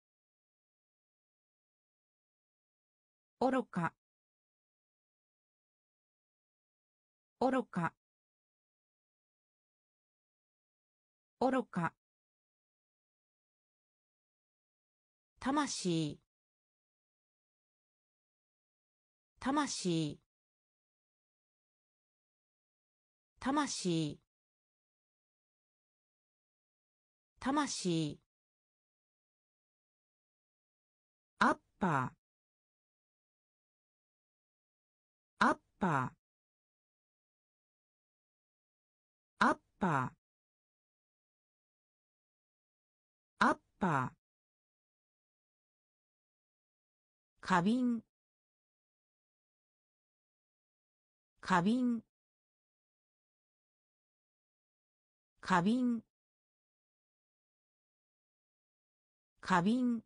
愚か。愚か。愚か。魂。魂。魂。魂。アッパー。アッパー。パー。アッパー。花瓶。花瓶。花瓶。花瓶。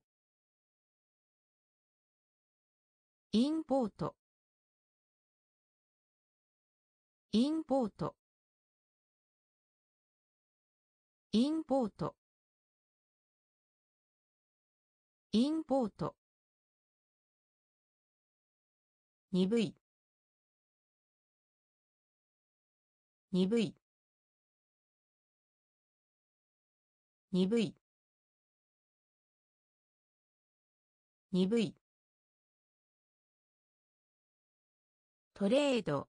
インポート。インポート。インポート。インポート。鈍い。鈍い。鈍い。鈍い。トレード。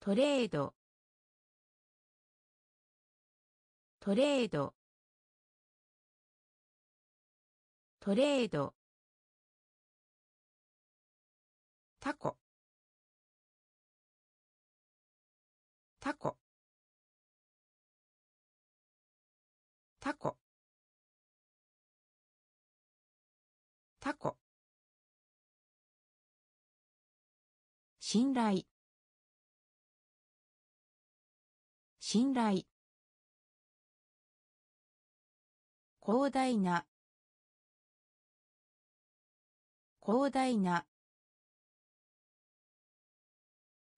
トレード。トレード。トレード。タコ。タコ。タコ。タコ。信頼。信頼。広大な広大な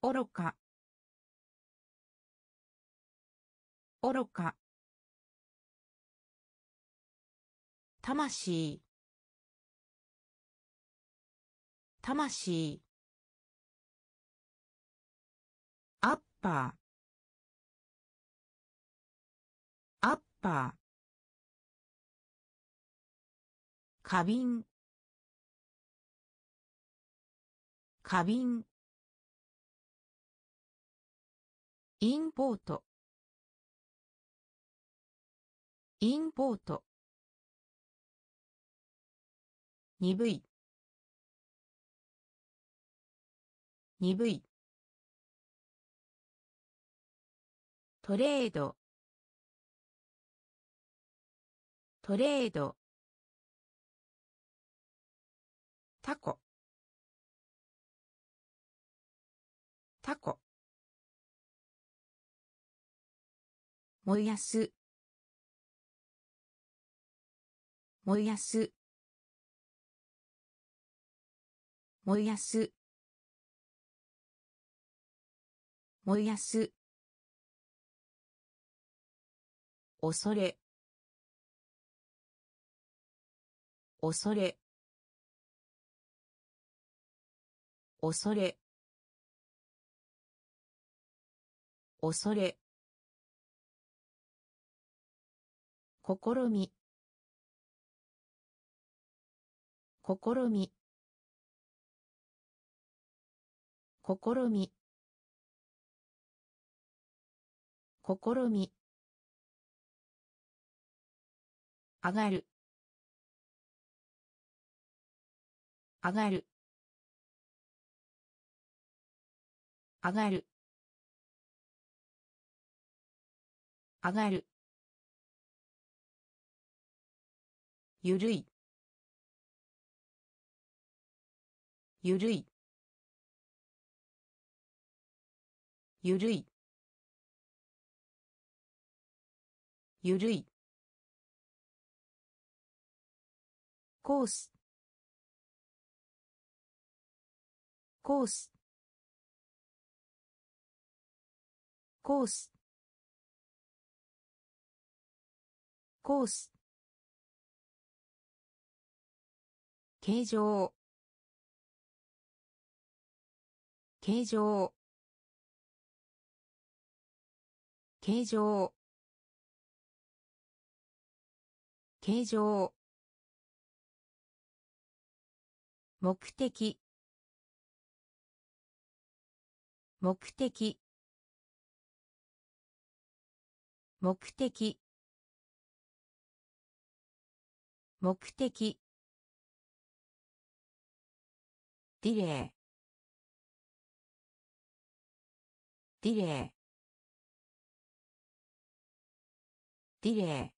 愚か愚か魂魂アッパーアッパー。花瓶。花瓶。インポート。インポート。鈍い。鈍い。トレード。トレード。タコ。タコ。燃やす。燃やす。燃やす。燃やす。恐れ。恐れ。恐れ。恐れ。試み。試み。試み。試み上がる。上がる。上がる。上がる。ゆるい。ゆるい。ゆるい。ゆるい。コース。コース。コース。コース。形状。形状。形状。形状。目的。目的。目的。目的。ディレイ。ディレイ。ディレイ。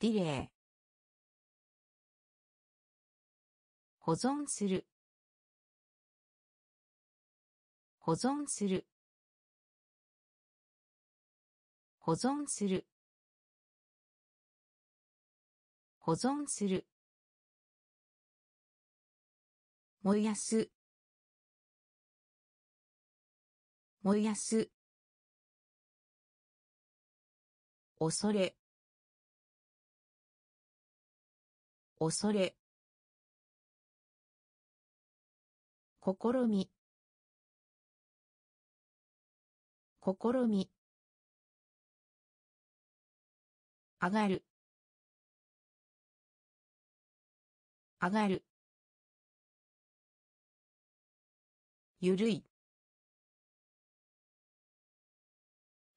ディレイ。保存する。保存する。保存する。保存する。燃やす。燃やす。恐れ。恐れ。試み。試み。上がる。上がる。ゆるい。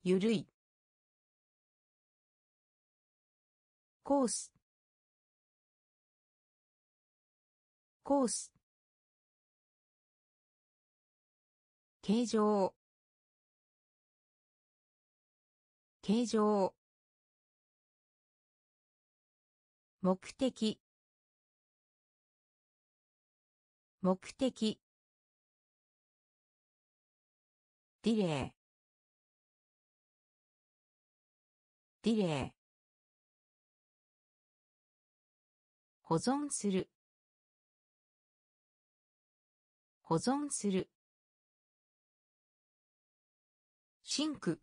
ゆるい。コース。コース。形状。形状。目的。目的。ディレイ。ディレイ。保存する。保存する。シンク。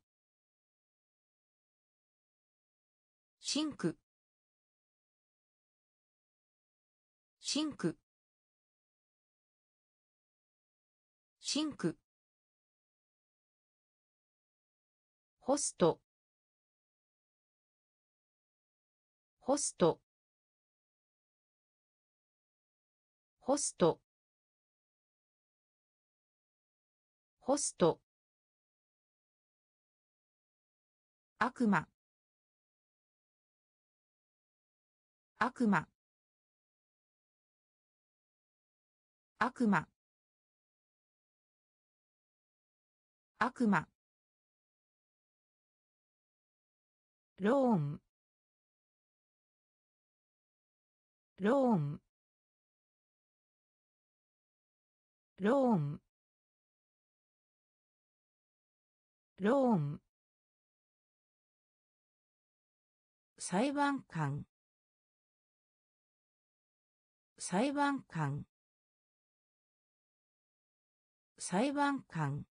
シンク。シンク。シンク。ホスト。ホスト。ホスト。ホスト。悪魔。悪魔。悪魔。悪魔。ローン。ローン。ローン。ローン。裁判官。裁判官。裁判官。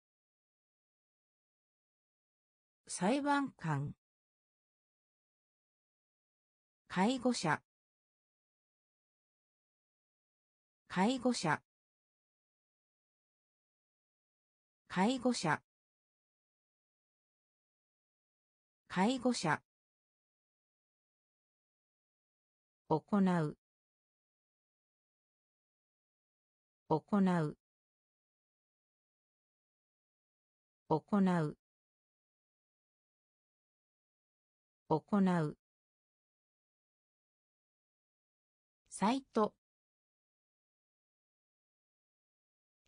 裁判官。介護者。介護者。介護者。介護者。行う。行う。行う。行う。サイト。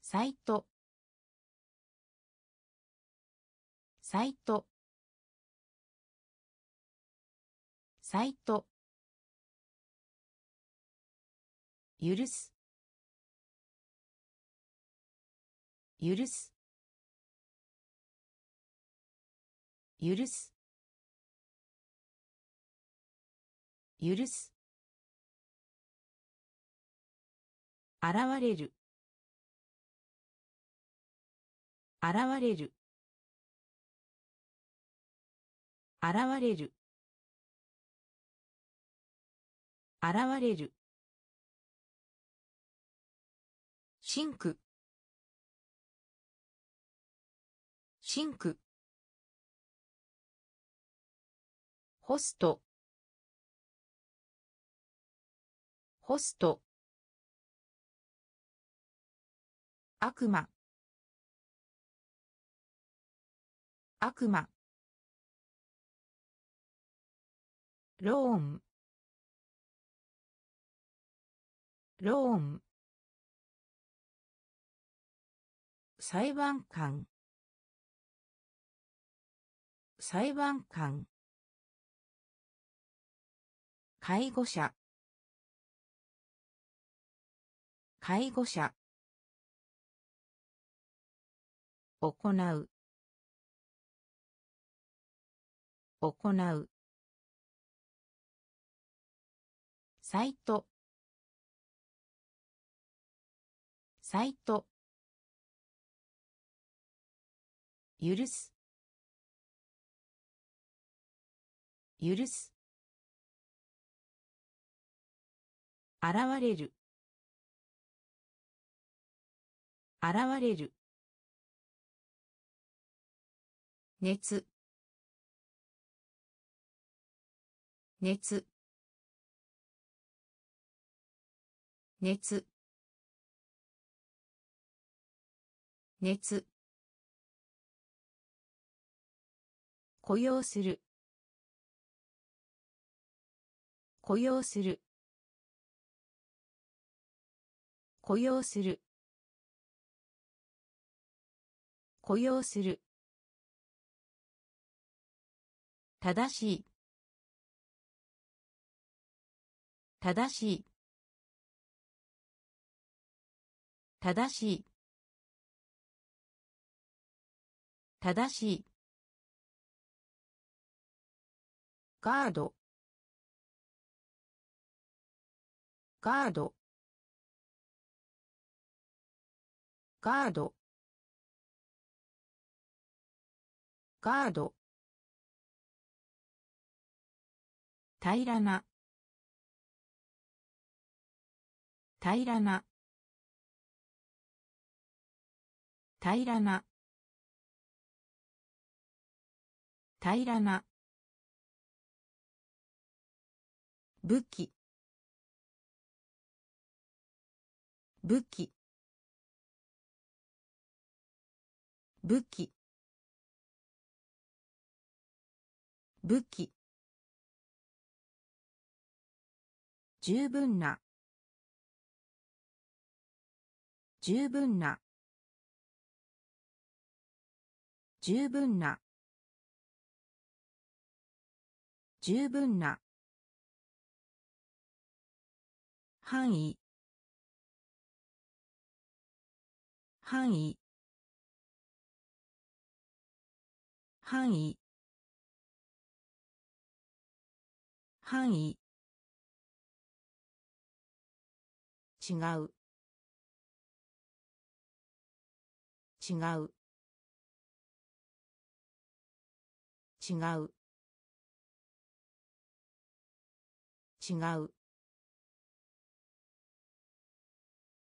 サイト。サイト。サイト。許す。許す。許す。許す。現れる。現れる。現れる。現れる。シンク。シンク。ホスト。ホスト。悪魔。悪魔。ローン。ローン。裁判官。裁判官。介護者。介護者。行う。行う。サイト。サイト。許す。許す。現れる。現れる。熱。熱。熱。熱。雇用する。雇用する。雇用する。雇用する。正しい。正しい。正しい。正しい。ガード。ガード。ガード。ガード。平らな。平らな。平らな。平らな。武器。武器。武器。武器。十分な。十分な。十分な。十分な。範囲。範囲。範囲。範囲。違う。違う。違う。違う。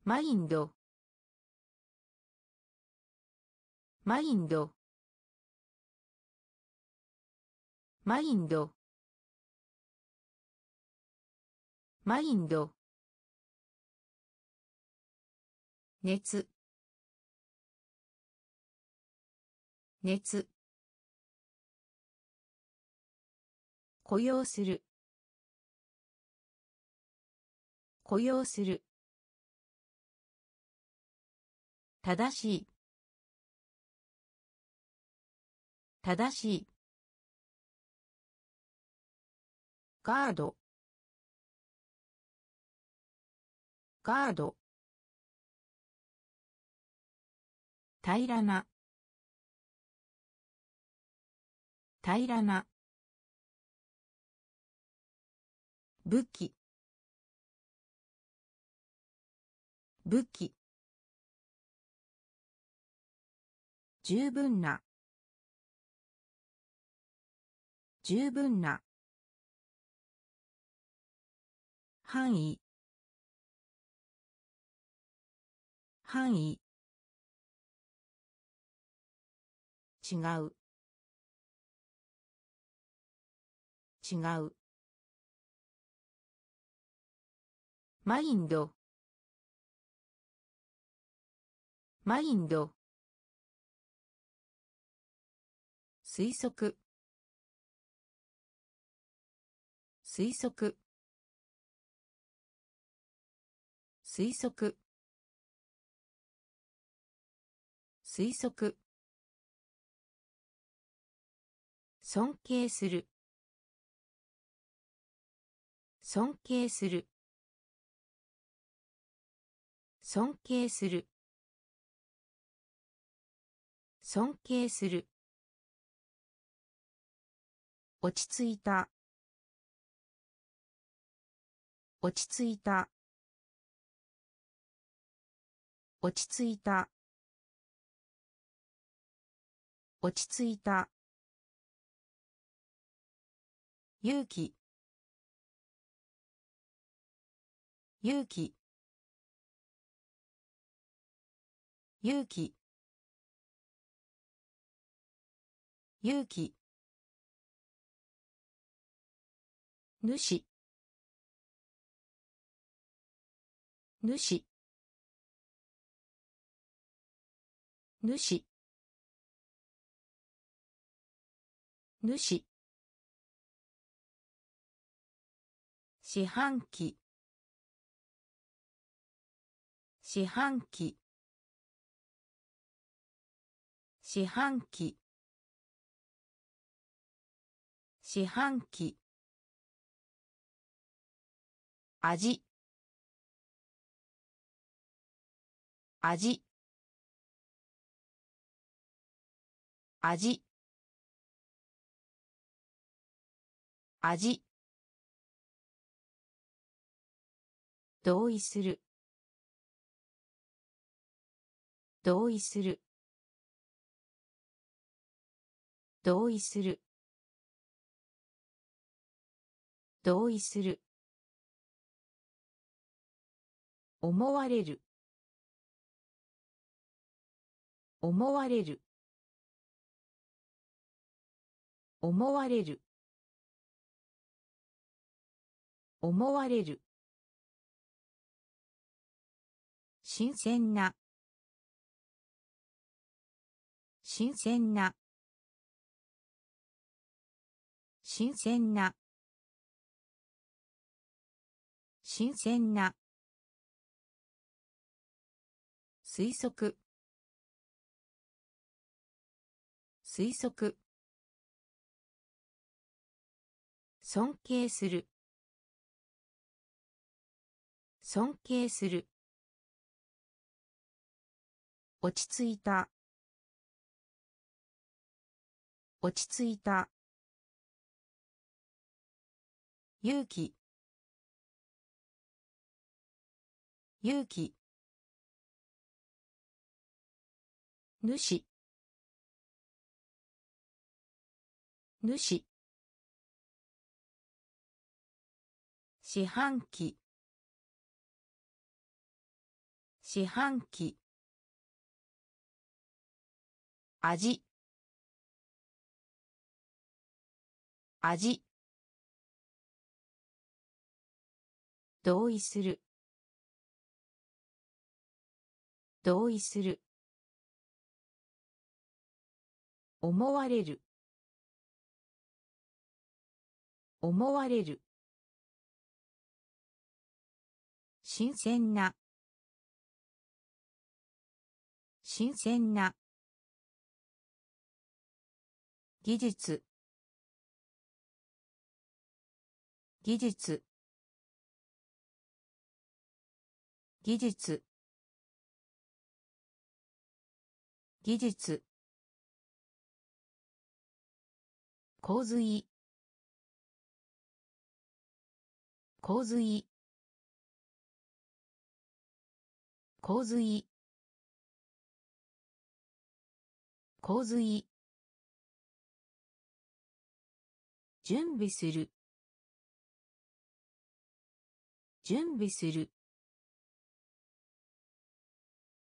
マインド。マインド。マインド。マインド。熱。熱。雇用する。雇用する。正しい。正しい。ガード。ガード。平らな。平らな。武器。武器。十分な。十分な。範囲。範囲。違う。違う。マインド。マインド。推測。推測。推測。推測。尊敬する。尊敬する。尊敬する。尊敬する。落ち着いた。落ち着いた。落ち着いた。落ち着いた。勇気。勇気。勇気。勇気。主。主。主。主。四半期。四半期。四半期。四半期。味。味。味。味。同意する。同意する。同意する。同意する。思われる。思われる。思われる。思われる。新鮮な。新鮮な。新鮮な。新鮮な。推測。推測。尊敬する。尊敬する。落ち着いた。落ち着いた。勇気。勇気。主。主。四半期。四半期。味。味。同意する。同意する。思われる。思われる。新鮮な。新鮮な。技術。技術。技術。技術。洪水。洪水。洪水。洪水。準備する。準備する。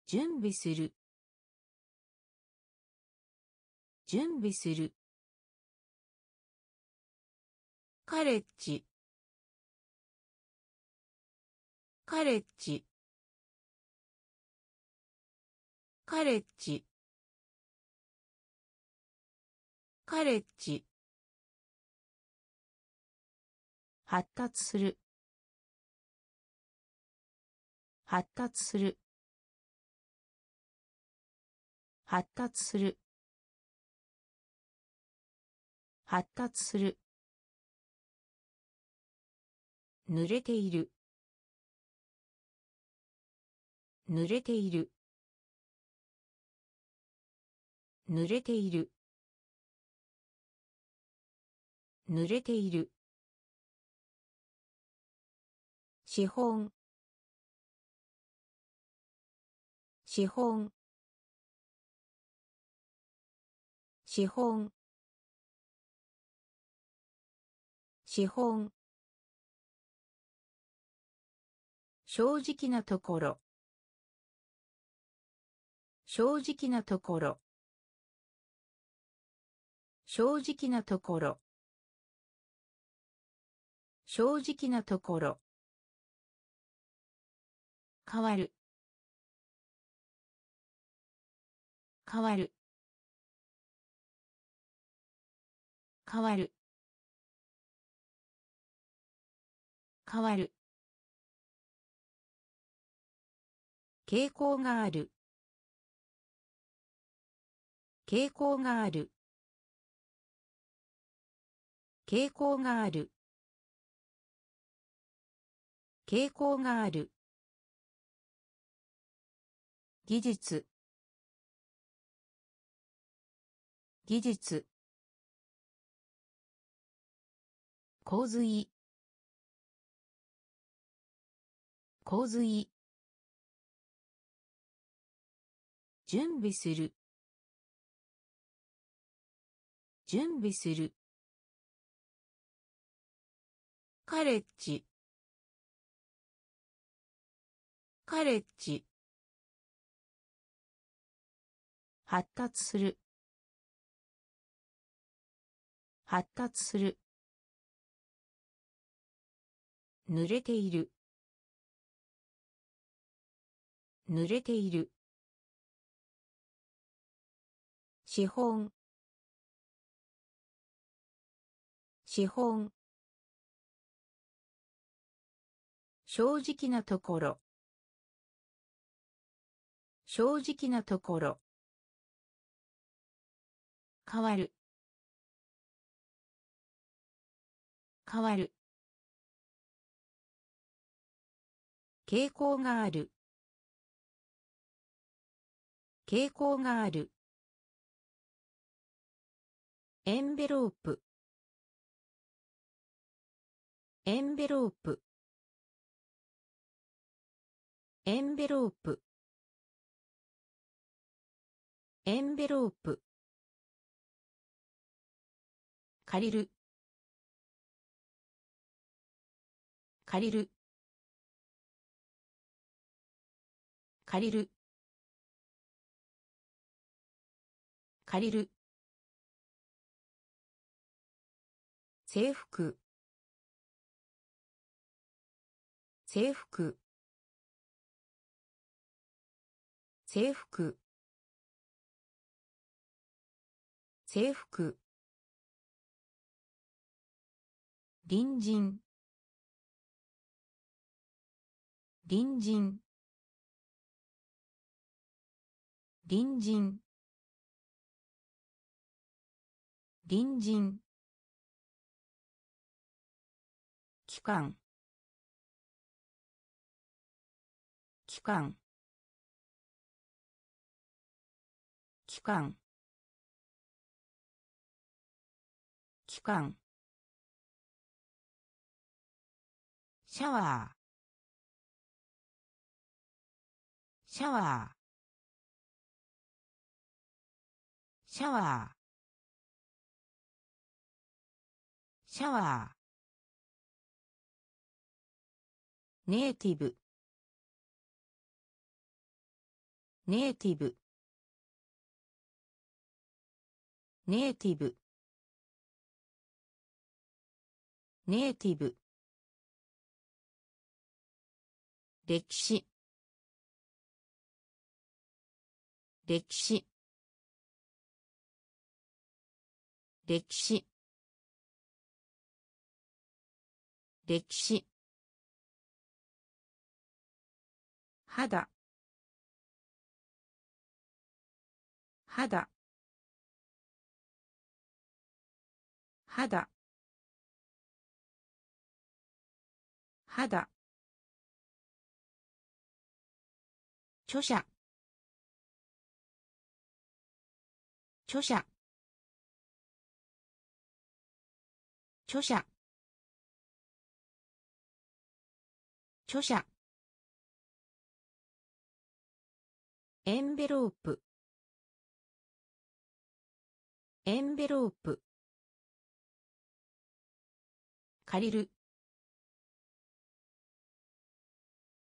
準備する。準備する。カレッジ。カレッジ。カレッジ。カレッジ。発達する。発達する。発達する。発達する。濡れている。濡れている。濡れている。濡れている。資本資本資本資本正直なところ。正直なところ。正直なところ。正直なところ。変わる。変わる。変わる。変わる。傾向がある。傾向がある。傾向がある。傾向がある。技術。技術。洪水。洪水。準備する。準備する。カレッジ。カレッジ。発達する。発達する。濡れている。濡れている。資本。資本。正直なところ。正直なところ。変わる。変わる。傾向がある。傾向がある。エンベロープ。エンベロープ。エンベロープ。エンベロープ。借りる。借りる。借りる。借りる。制服。制服。制服。制服。隣人。隣人。隣人。隣人。期間期間期間。期間。シャワー。シャワー。シャワー。シャワー。ネイティブ。ネイティブ。ネイティブ。ネイティブ。歴史。歴史。歴史。歴史。肌。肌。肌。肌。著者。著者。著者。著者。エンベロープ。エンベロープ。借りる。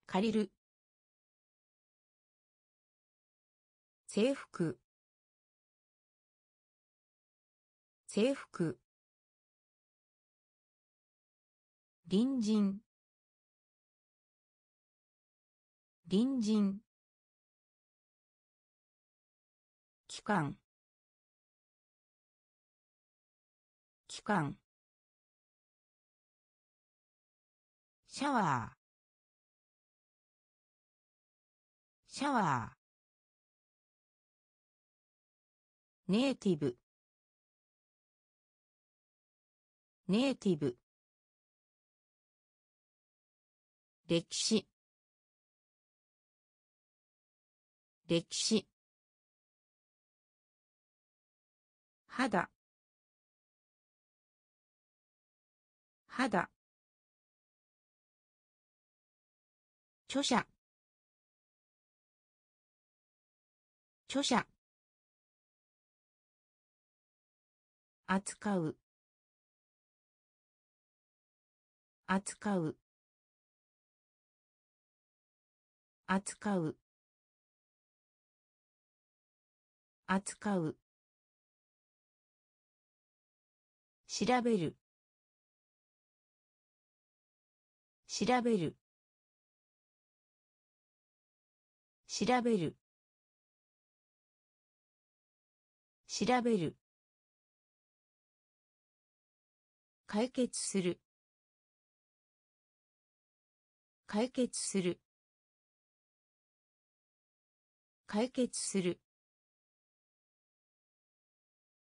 借りる。制服。制服。隣人。隣人。期間期間シャワー。シャワー。ネイティブ。ネイティブ。歴史。歴史。肌。肌。著者。著者。扱う。扱う。扱う。扱う。調べる。調べる。調べる。調べる。解決する。解決する。解決する。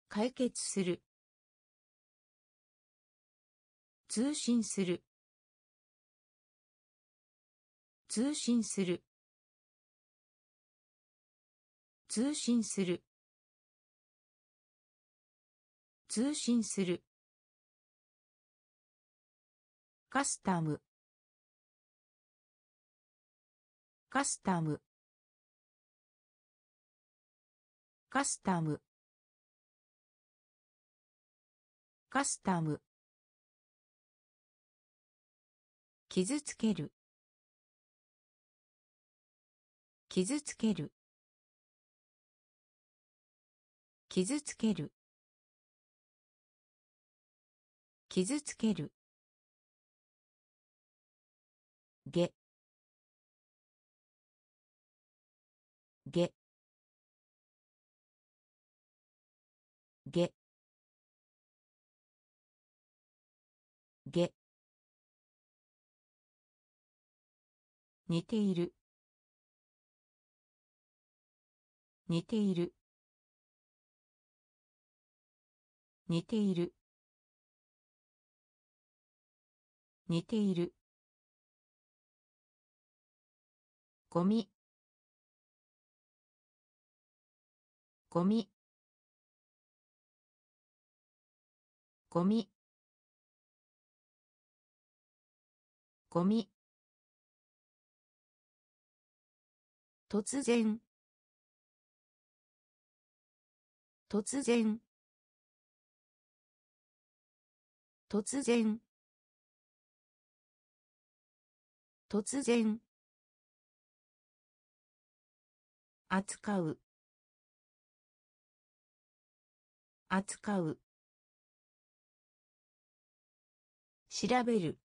解決する。通信する。通信する。通信する。通信する。カスタム。カスタム。カスタム。カスタム。傷つける。傷つける。傷つける。傷つける。げ。げ。げ。げ。似ている。似ている。似ている。似ている。ゴミ。ゴミ。ゴミ。ゴミ。突然。突然。突然。突然。扱う。扱う。調べる。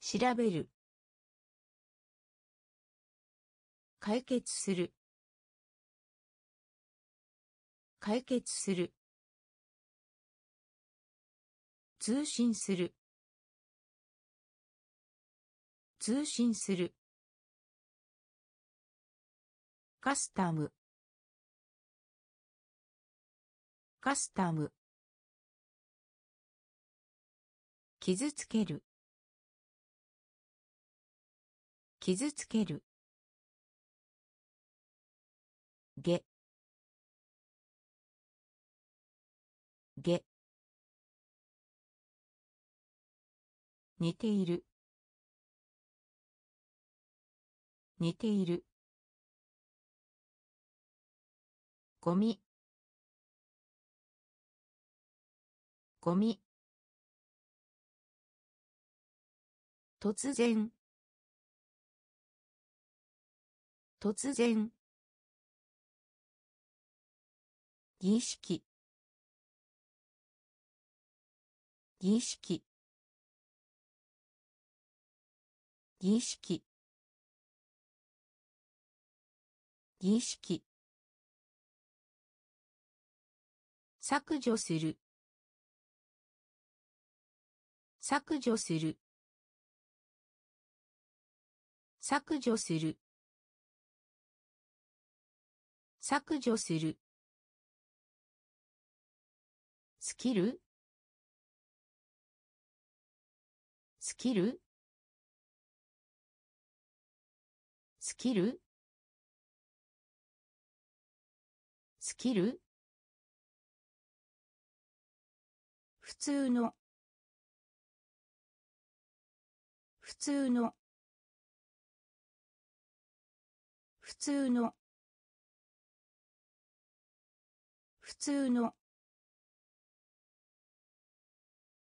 調べる。解決する。解決する。通信する。通信する。カスタム。カスタム。傷つける。傷つける。げ。げ。似ている。似ている。ゴミ。ゴミ。突然。突然。儀式。儀式。儀式。儀式。削除する。削除する。削除する。削除する。スキルスキルスキルスキル普通の。普通の。普通の。普通の。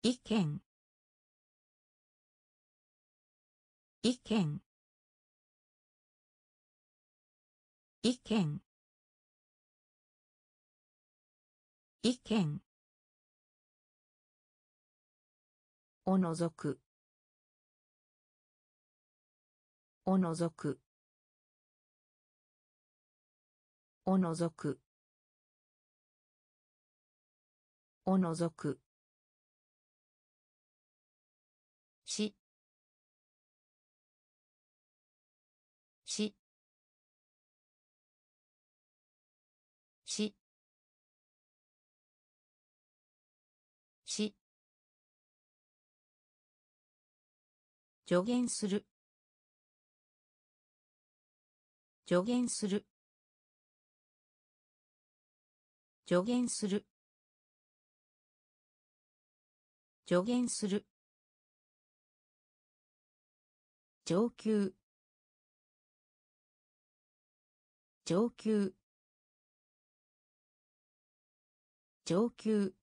意見。意見。意見。意見。おのぞく。おのぞく。おのぞく。おのぞく。助言する。助言する。助言する。助言する。上級。上級。上級。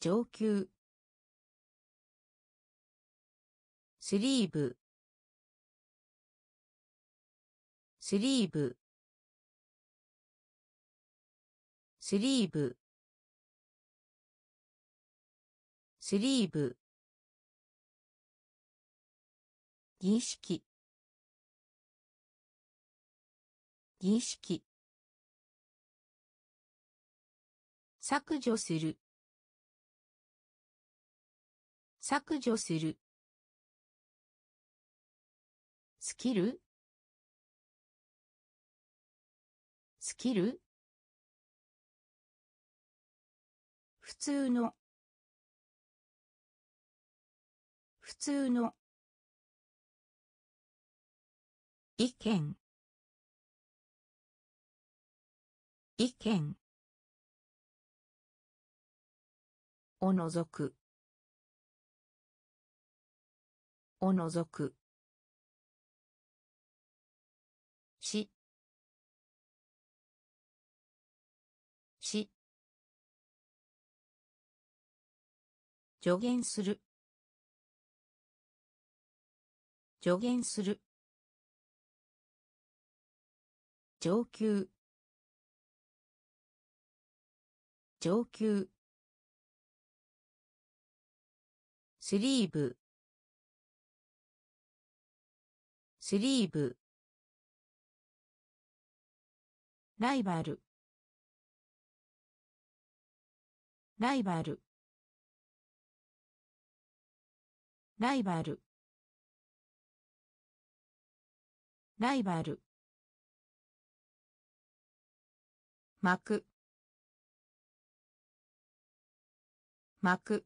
上級。スリーブ。スリーブ。スリーブ。スリーブ。儀式。儀式。削除する。削除する。スキル？スキル？普通の。普通の。意見。意見。おのぞく。おのぞく。助言する。助言する。上級。上級。スリーブ。スリーブ。ライバル。ライバル。ライバル。ライバル。巻く巻く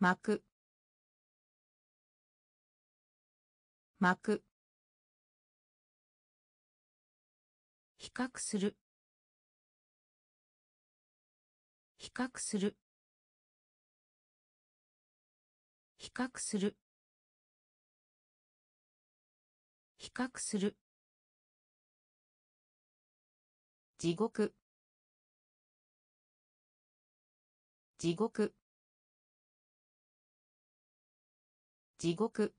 巻く巻く比較する。比較する。較する。比較する。地獄。地獄。地獄。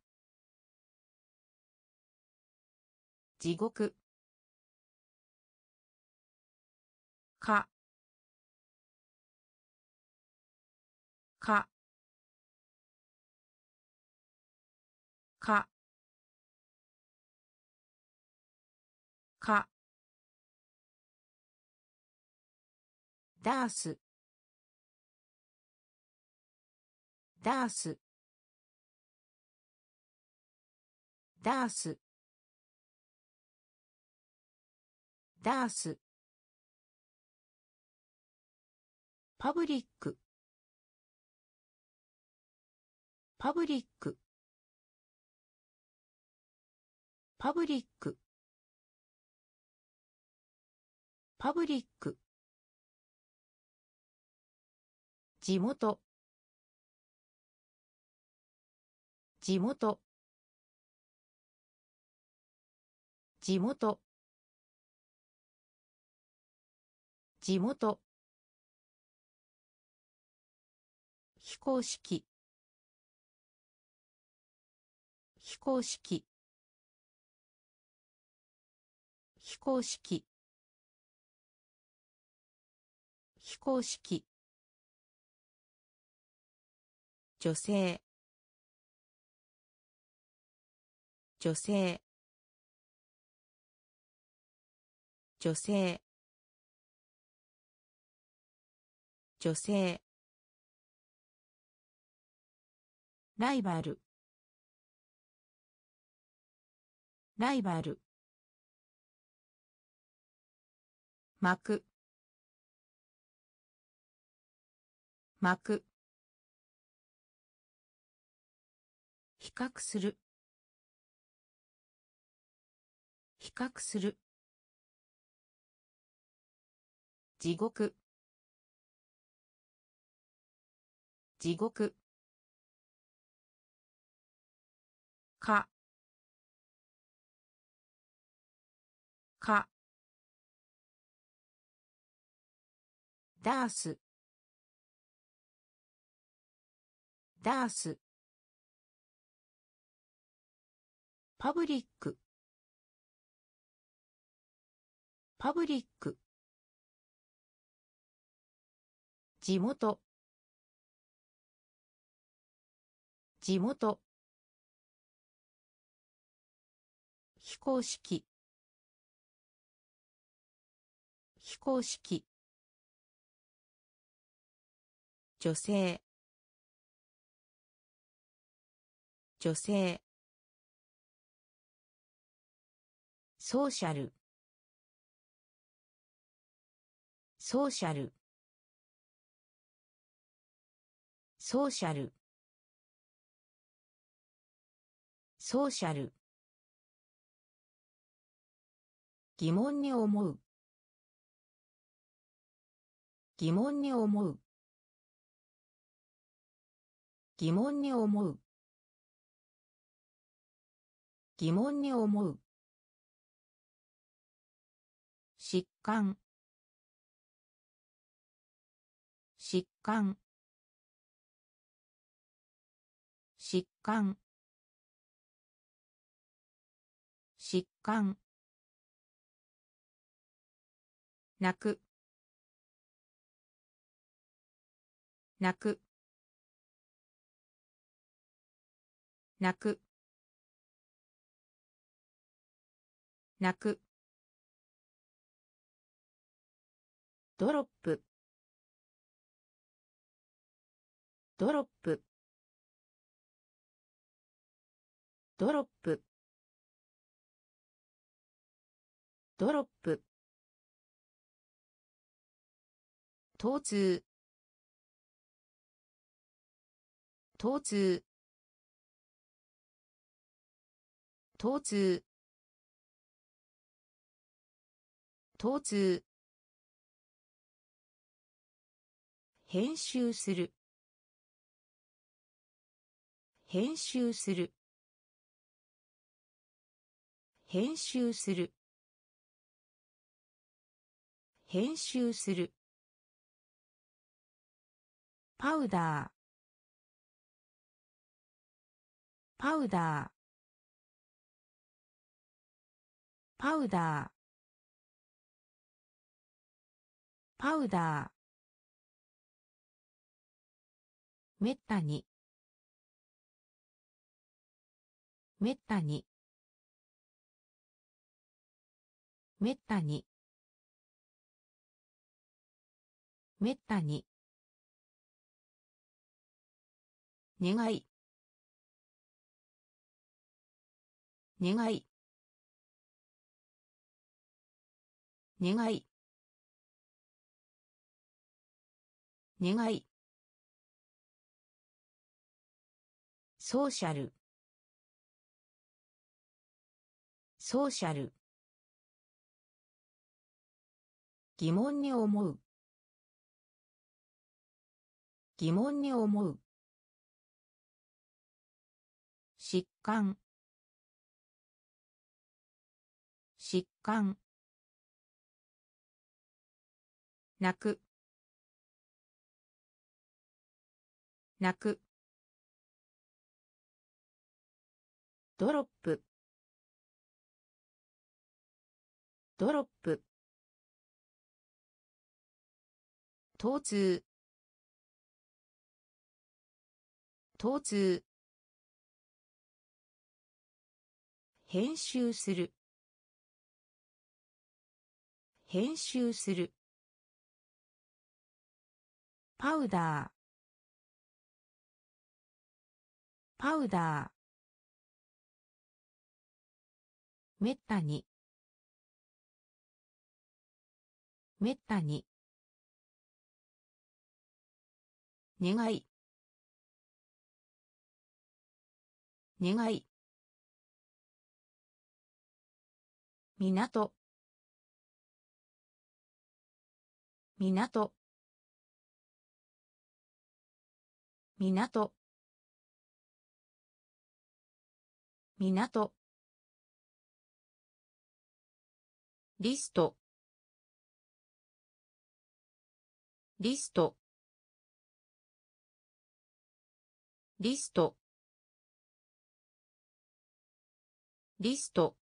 地獄。か。か。か。か。ダース。ダース。ダース。ダース。パブリック。パブリック。パブリック。パブリック。地元。地元。地元。地元。非公式。非公式。公式。非公式。女性。女性。女性。女性。ライバル。ライバル。幕。幕。比較する。比較する。地獄。地獄。か。か。ダース。ダース。パブリック。パブリック。地元。地元。非公式。非公式。女性。女性。ソーシャル。ソーシャル。ソーシャル。ソーシャル。疑問に思う。疑問に思う。疑問に思う。疑問に思う。疾患。疾患。疾患。疾患。泣く。泣く。泣く。泣く。ドロップ。ドロップ。ドロップ。ドロップ。疼痛疼痛疼痛。疼痛。編集する。編集する。編集する。編集する。パウダー。パウダー。パウダー。パウダー。めったに。めったに。めったに。めったに。願い。願い。願い。願い。ソーシャル。ソーシャル。疑問に思う。疑問に思う。疾患。疾患。泣く。泣く。ドロップ。ドロップ。疼痛。疼痛。編集する。編集する。パウダー。パウダー。めったに。めったに。願い。願い。港港港。港。リスト。リスト。リスト。リスト。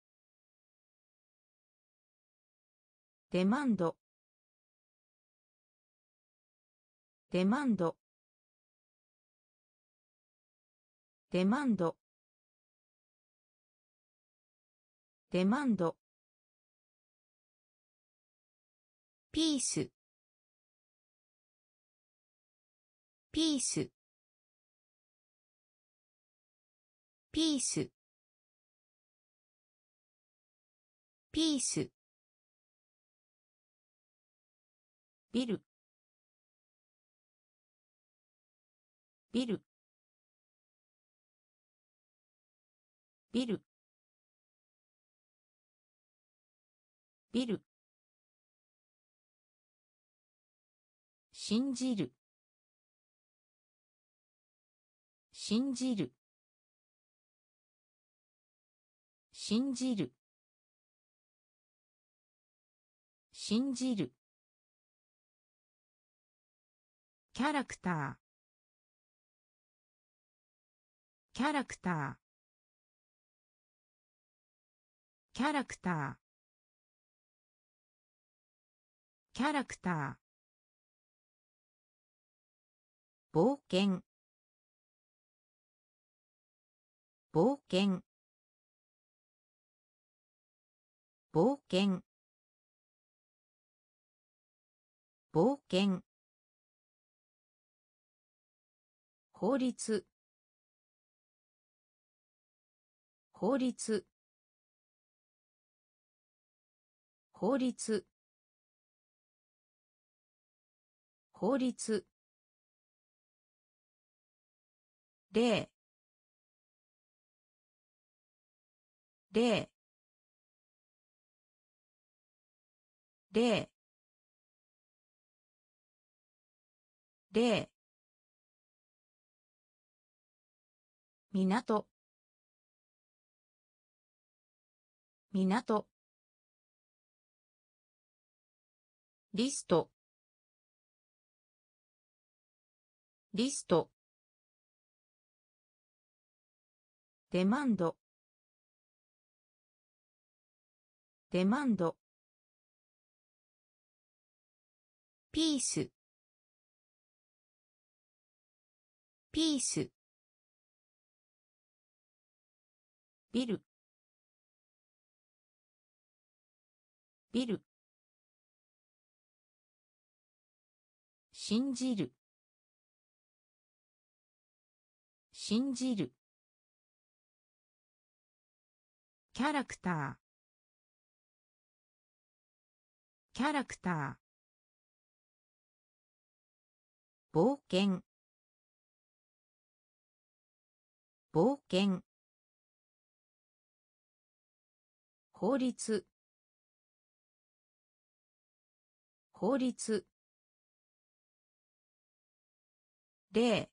デマンド。デマンド。デマンドデマンドピースピースピースピースビルビルビル。ビル。信じる。信じる。信じる。信じる。キャラクター。キャラクター。キャラクター。キャラクター。冒険。冒険。冒険。冒険。法律。法律。法律。法律。例。例。例。例。港。港。リスト。リスト。デマンド。デマンド。ピース。ピース。ビル。ビル。信じる。信じる。キャラクター。キャラクター。冒険。冒険。法律。法律。例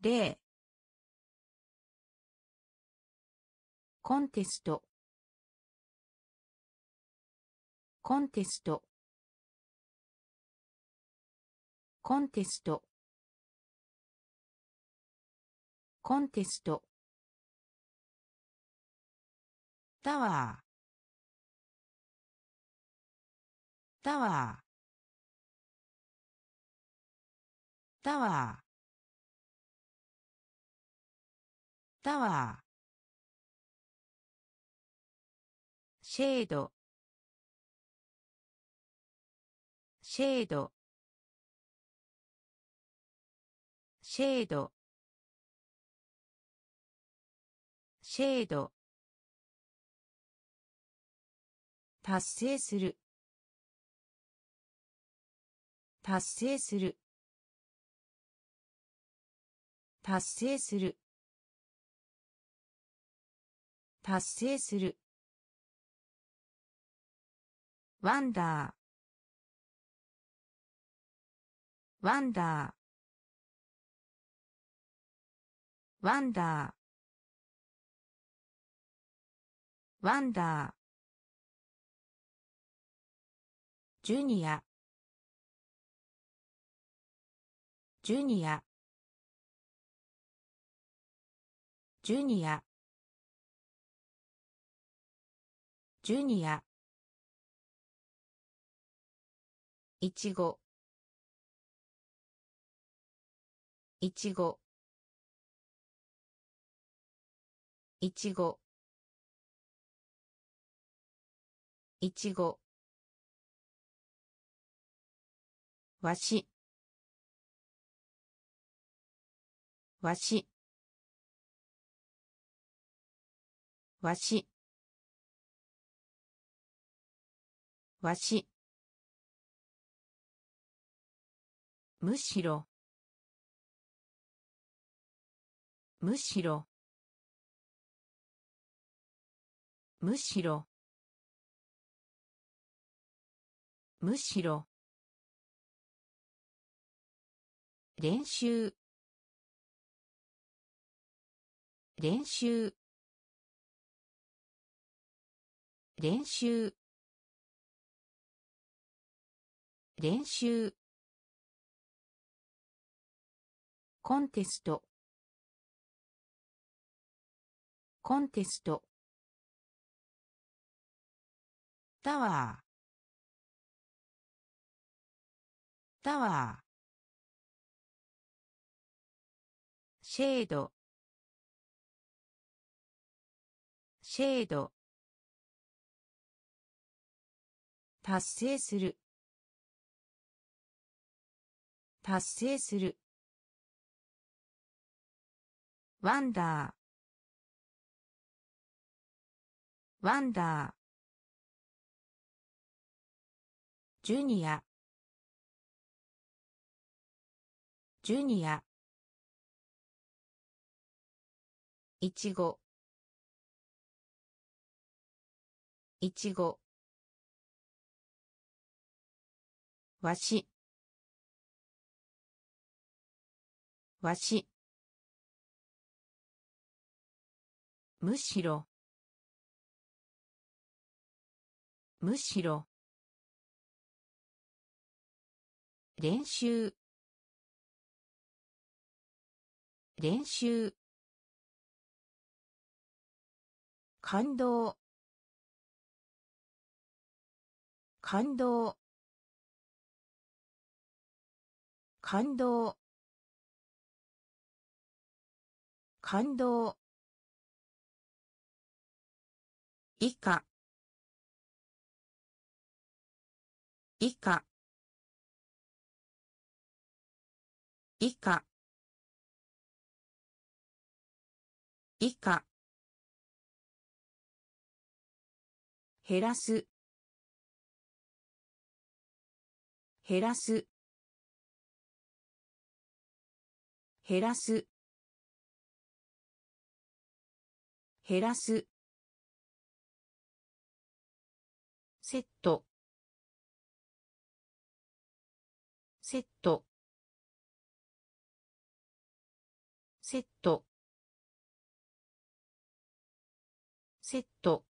例コンテスト。コンテスト。コンテスト。コンテスト。タワー。タワー。タワータワーシェード。シェード。シェード。シェード。達成する。達成する。達成する。達成する。ワンダー。ワンダー。ワンダー。ワンダー。ジュニア。ジュニア。ジュニア。ジュニア。いちごいちごいちごいちごわし。わし。わしわしむしろ。むしろ。むしろ。むしろ。練習。練習。練習。練習。コンテスト。コンテスト。タワー。タワー。シェード。シェード。達成する。達成する。ワンダー。ワンダー。ジュニア。ジュニア。いちごいちごわしわしむしろ。むしろ。練習。練習。感動。感動。感動。感動。以下。以下。以下。以下。減らす。減らす。減らす。減らす。セット。セット。セット。セット。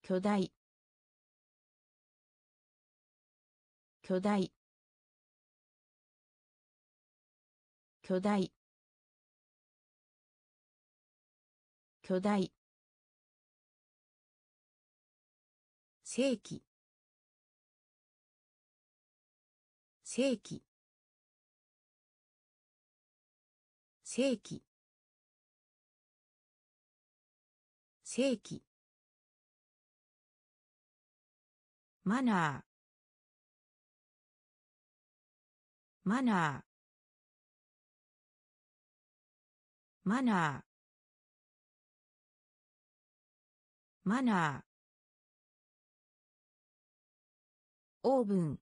巨大。巨大。巨大。巨大。世紀世紀世紀世紀マナー。マナー。マナー。マナー。オーブン。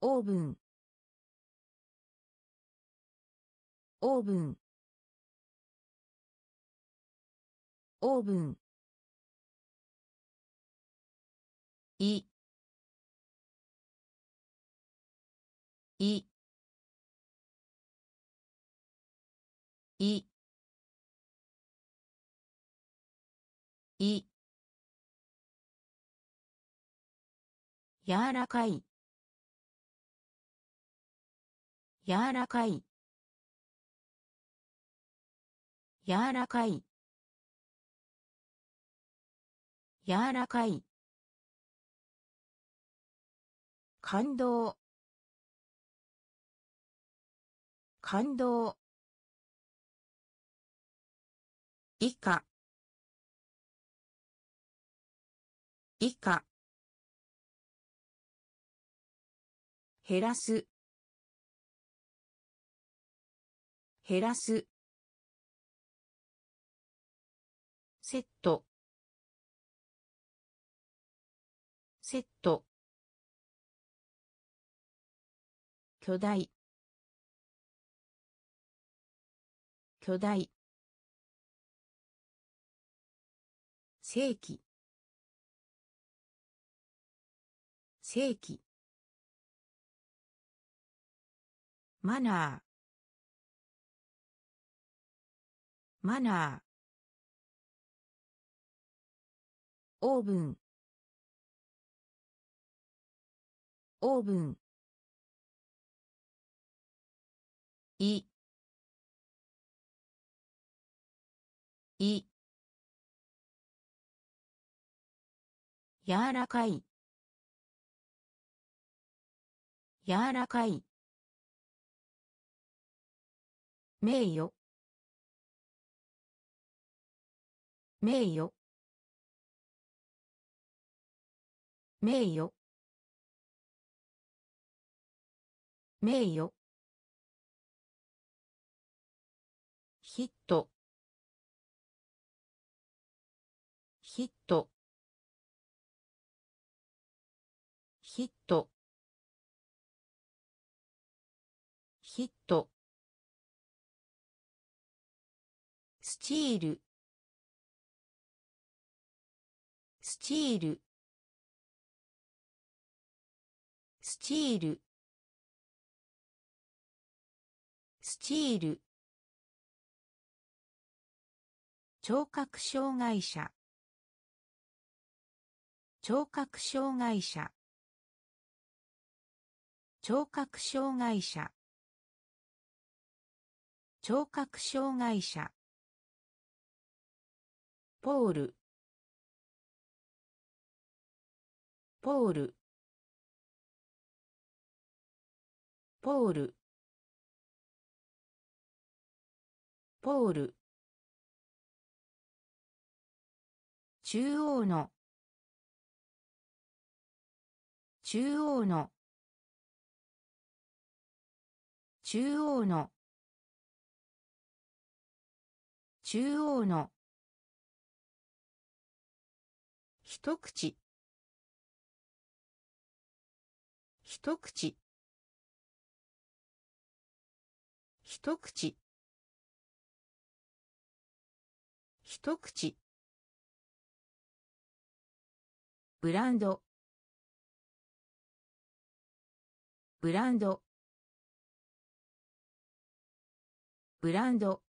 オーブン。オーブン。オーブン。い。い。い。い。柔らかい。柔らかい。柔らかい。柔らかい。感動。感動。以下。以下。減らす。減らす。セット。セット。巨大。巨大。世紀世紀マナー。マナー。オーブン。オーブン。い。い。柔らかい。柔らかい。名誉。名誉。名誉。名誉。ヒット。ヒット。ヒット。ヒット。スチール。スチール。スチール。スチール。聴覚障害者。聴覚障害者。聴覚障害者。聴覚障害者。ポール。ポール。ポール。ポール。中央の。中央の。中央の。中央の。一口。一口。一口。一口。ブランド。ブランド。ブランド。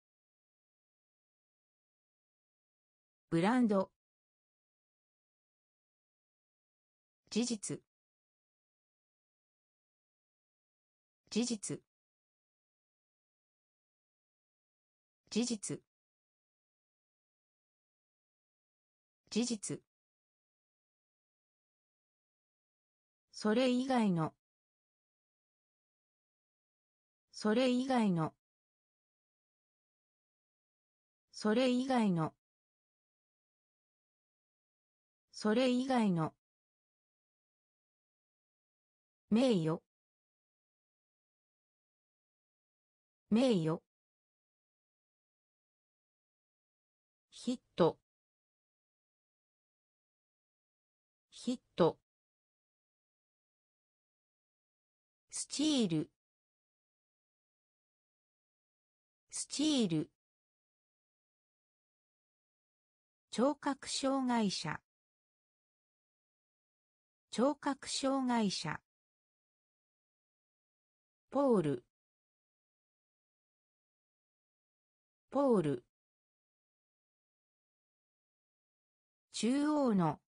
ブランド。事実。事実。事実。事実。それ以外の。それ以外の。それ以外の。それ以外の。名誉。名誉。ヒット。ヒット。スチール。スチール。聴覚障害者。聴覚障害者。ポール。ポール。中央の。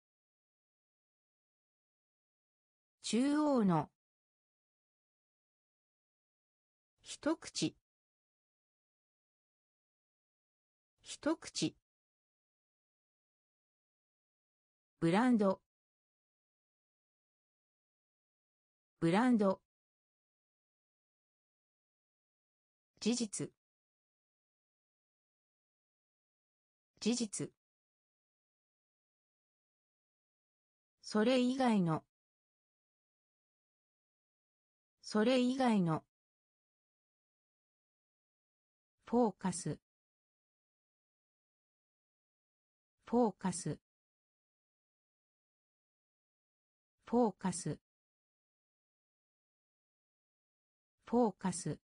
中央の。一口。一口。ブランド。ブランド。事実。事実。それ以外の。それ以外の。フォーカス。フォーカス。フォーカス。フォーカス。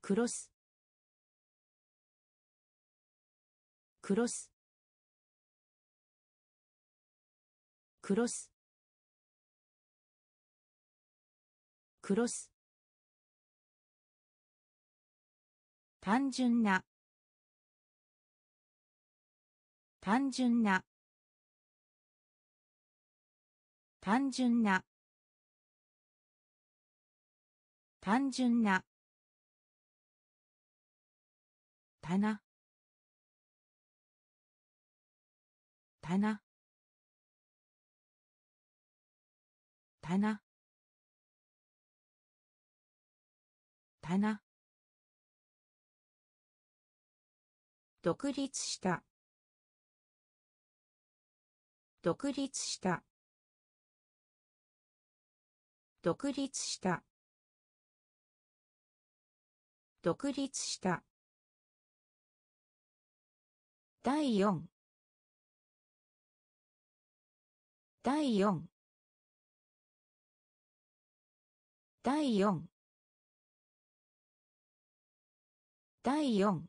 クロス。クロス。クロス。クロス。単純な。単純な。単純な。単純な。棚。棚。棚。棚。独立した。独立した。独立した。独立した。第四。第四。第四。第四。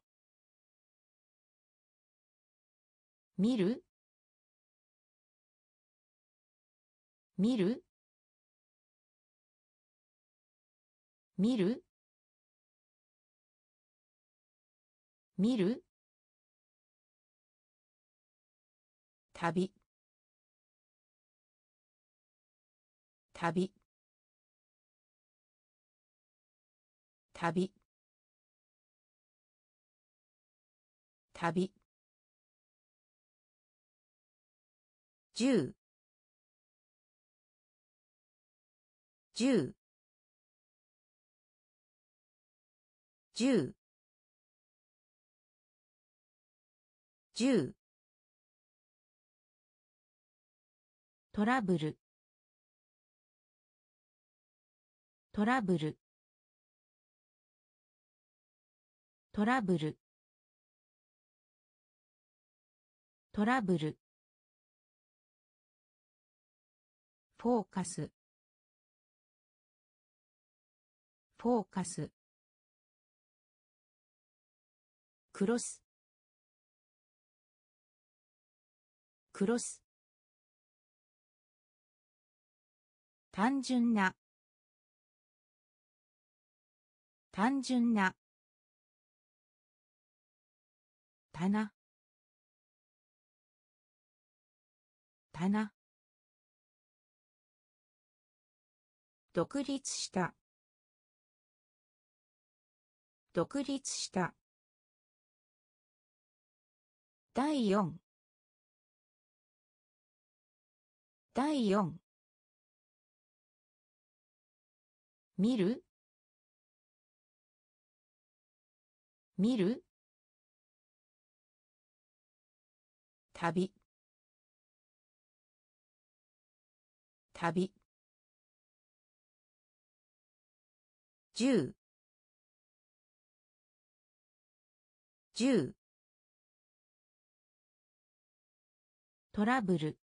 見る？見る？見る？見る？旅。旅。旅。旅。十。十。十。十。トラブル。トラブル。トラブル。トラブル。フォーカス。フォーカス。クロス。クロス。単純な。単純な。棚。棚。独立した。独立した。第四。第四。見る？見る？旅。旅。十。十。トラブル。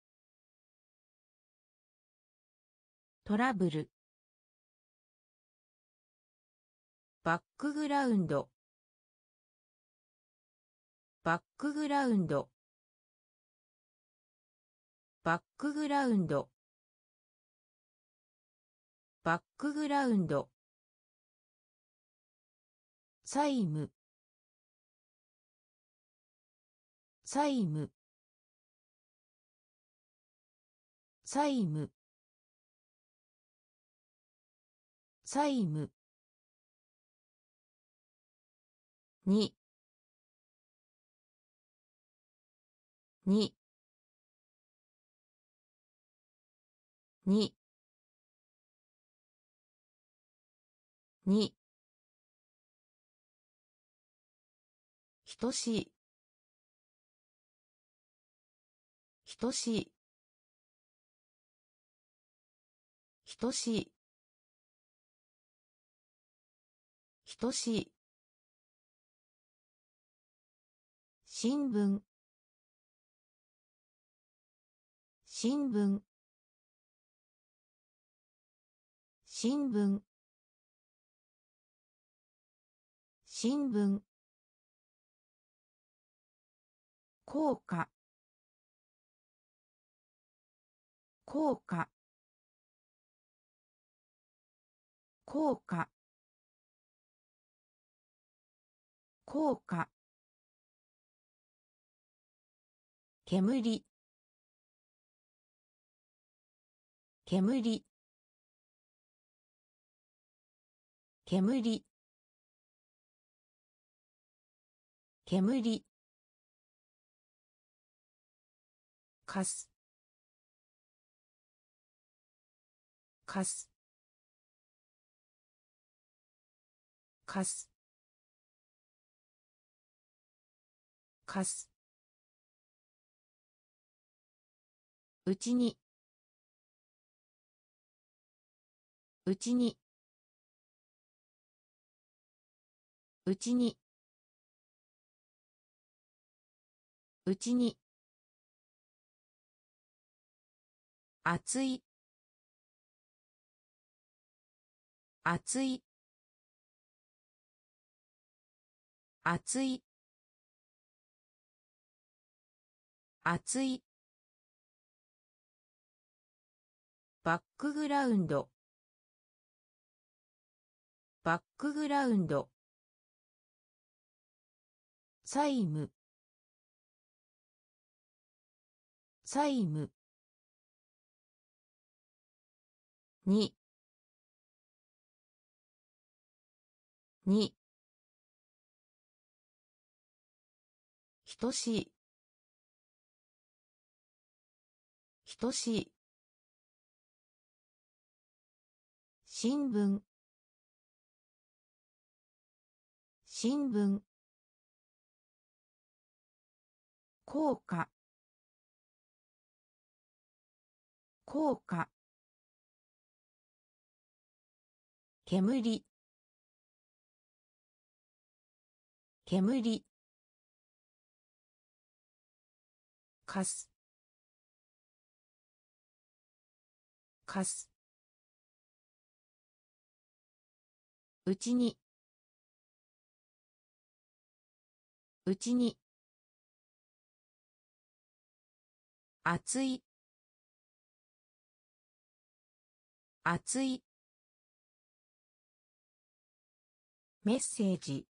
トラブル。バックグラウンド。バックグラウンド。バックグラウンド。バックグラウンド。債務債務債務。債務。にににに等しい。等しい。等しい。等しい。新聞。新聞。新聞。新聞。効果効果効果。効果。煙。煙。煙。煙。かすかすかす。かす。うちに。うちに。うちに。うちに。熱い。熱い。熱い。熱い。バックグラウンド。バックグラウンド。債務債務に。に。等しい。等しい。新聞。新聞。効果効果煙。煙。かす。かす。うちに。うちに。熱い。熱い。メッセージ。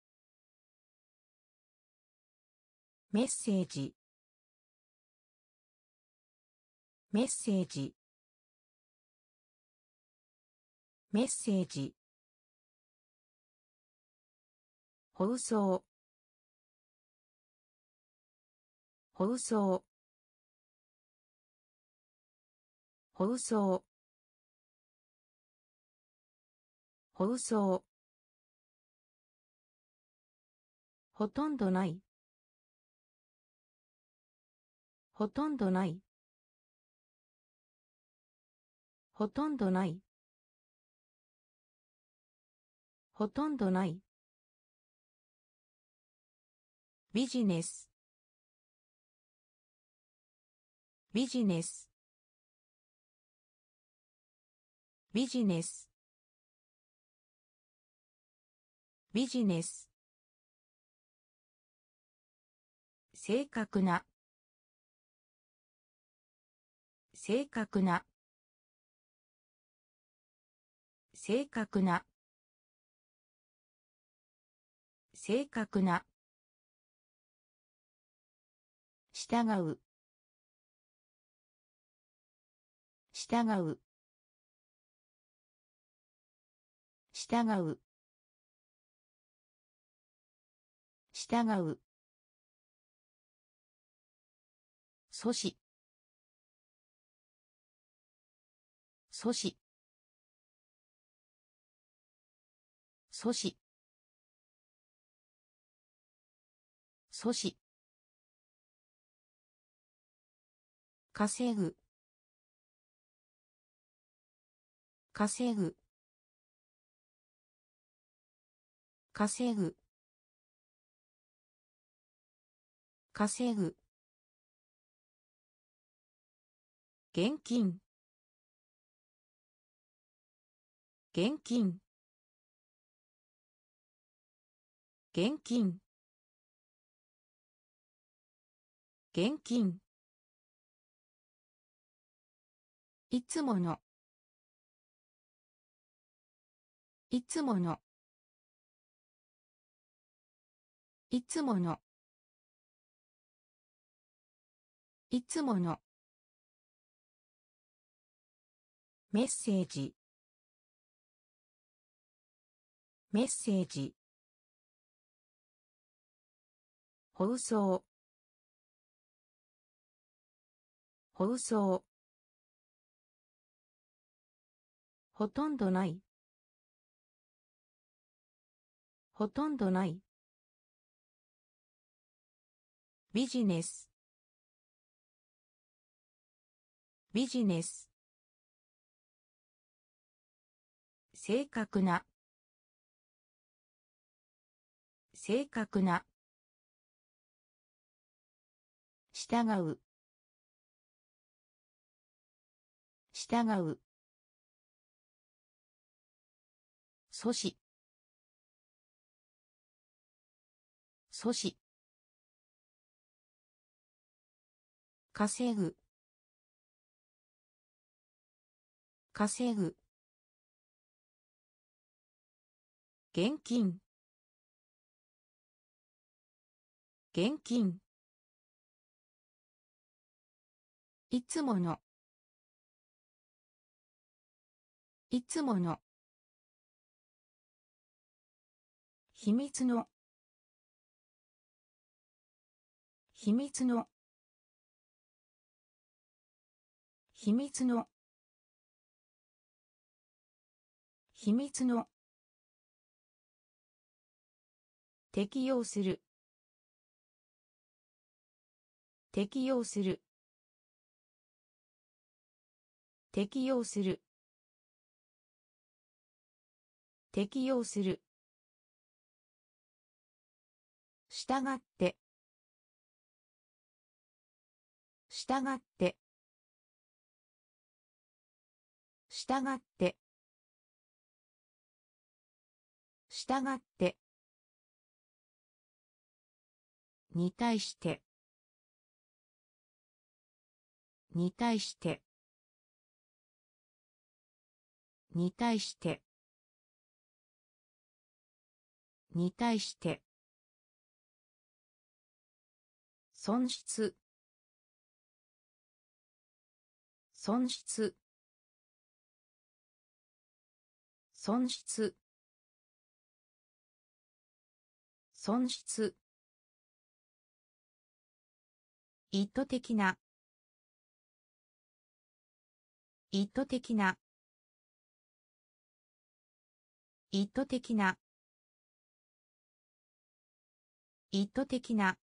メッセージ。メッセージ。メッセージ。放送。放送。放送。放送。ほとんどない。ほとんどない。ほとんどない。ほとんどない。ビジネス。ビジネス。ビジネス。ビジネス。正確な。正確な。正確な。正確な。従う。従う。従う。従う。阻止。阻止。阻止。阻止。稼ぐ。稼ぐ。稼ぐ。稼ぐ。現金。現金。現金。現金。いつもの。いつもの。いつもの。いつもの。メッセージ。メッセージ。放送。放送。ほとんどない。ほとんどない。ビジネス。ビジネス。正確な。正確な。従う。従う。阻止。阻止。稼ぐ。稼ぐ。現金。現金。いつもの。いつもの。秘密の。秘密の。秘密の。秘密の。適用する。適用する。適用する。適用する。したがって。したがって。したがって。したがって。に対して。に対して。に対して。に対して。損失。損失。損失。損失。意図的な。意図的な。意図的な。意図的な。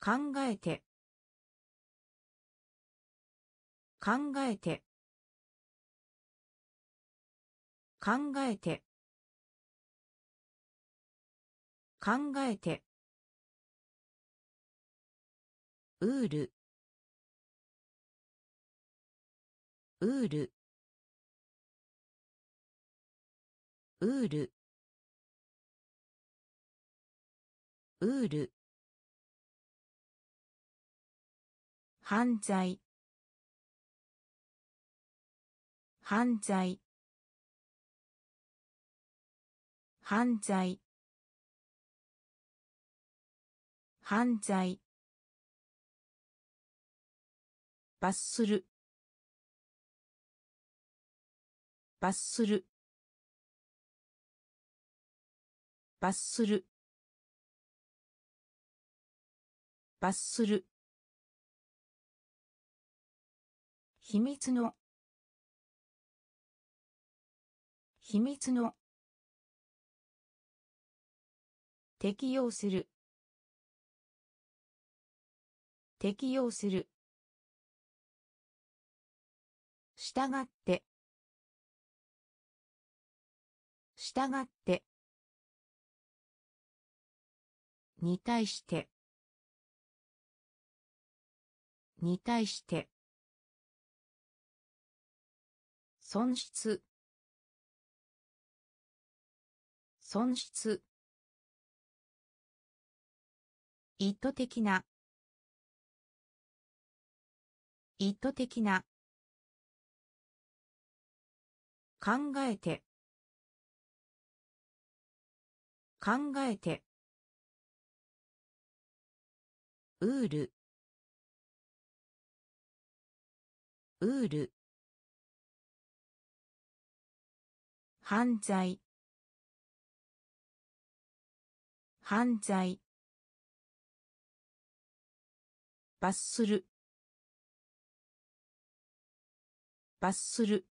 考えて。考えて。考えて。考えて。ウールウールウール。ウール。犯罪。犯罪。犯罪。犯罪。罰する。罰する。罰する。罰する。秘密の。秘密の。適用する。適用する。したがって。したがって。に対して。に対して。損失。損失。意図的な。意図的な。考えて。考えて。ウール。ウール。犯罪。犯罪。罰する。罰する。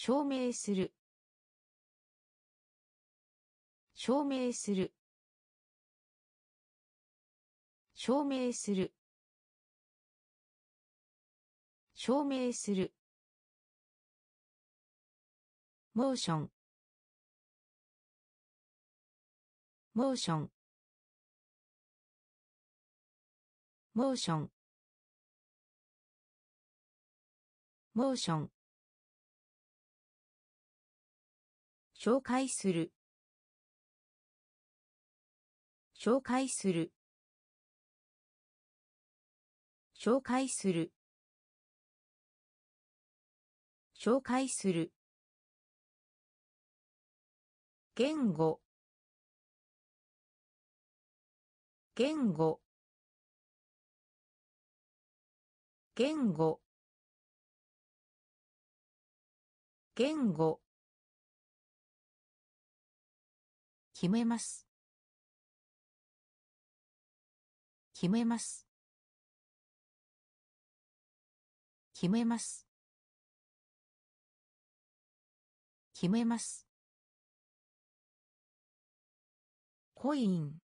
証明する。証明する。証明する。証明する。モーション。モーション。モーション。モーション。紹介する。紹介する。紹介する。紹介する。言語。言語。言語。言語。決めます。決めます。決めます。決めます。コイン。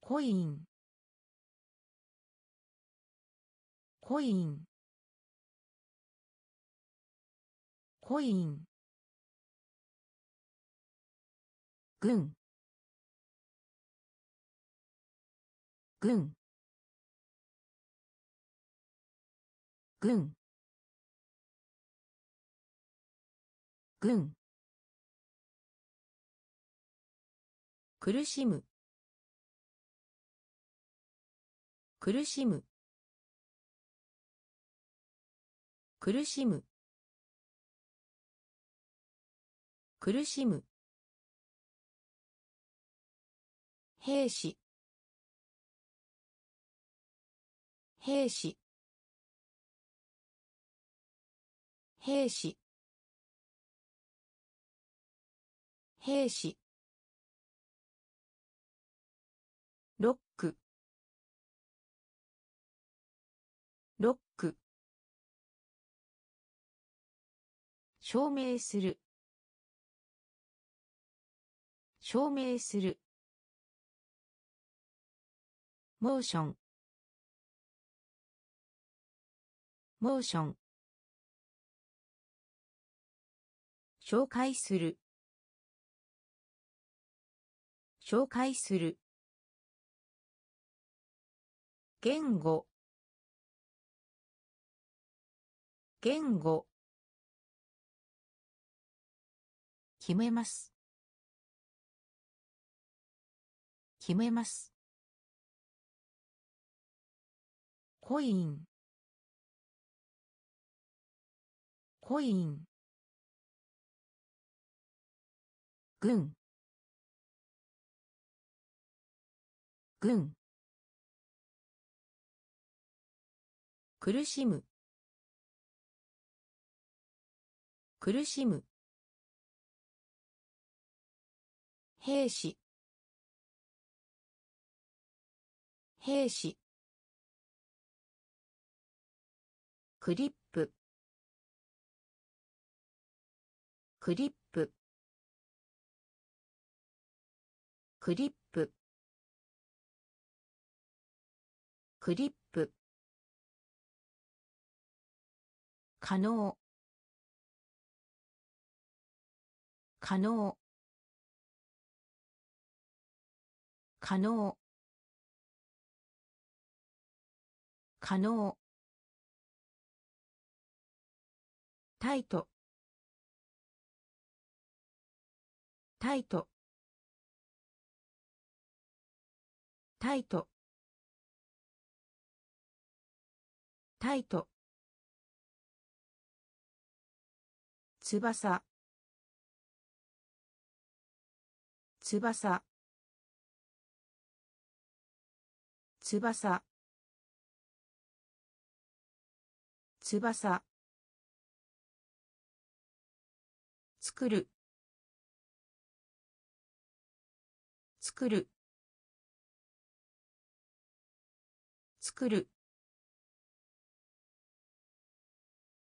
コイン。コイン。コイン。軍。軍。軍。軍。苦しむ。苦しむ。苦しむ。苦しむ。兵士。兵士。兵士。兵士。ロック。ロック。証明する。証明する。モーション。モーション。紹介する。紹介する。言語。言語。決めます。決めます。コイン。コイン。軍。軍。苦しむ。苦しむ。兵士。兵士。クリップ。クリップ。クリップ。クリップ。可能。可能。可能。可能。タイトタイトタイトタイト翼。翼。翼。翼。作る。作る。作る。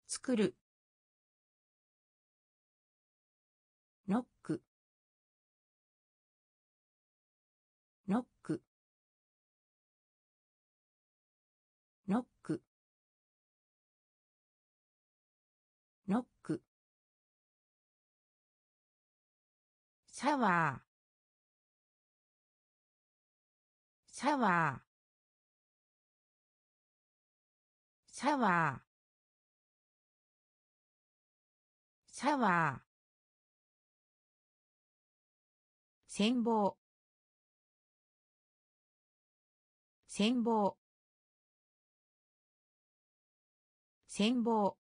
作る。シャワー。シャワー。シャワー。シャワー。戦望戦望戦望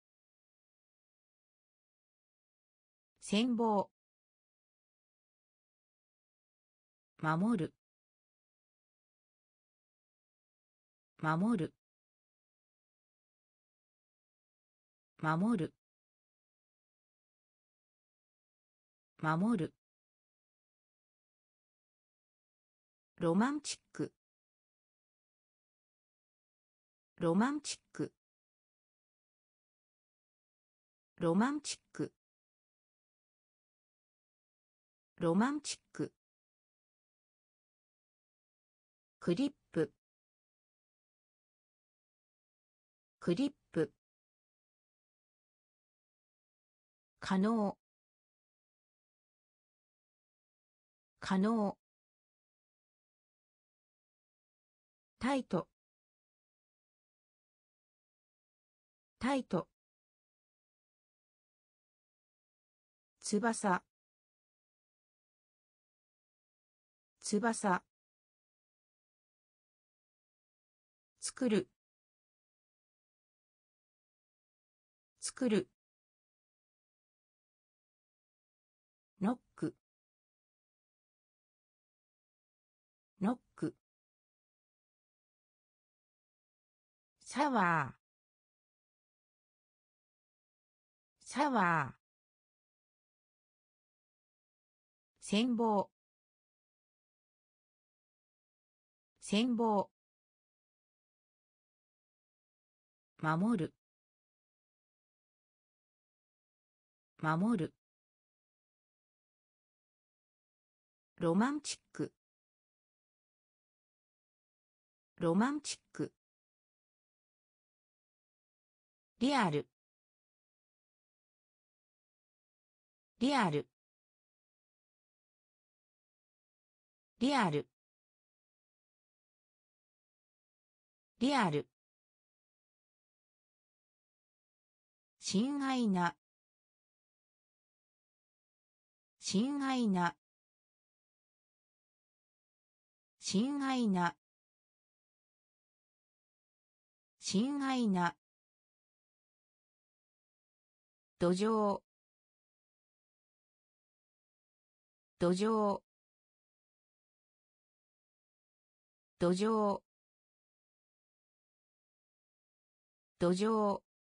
戦望守る。守る。守る。守る。ロマンチック。ロマンチック。ロマンチック。ロマンチック。クリップ。クリップ。可能。可能。タイト。タイト。翼。翼。作る。作る。ノック。ノック。シャワーシャワー戦望戦望守る。守る。ロマンチック。ロマンチック。リアル。リアル。リアル。リアル。親愛な。親愛な。親愛な。親愛な。土壌。土壌。土壌。土壌。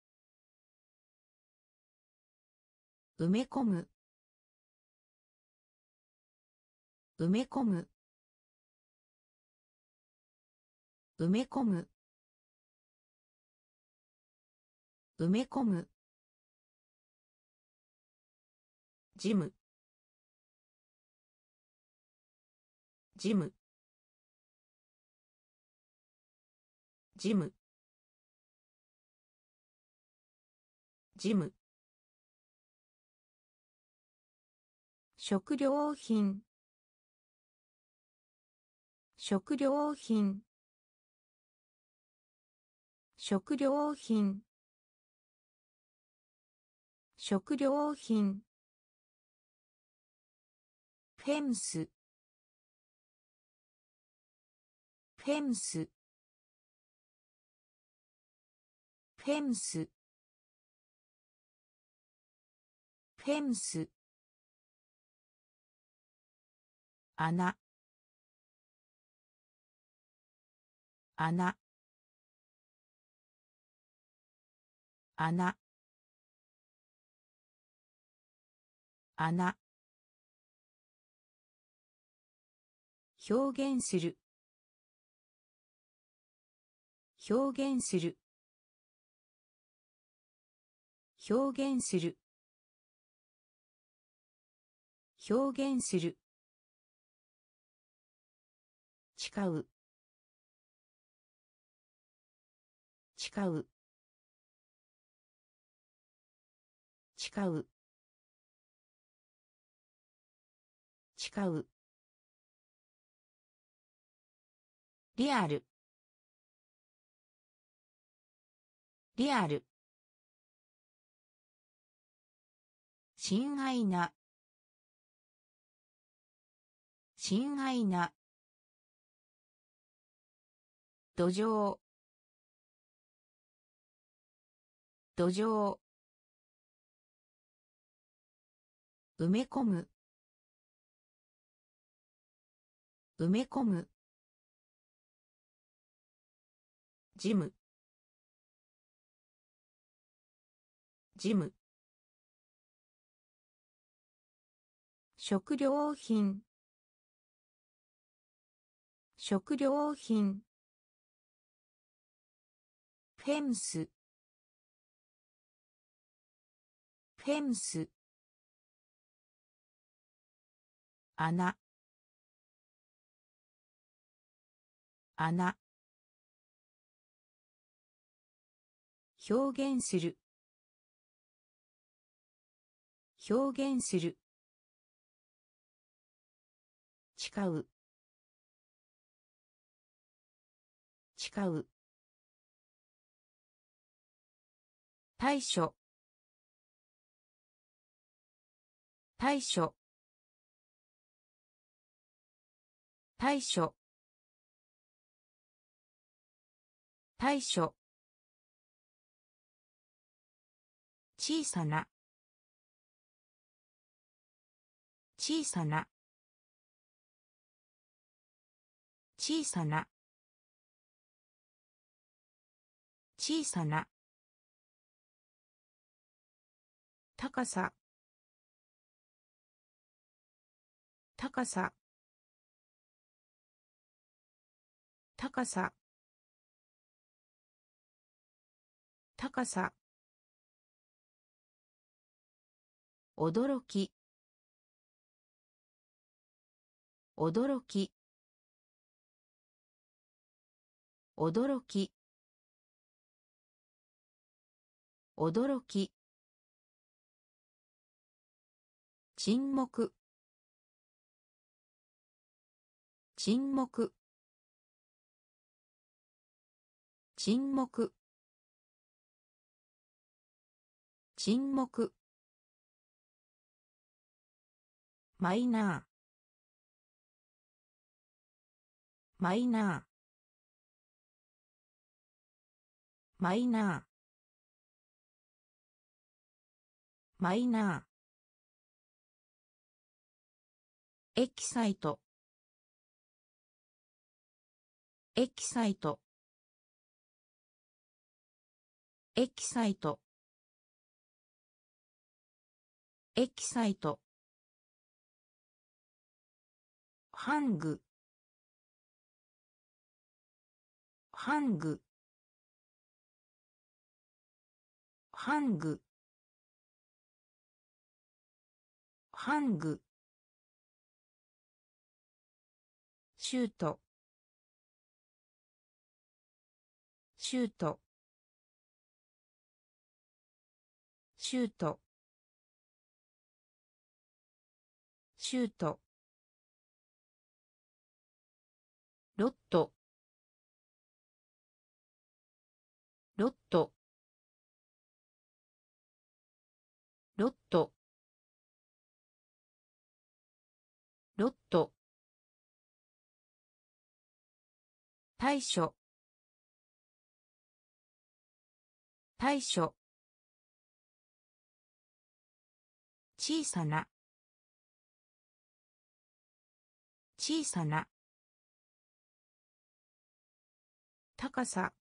埋め込む。埋め込む。埋め込む。埋め込むジムジムジムジム食料品。食料品。食料品。食料品。フェンス。フェンス。フェンス。フェンス。穴。穴。穴。穴。表現する。表現する。表現する。表現する。誓う。誓う。誓う。誓う。リアル。リアル。親愛な。親愛な。土壌。土壌。埋め込む。埋め込む。ジムジム食料品。食料品。フェンス。フェンス。穴。穴。表現する。表現する。誓う。誓う。対処。対処。対処。対処。小さな。小さな。小さな。小さな。高さ。高さ。高さ。高さ。驚き。驚き。驚き。驚き。沈黙。沈黙。沈黙。沈黙。マイナー。マイナー。マイナー。マイナー。エキサイト。エキサイト。エキサイト。エキサイト。ハング。ハング。ハング。ハング。シュート。シュート。シュート。シュート。ロット。ロット。ロット。ロット。対処。対処。小さな。小さな。高さ。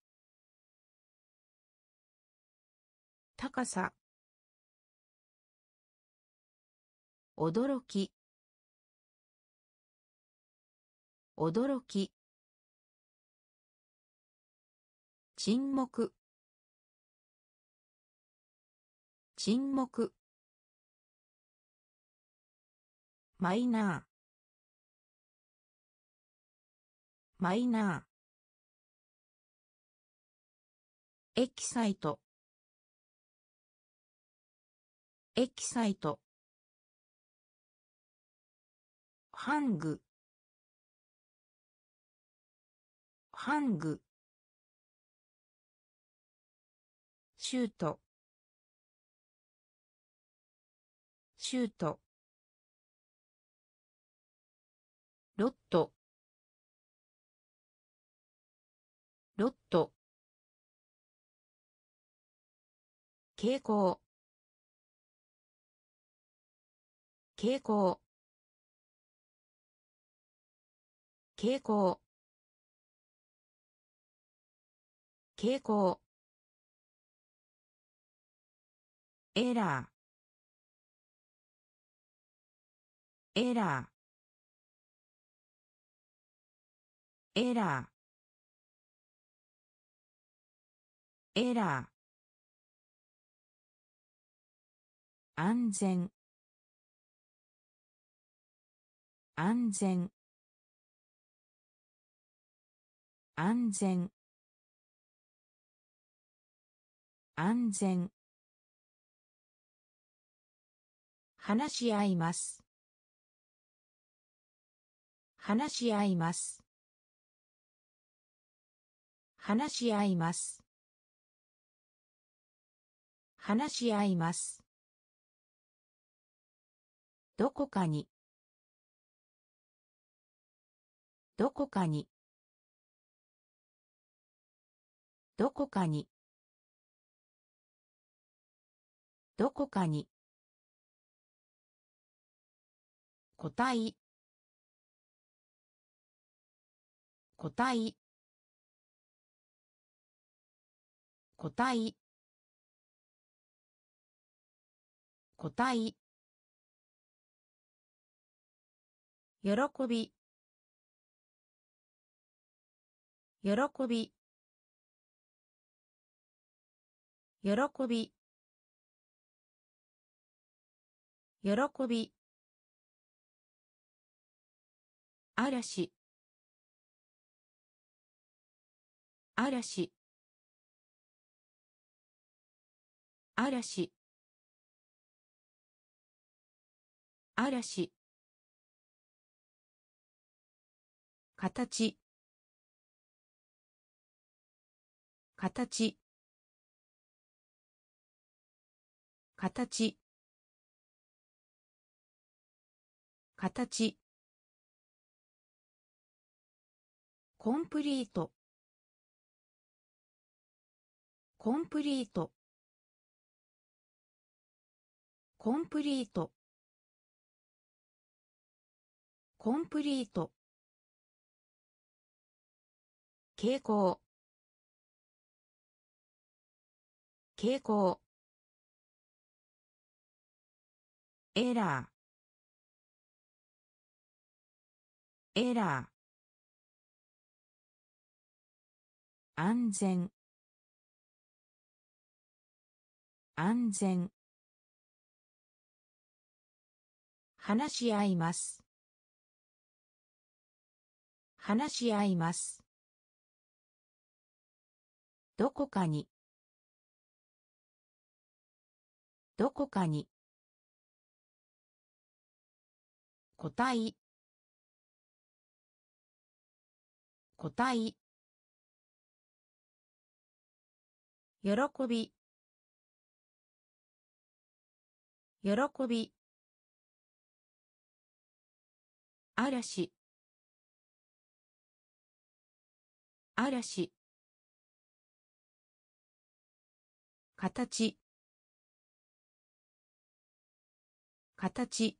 高さ。驚き。驚き。沈黙。沈黙。マイナー。マイナー。エキサイト。エキサイト。ハング。ハング。シュート。シュート。ロット。ロット。傾向。傾向。傾向。傾向。エラー。エラー。エラー。エラー。安全。安全。安全。安全。話し合います。話し合います。話し合います。話し合います。どこかに。どこかに。どこかに。どこかに。個体個体個体個体喜び。喜び。喜び。喜び。嵐。嵐。嵐。嵐。形。形。形。形。コンプリート。コンプリート。コンプリート。コンプリート。傾向。傾向。エラー。エラー。安全。安全。話し合います。話し合います。どこかに。どこかに。個体個体喜び。喜び。嵐。嵐。形。形。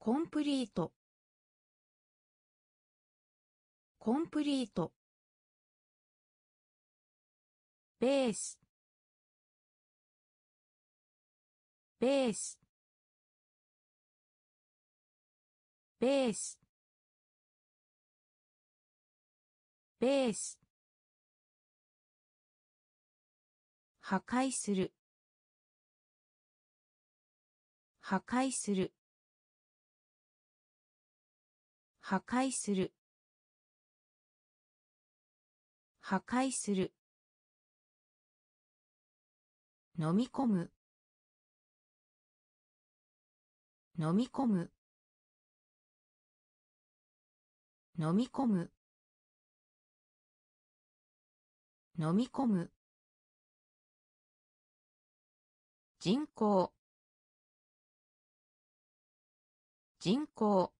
コンプリート。コンプリート。ベース。ベース。ベース。ベース。破壊する。破壊する。破壊する。破壊する。飲み込む。飲み込む。飲み込む。飲み込む。人口人口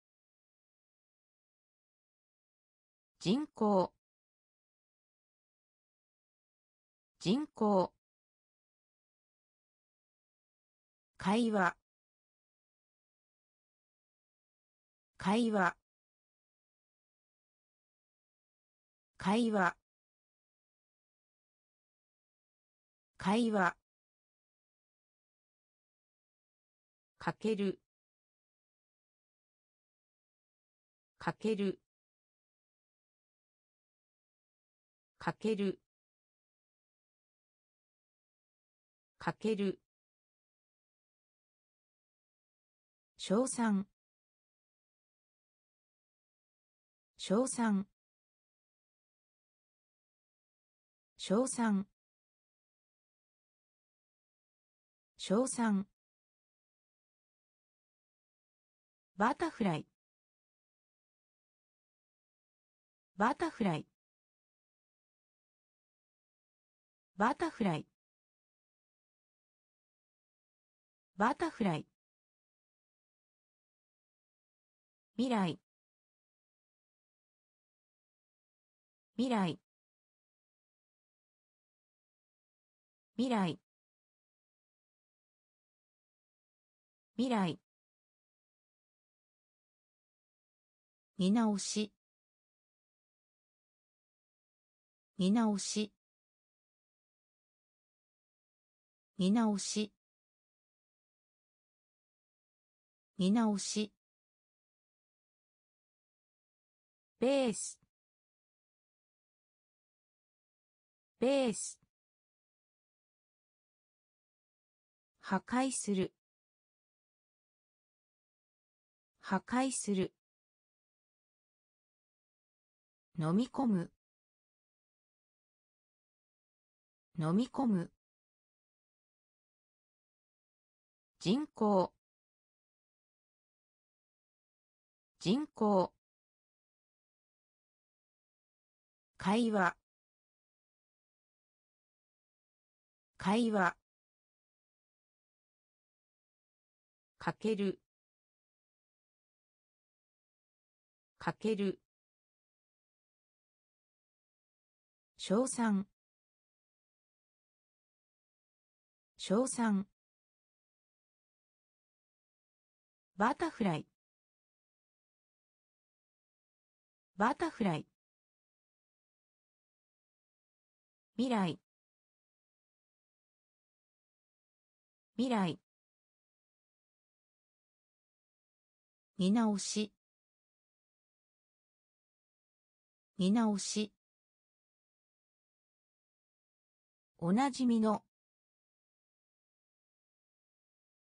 人口人口会話。会話。会話。会話。かける。かける。かける。かける。称賛。称賛。称賛。称賛。バタフライ。バタフライ。バタフライ。バタフライ。未来。未来。未来。未来。見直し。見直し。見直し。見直し。ベース。ベース。破壊する。破壊する。飲み込む。飲み込む。人口人口会話。会話。かける。かける。称賛。称賛。バタフライ。バタフライ。未来。未来。見直し。見直し。おなじみの。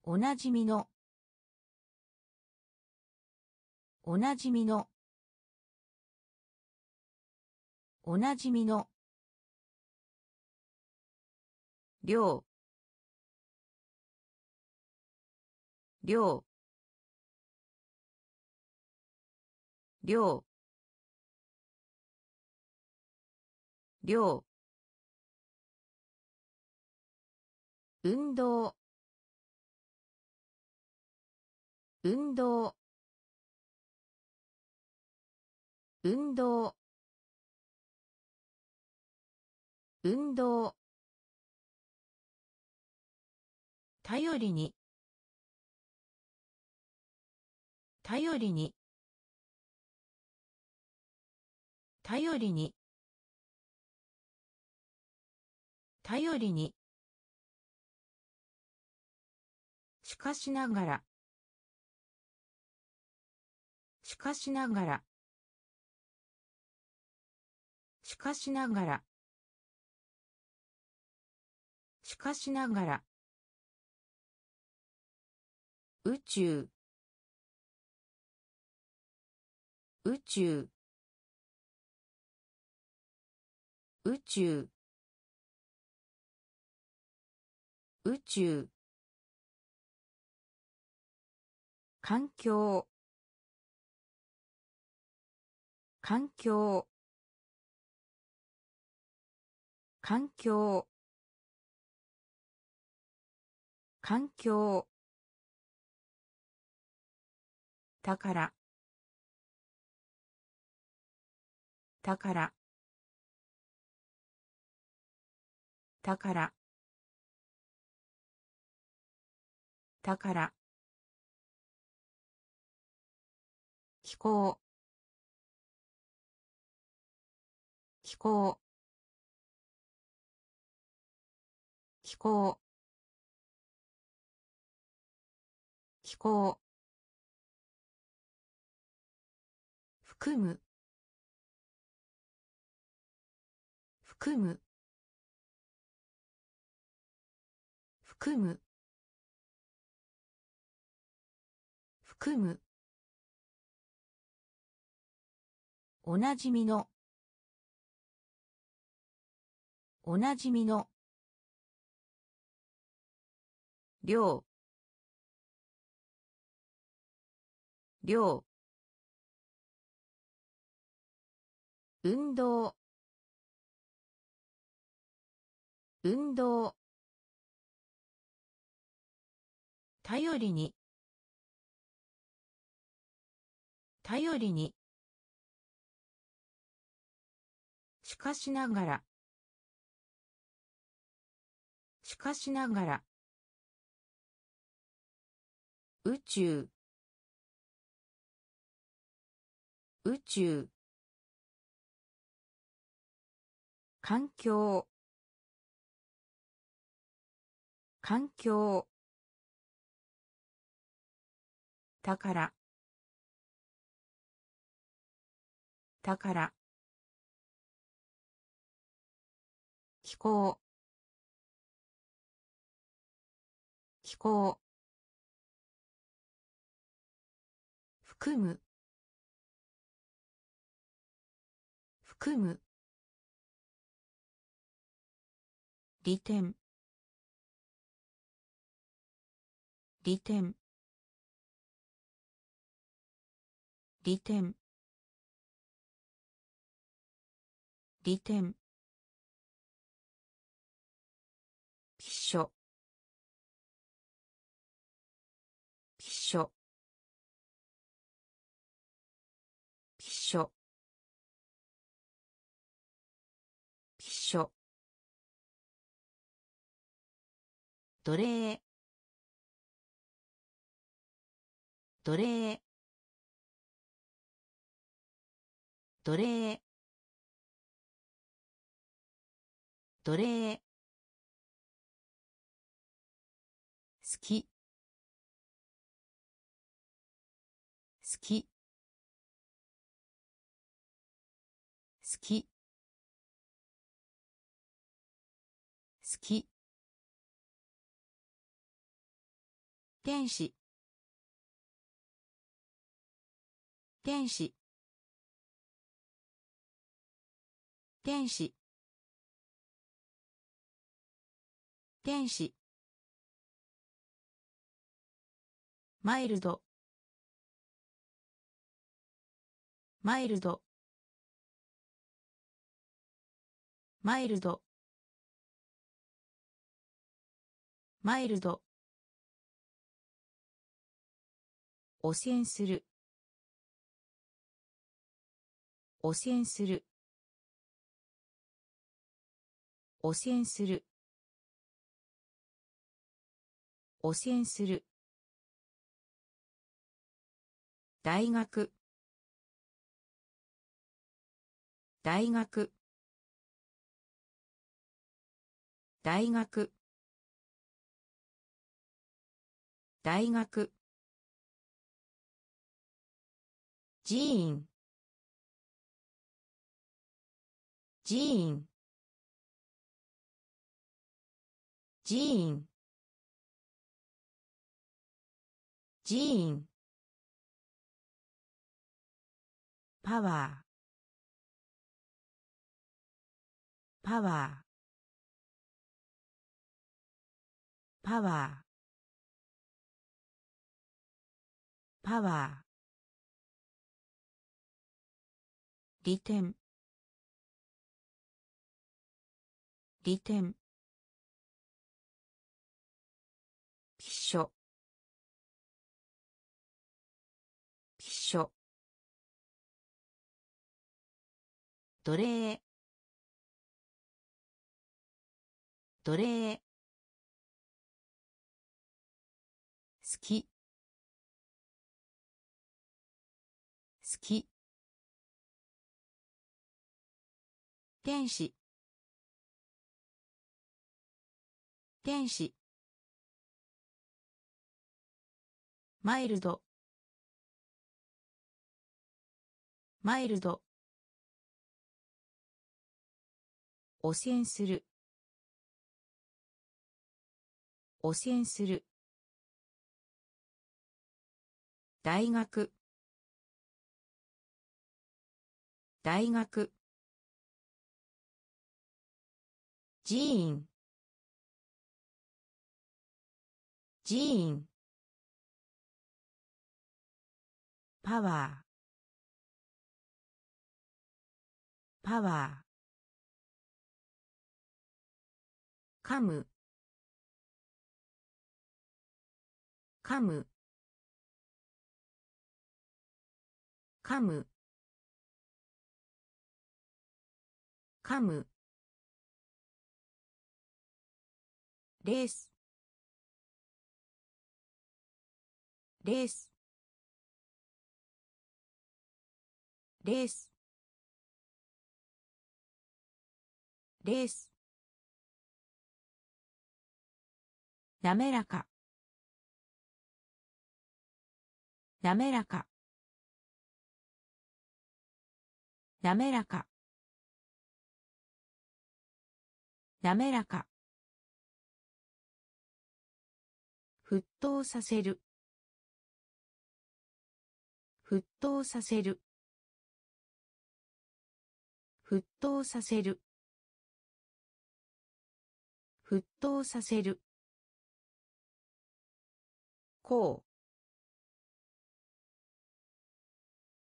おなじみの。おなじみの。おなじみの。量。量。量。量。運動。運動。運動。運動。頼りに。頼りに。頼りに。頼りに。しかしながら。しかしながら。しかしながら。しかしながら。宇宙。宇宙。宇宙。宇宙。環境。環境。環境。環境。宝宝宝宝宝気候気候気候気候含む。含む。含む。含む。おなじみの。おなじみの。量。量。運動。運動。頼りに。頼りに。しかしながら。しかしながら。宇宙。宇宙。環境。環境。宝宝気候気候含む。含む。利点。利点。利点。利点。ピッショピッショピッショ奴隷。奴隷。奴隷。奴隷。天使。天使。天使。天使。マイルド。マイルド。マイルド。マイルド。汚染する。汚染する。汚染する。汚染する。大学。大学。大学。大学。寺院。寺院。寺院。寺院。パワー。パワー。パワー。パワー。利点。利点。ピッショピッショ奴隷。奴隷。天使。天使。マイルド。マイルド。汚染する。汚染する。大学。大学。寺院。寺院。パワー。パワー。噛む。噛む。噛む。噛む。レースレースレースレース滑らか滑らか。滑らか。滑らか。沸騰させる。沸騰させる。沸騰させる。沸騰させる。こう。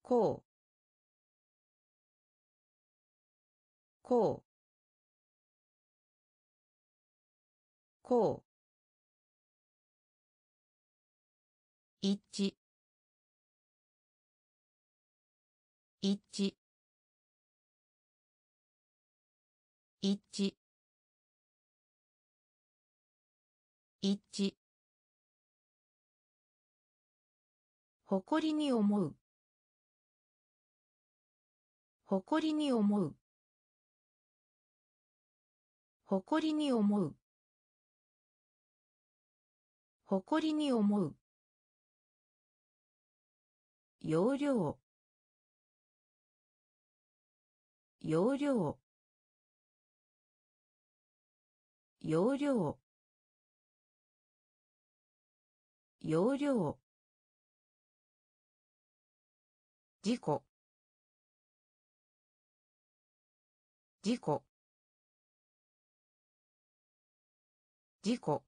こう。こう。こう。一。致一。致一。致一。致誇りに思う。誇りに思う。誇りに思う。誇りに思う。容量。容量。容量。容量。事故。事故。事故。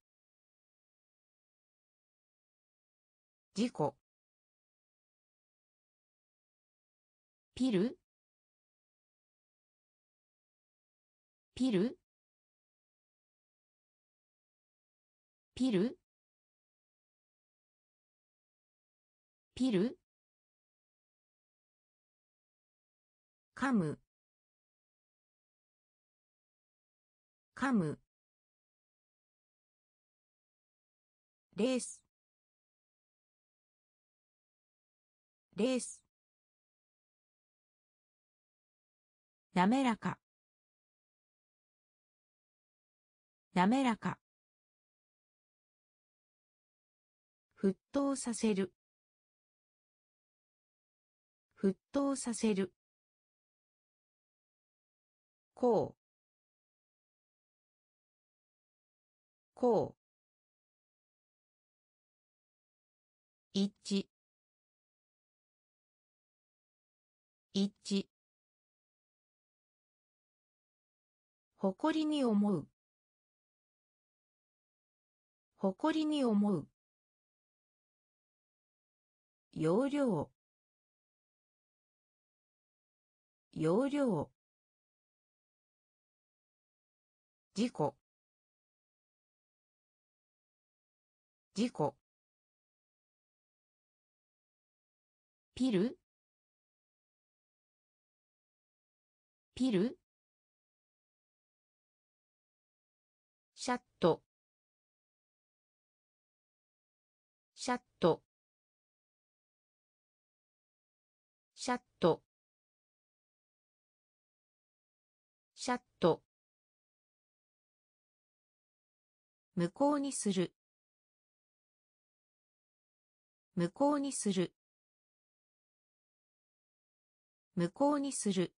事故。ピル？ピル？ピル？ピル？噛む。噛む。レース。レース。滑らか。滑らか。沸騰させる。沸騰させる。こう。こう。一致。一致。誇りに思う。誇りに思う。容量。容量。事故。事故。ピル。ピル。シャット。シャット。シャット。シャット。無効にする。無効にする。無効にする。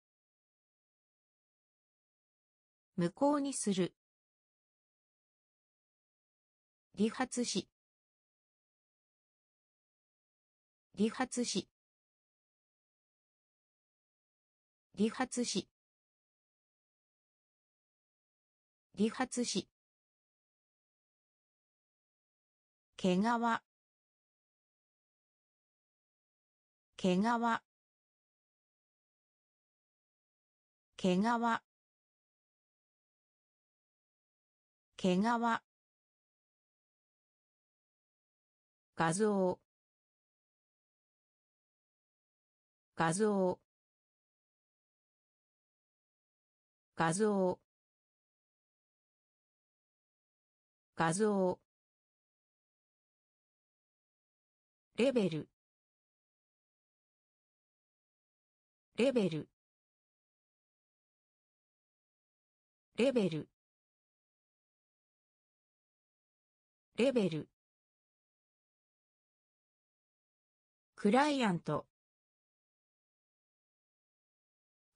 無効にする。理髪師。理髪師。理髪師。理髪師。毛皮。毛皮。毛皮。毛皮。画像。画像。画像。画像。レベル。レベル。レベル。レベル。クライアント。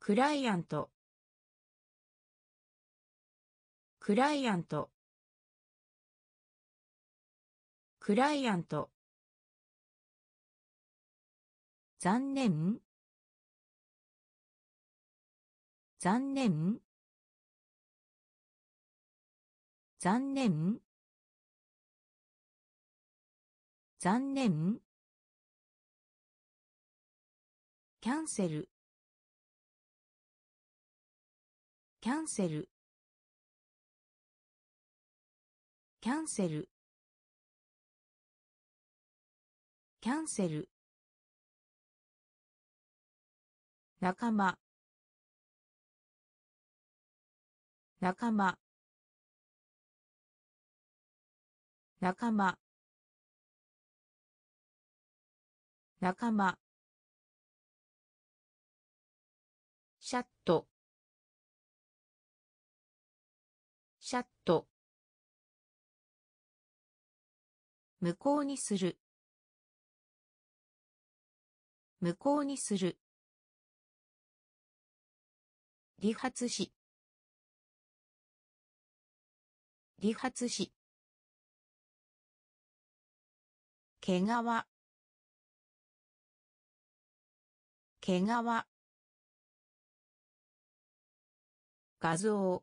クライアント。クライアント。クライアント。残念。残念。残念。残念。キャンセル。キャンセル。キャンセル。キャンセル。仲間。仲間。仲間。仲間。シャット。シャット。無効にする。無効にする。理髪師理髪師毛皮。毛皮。画像。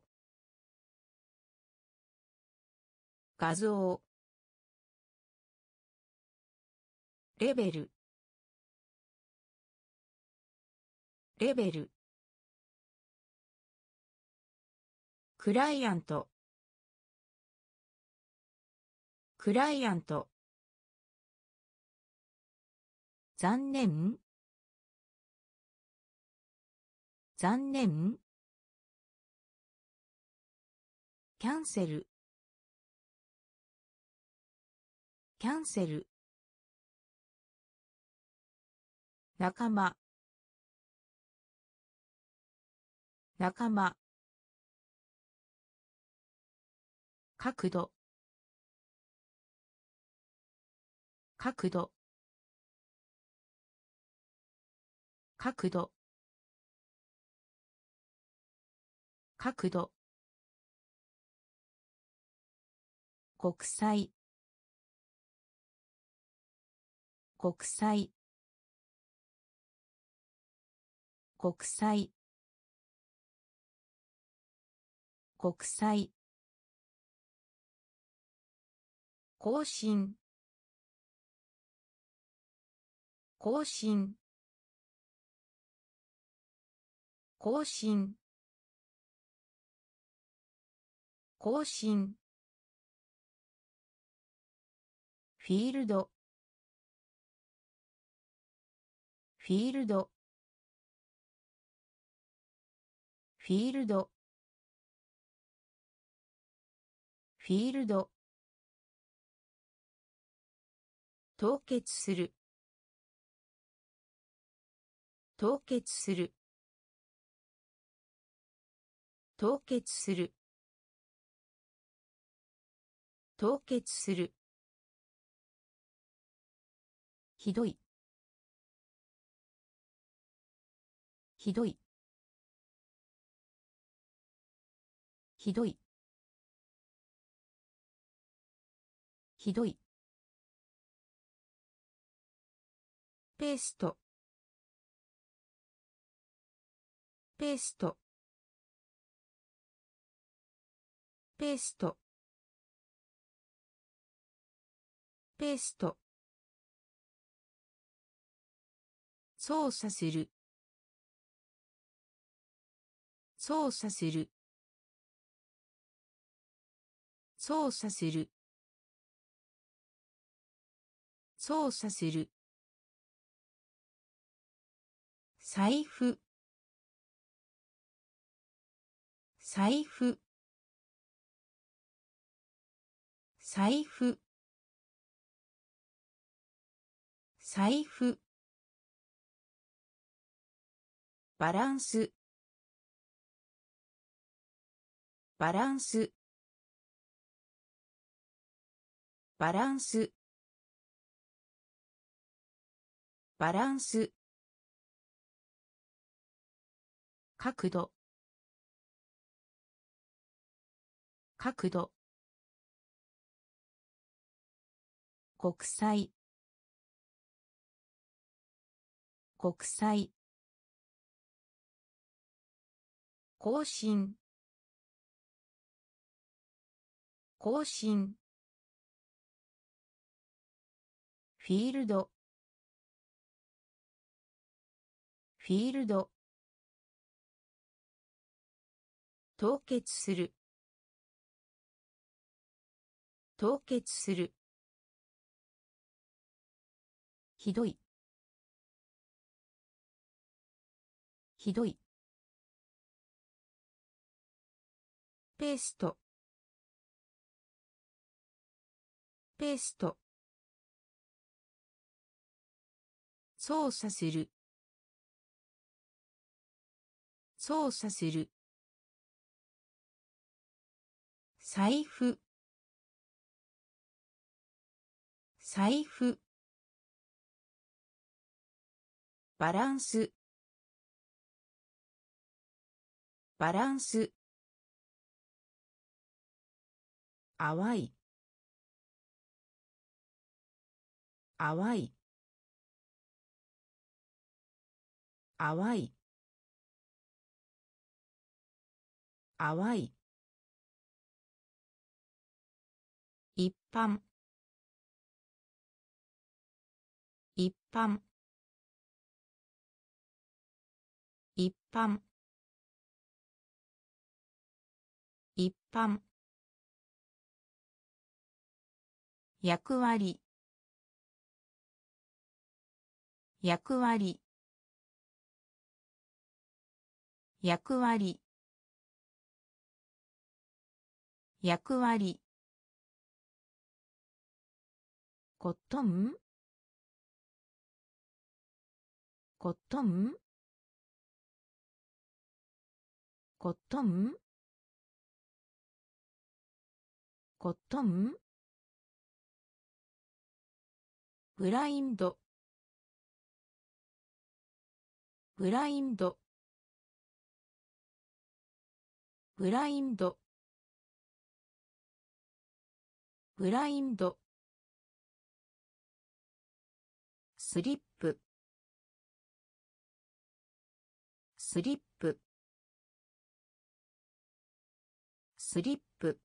画像。レベル。レベル。クライアント。クライアント。残念。残念。キャンセル。キャンセル。仲間。仲間。角度。角度。角度。角度。国際。国際。国際。国際。更新。更新。更新。更新。フィールド。フィールド。フィールド。フィールド。凍結する。凍結する。凍結する。凍結する。ひどい。ひどい。ひどい。ひどい。ペースト。ペースト。ペースト。ペースト。操作する。操作する。操作する。操作する。財布。財布。財布。財布。バランス。バランス。バランス。バランス。角度。角度。国際。国際。更新。更新。フィールド。フィールド。凍結する。凍結する。ひどい。ひどい。ペースト。ペースト。操作する。操作する。財布。財布。バランス。バランス。淡い。淡い。淡い。淡い。一般。一般。一般。一般。役割。役割。役割。役割。コットンコットンコットンコットンブラインド。ブラインド。ブラインド。ブラインド。スリップ。スリップ。スリップ。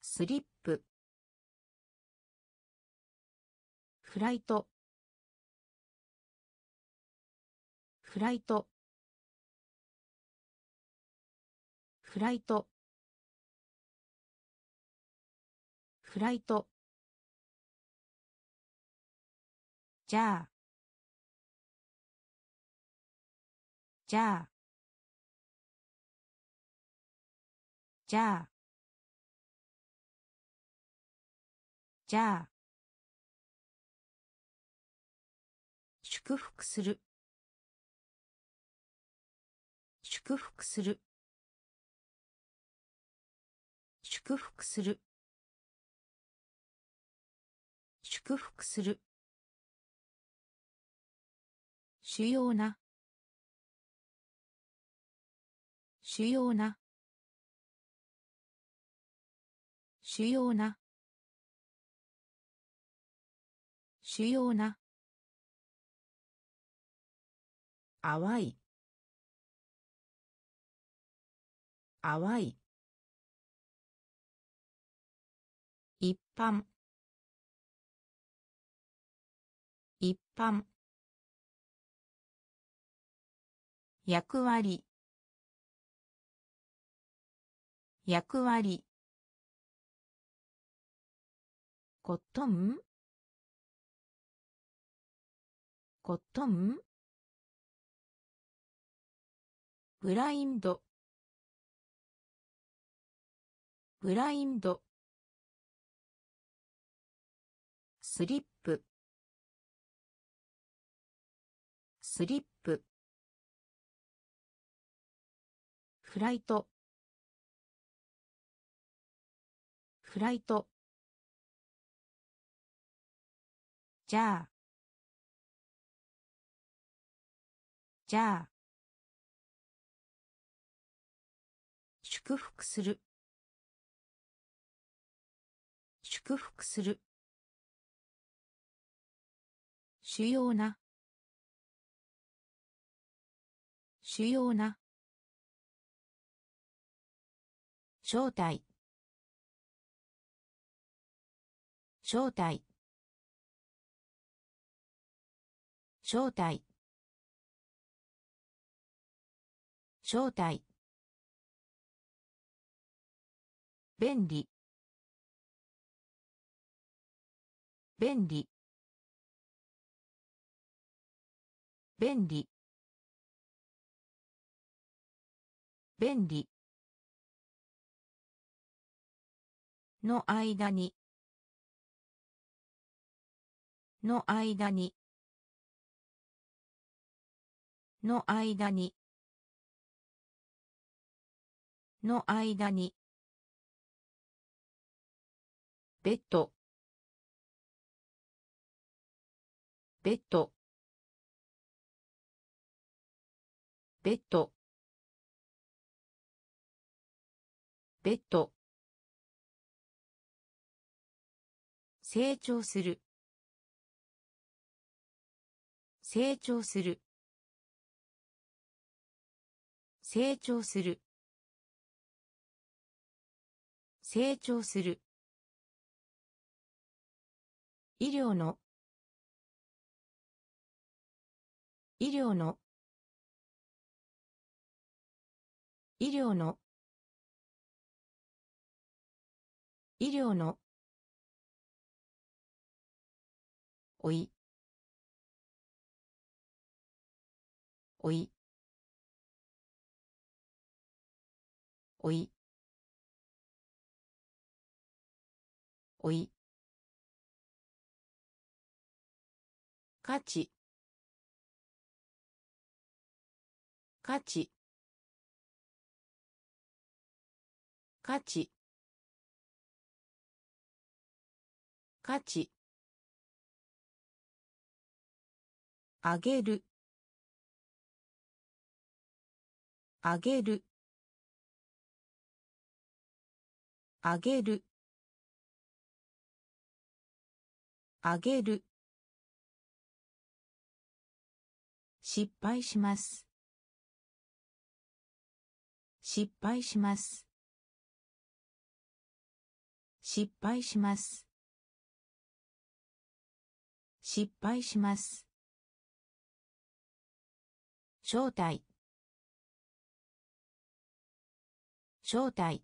スリップ。フライト。フライト。フライト。フライト。じゃあ。じゃあ。じゃあ。じゃあ。祝福する。祝福する。祝福する。祝福する。主要な。主要な。主要な。主要な。淡い。淡い。一般。一般。役割。役割。コットン？コットン？ブラインド。ブラインド。スリップ。スリップ。フライト。フライト。じゃあじゃあ祝福する。祝福する。主要な。主要な。正体。正体。正体。正体。便利。便利。便利。便利。の間に。の間に。の間に。の間に。ベッド。ベッド。ベッド。ベッド。成長する。成長する。成長する。成長する。医療の。医療の。医療の。医療の。おい。おい。おい。おい価値。価値。価値。価値。あげる。あげる。あげる。あげる。失敗します。失敗します。失敗します。失敗します。正体正体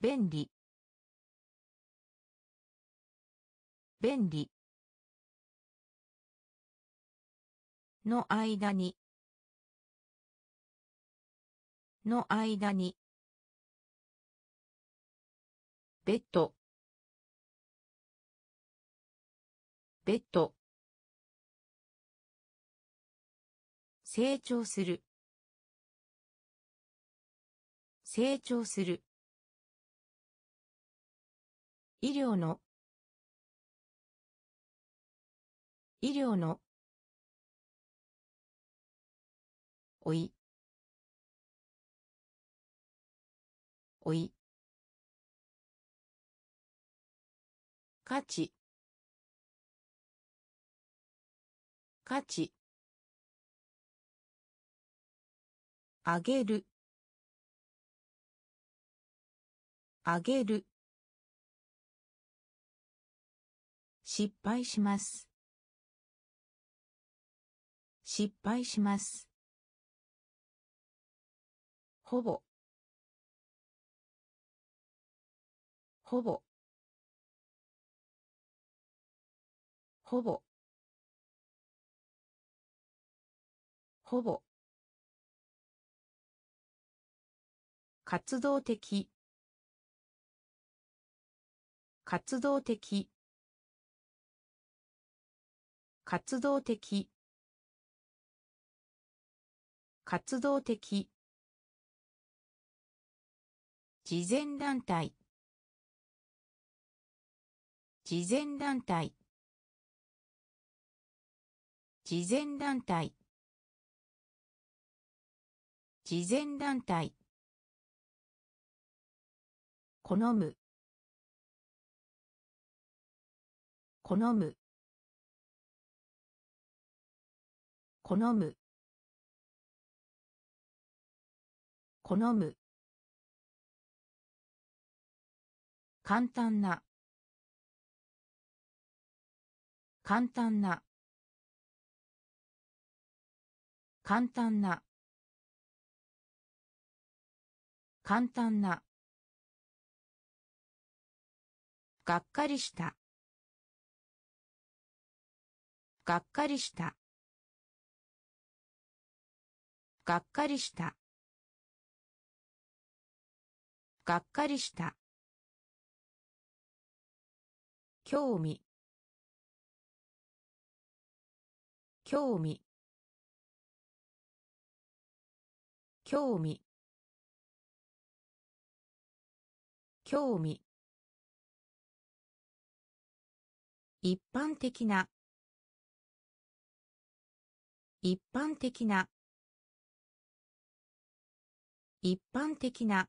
便利。便利。の間に。の間に。ベッド。ベッド。成長する。成長する。医療の。医療の。おい。おい。価値。価値。あげる。あげる。失敗します。失敗します。ほぼ。ほぼ。ほぼ。ほぼ。活動的。活動的。活動的。活動的。慈善団体。慈善団体。慈善団体。慈善団体。好む。好む。好む。好む。簡単な。簡単な。簡単な。簡単な。がっかりした。がっかりした。がっかりした。がっかりした。興味。興味。興味。興味。一般的な。一般的な。一般的な。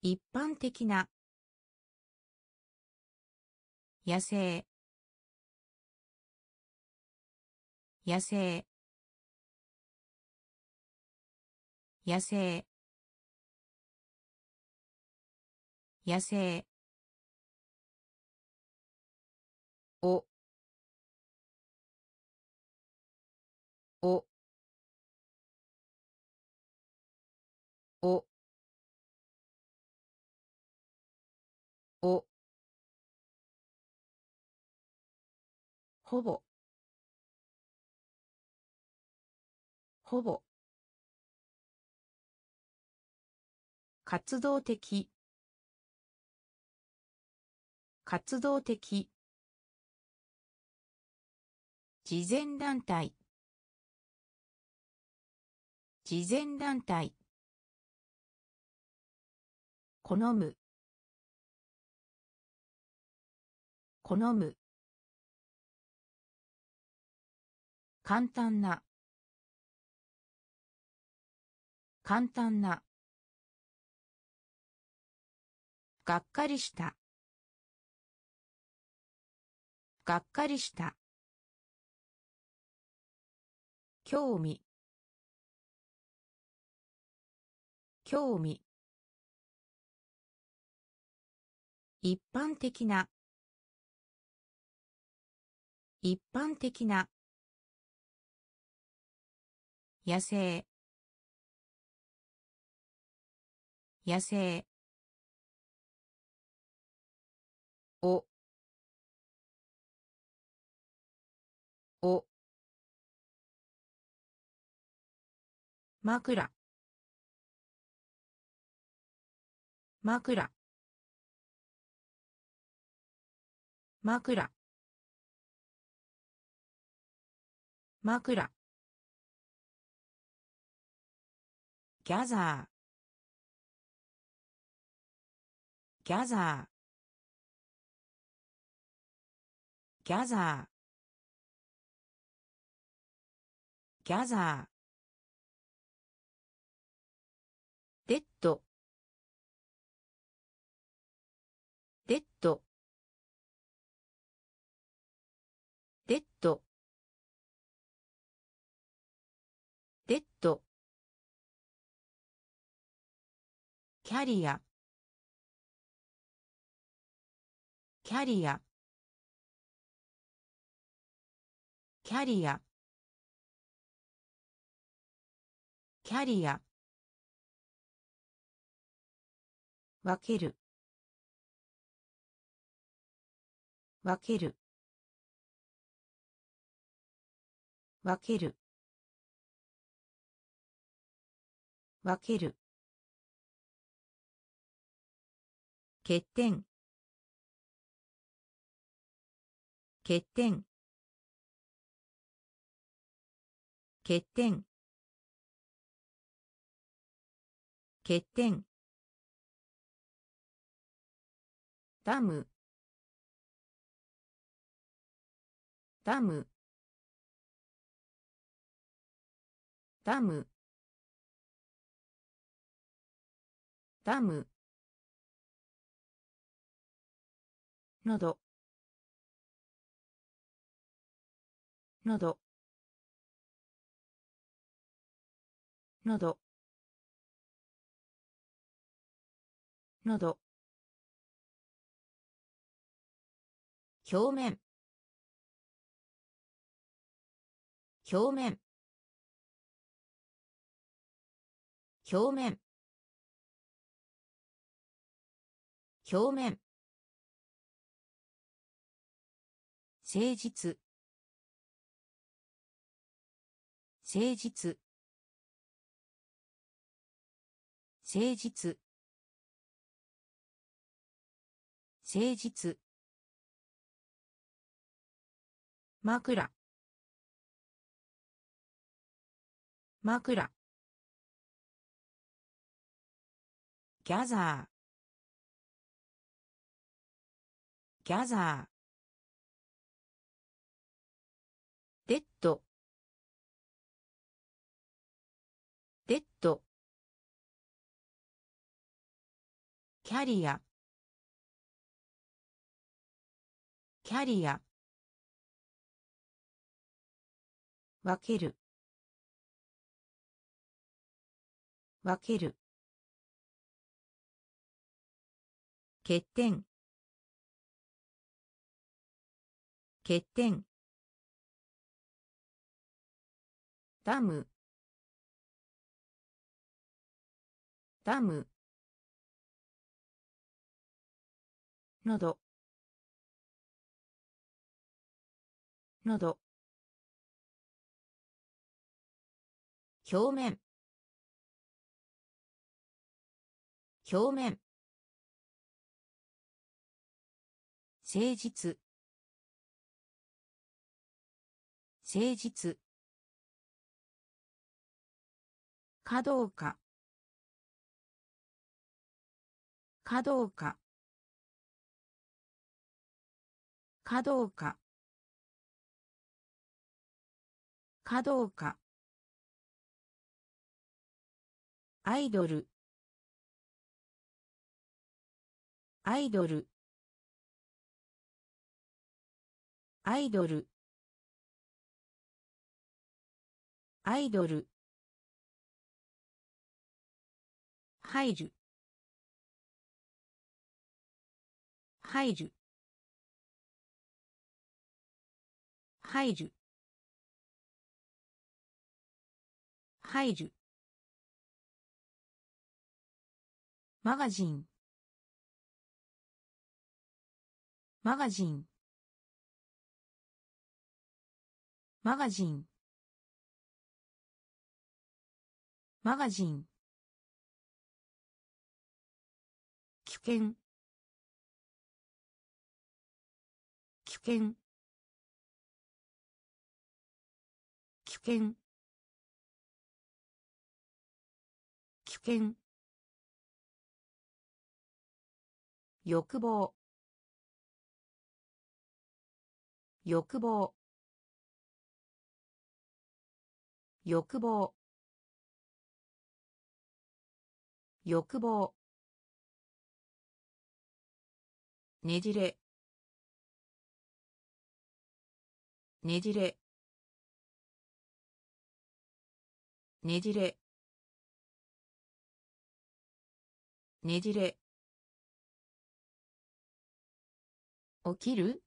一般的な。野生。野生。野生。野生。お。お。お。おほぼ。ほぼ。活動的。活動的。慈善団体。慈善団体。好む。好む。簡単な。簡単な。がっかりした。がっかりした。興味。興味。一般的な。一般的な。野生。野生。お。お。枕。枕。枕。枕。ギャザーギャザーギャザーギャザーキャリア。キャリア。キャリア。キャリア。分ける。分ける。分ける。分ける。欠点。欠点。欠点。欠点。ダム。ダム。ダム。ダム。のど。のど。のど。のど。表面。表面。表面。表面。誠実。誠実。誠実。誠実。枕。枕。ギャザー。ギャザー。キャリア。キャリア。分ける。分ける。欠点。欠点。ダム。ダム。喉喉表面。表面。誠実。誠実。かどうかかどうかかどうか。かどうか。アイドル。アイドル。アイドル。アイドル。入る。入る。入る。入る。マガジン。マガジン。マガジン。マガジン。危険。危険。険危険。欲望。欲望。欲望。欲望。ねじれ。ねじれ。ねじれ。ねじれ。起きる？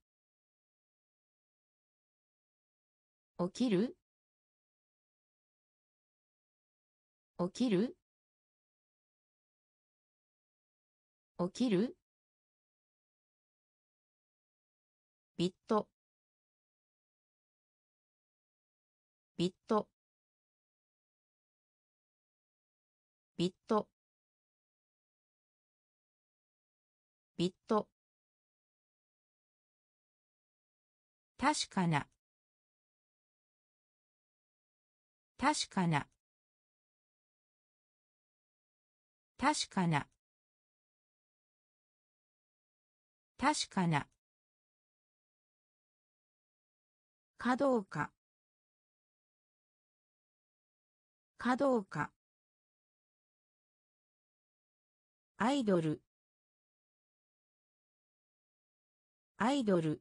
起きる？起きる？起きる？ビット。ビット。ビット。ビット。確かな。確かな。確かな。確かな。かどうかかどうかアイドル。アイドル。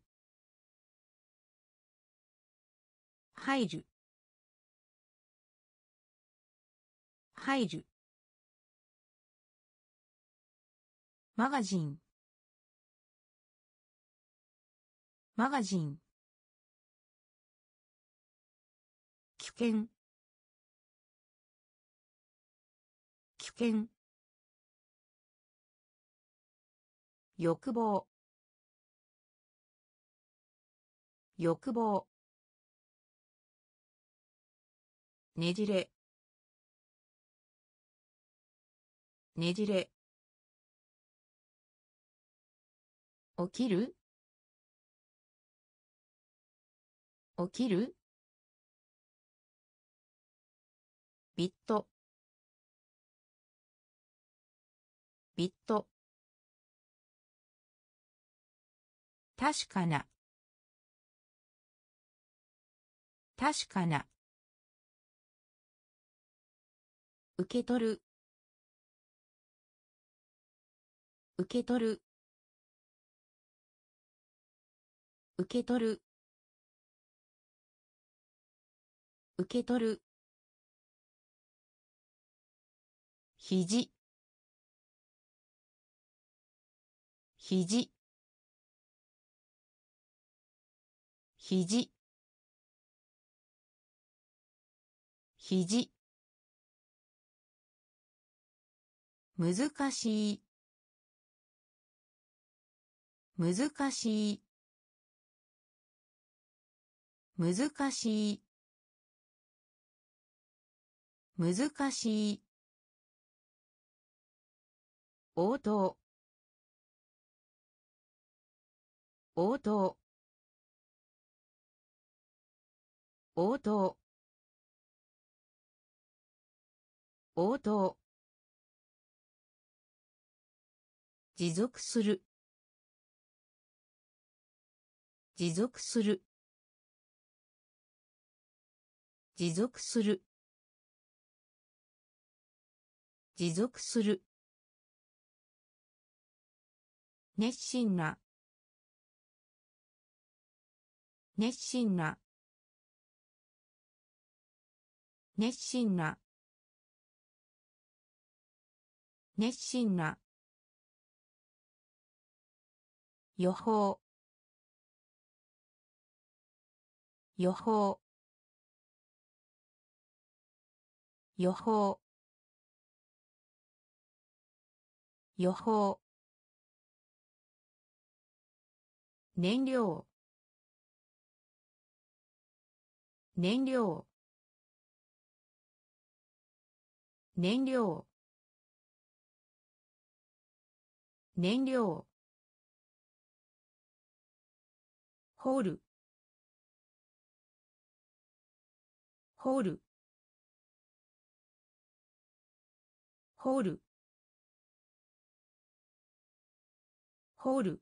入る。入る。マガジン。マガジン。危険。危険。欲望。欲望。ねじれ。ねじれ。起きる？起きる？ビット。ビット。確かな。確かな。受け取る。受け取る。受け取る。受け取る。ひじひじひじひじ難しい。難しい。難しい。難しい。応答。応答。応答。応答。持続する。持続する。持続する。持続する。熱心な。熱心な。熱心な。熱心な。予報。予報。予報。予報。燃料。燃料。燃料。燃料。ホール。ホール。ホール。ホール。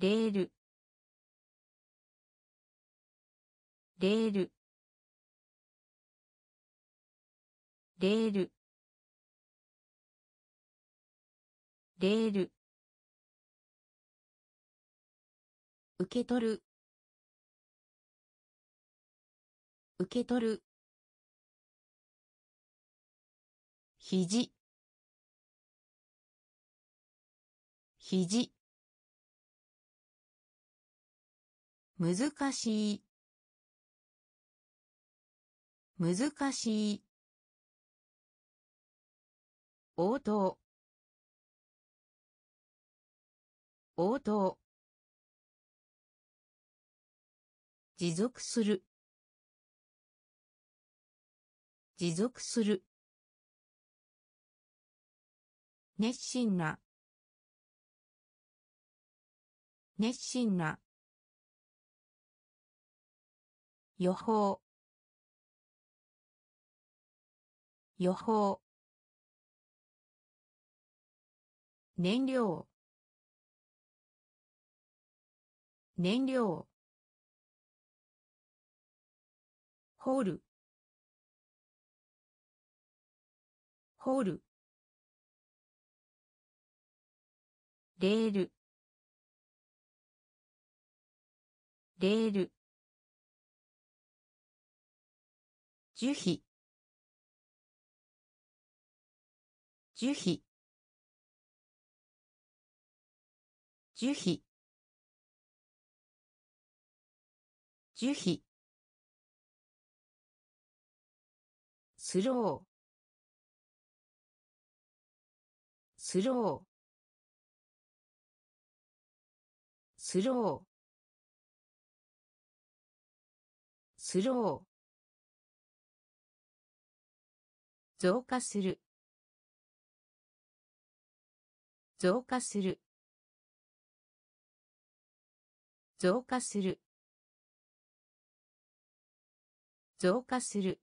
レール。レール。レール。レール。受け取る。受け取る。肘。肘。難しい。難しい。応答。応答。持続する。持続する。熱心な。熱心な。予報。予報。燃料。燃料。ホール。ホール。レール。レール。樹皮。樹皮。樹皮。樹皮。スロー。スロー。スロー。スロー。増加する。増加する。増加する。増加する。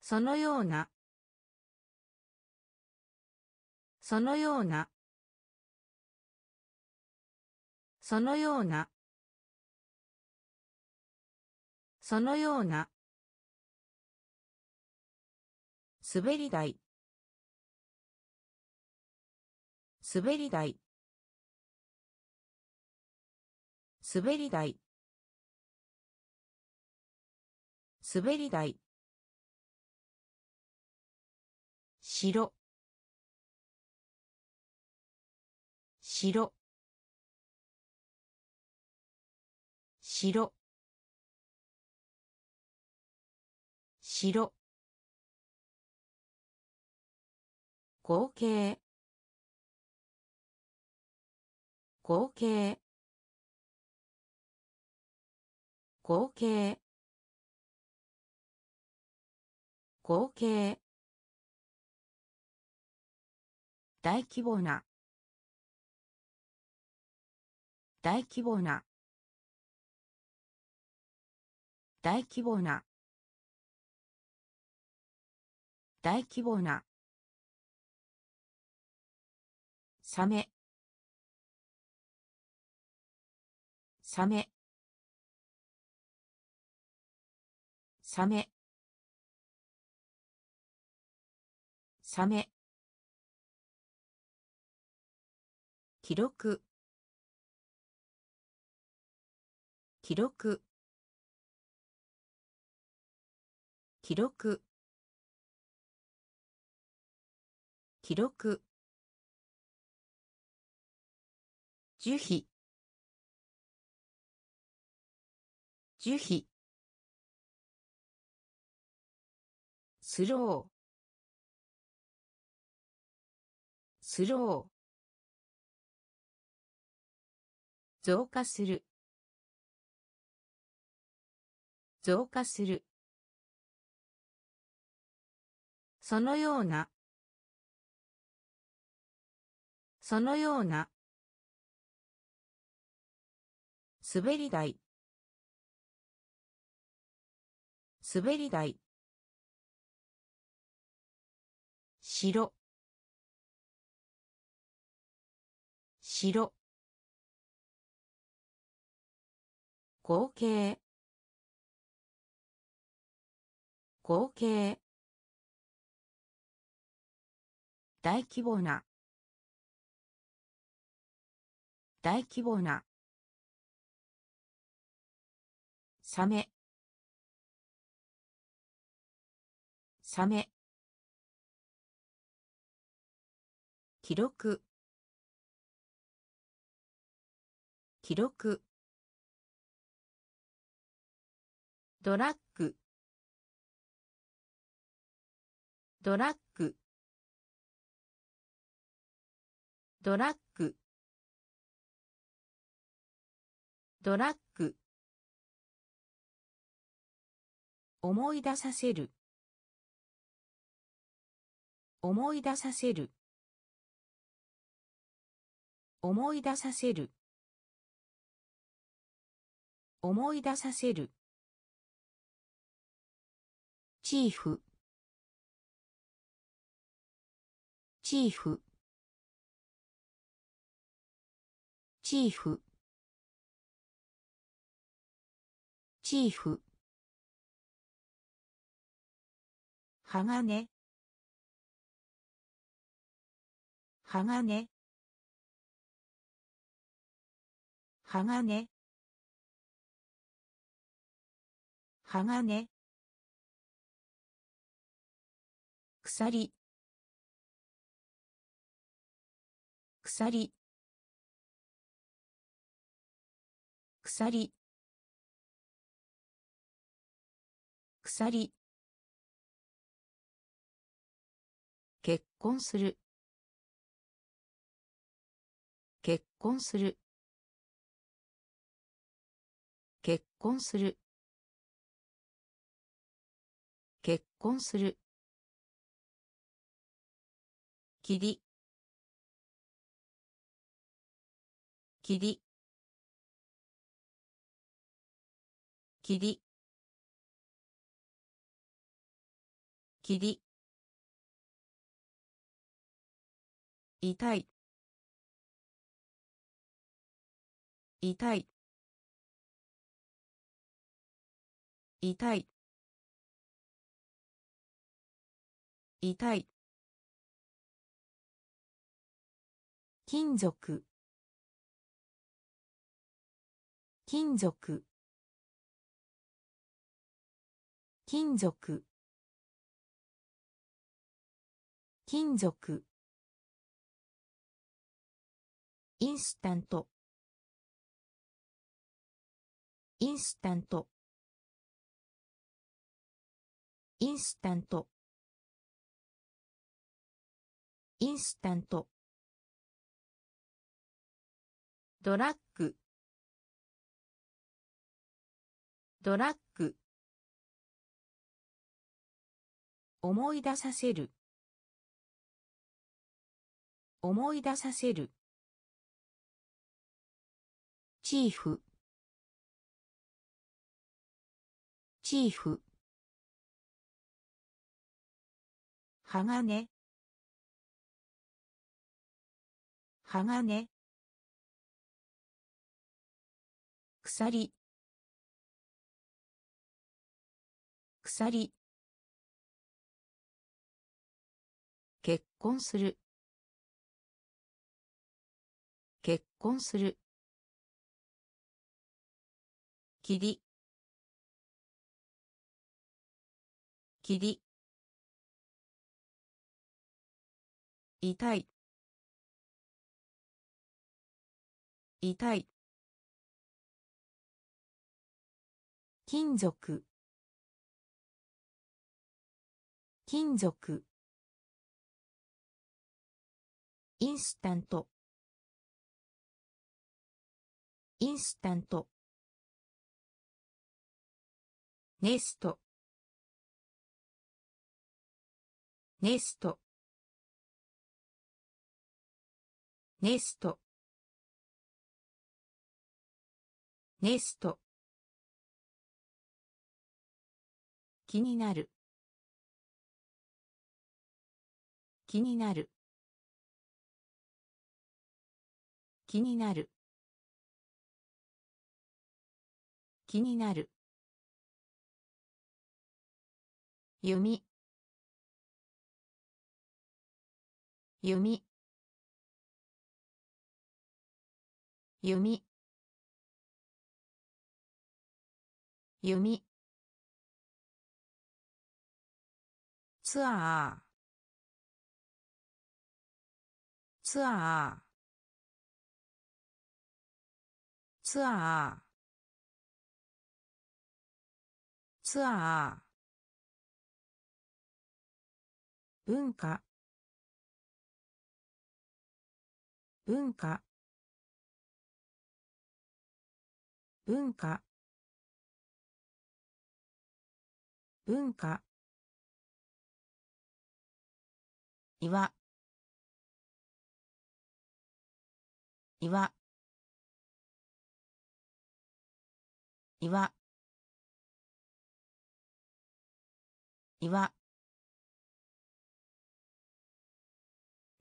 そのような。そのような。そのような。そのような。滑り台。滑り台。滑り台。滑り台。白白白白合計。合計。合計合計大規模な。大規模な。大規模な。大規模な。サメ。サメ。サメ。サメ。記録。記録。記録。記録。樹皮。樹皮。スロー。スロー。増加する。増加する。そのような。そのような。滑り台。滑り台。白白合計合計大規模な。大規模な。サメ。サメ。記録。記録。ドラッグ。ドラッグ。ドラッグ。ドラッグ。思い出させる。思い出させる。思い出させる。思い出させる。チーフ。チーフ。チーフ。チーフ。鋼。鋼。鋼。鋼。鎖。鎖。鎖。鎖。結婚する。結婚する。婚する。結婚する。霧霧霧霧痛い。痛い。痛い。痛い。金属。金属。金属。金属。インスタント。インスタント。インスタント。インスタント。ドラッグ。ドラッグ。思い出させる。思い出させる。チーフ。チーフ。鋼。鋼。鎖。鎖。結婚する。結婚する。霧霧痛い。痛い。金属。金属。インスタント。インスタント。ネスト。ネスト。ネスト。ネスト。気になる。気になる。気になる。気になる。弓。弓。弓。弓。ツアー。ツアー。ツアー。ツアー。文化。文化文化。文化。岩。岩。岩。岩。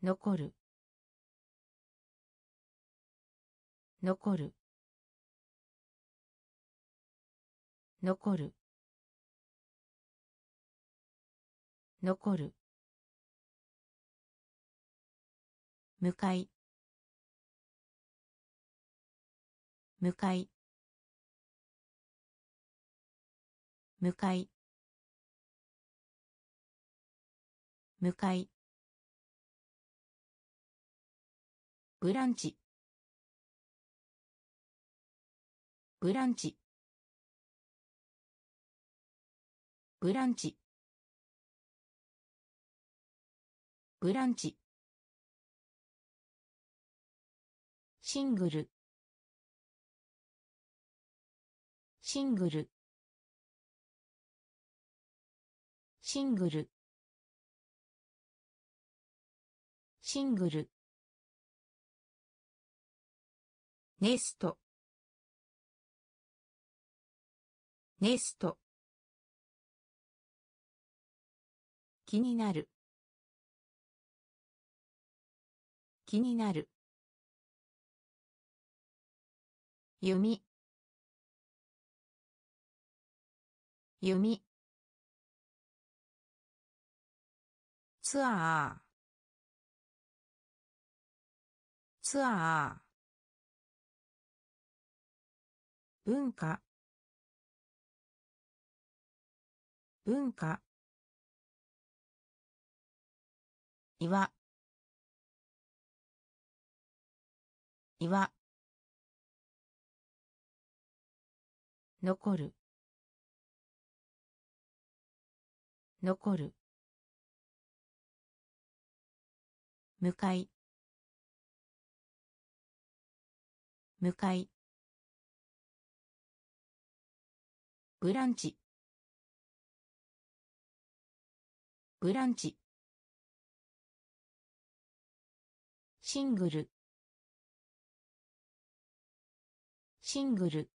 残る。残る。残る。残る。向かい。向かい。向かい。向かい。ブランチ。ブランチ。ブランチ。ブランチ。シングル。シングル。シングル。シングル。ネスト。ネスト。気になる。気になる。弓。弓。ツアー。ツアー。文化。文化。岩。岩。残る。残る。向かい。向かい。ブランチ。ブランチ。シングル。シングル。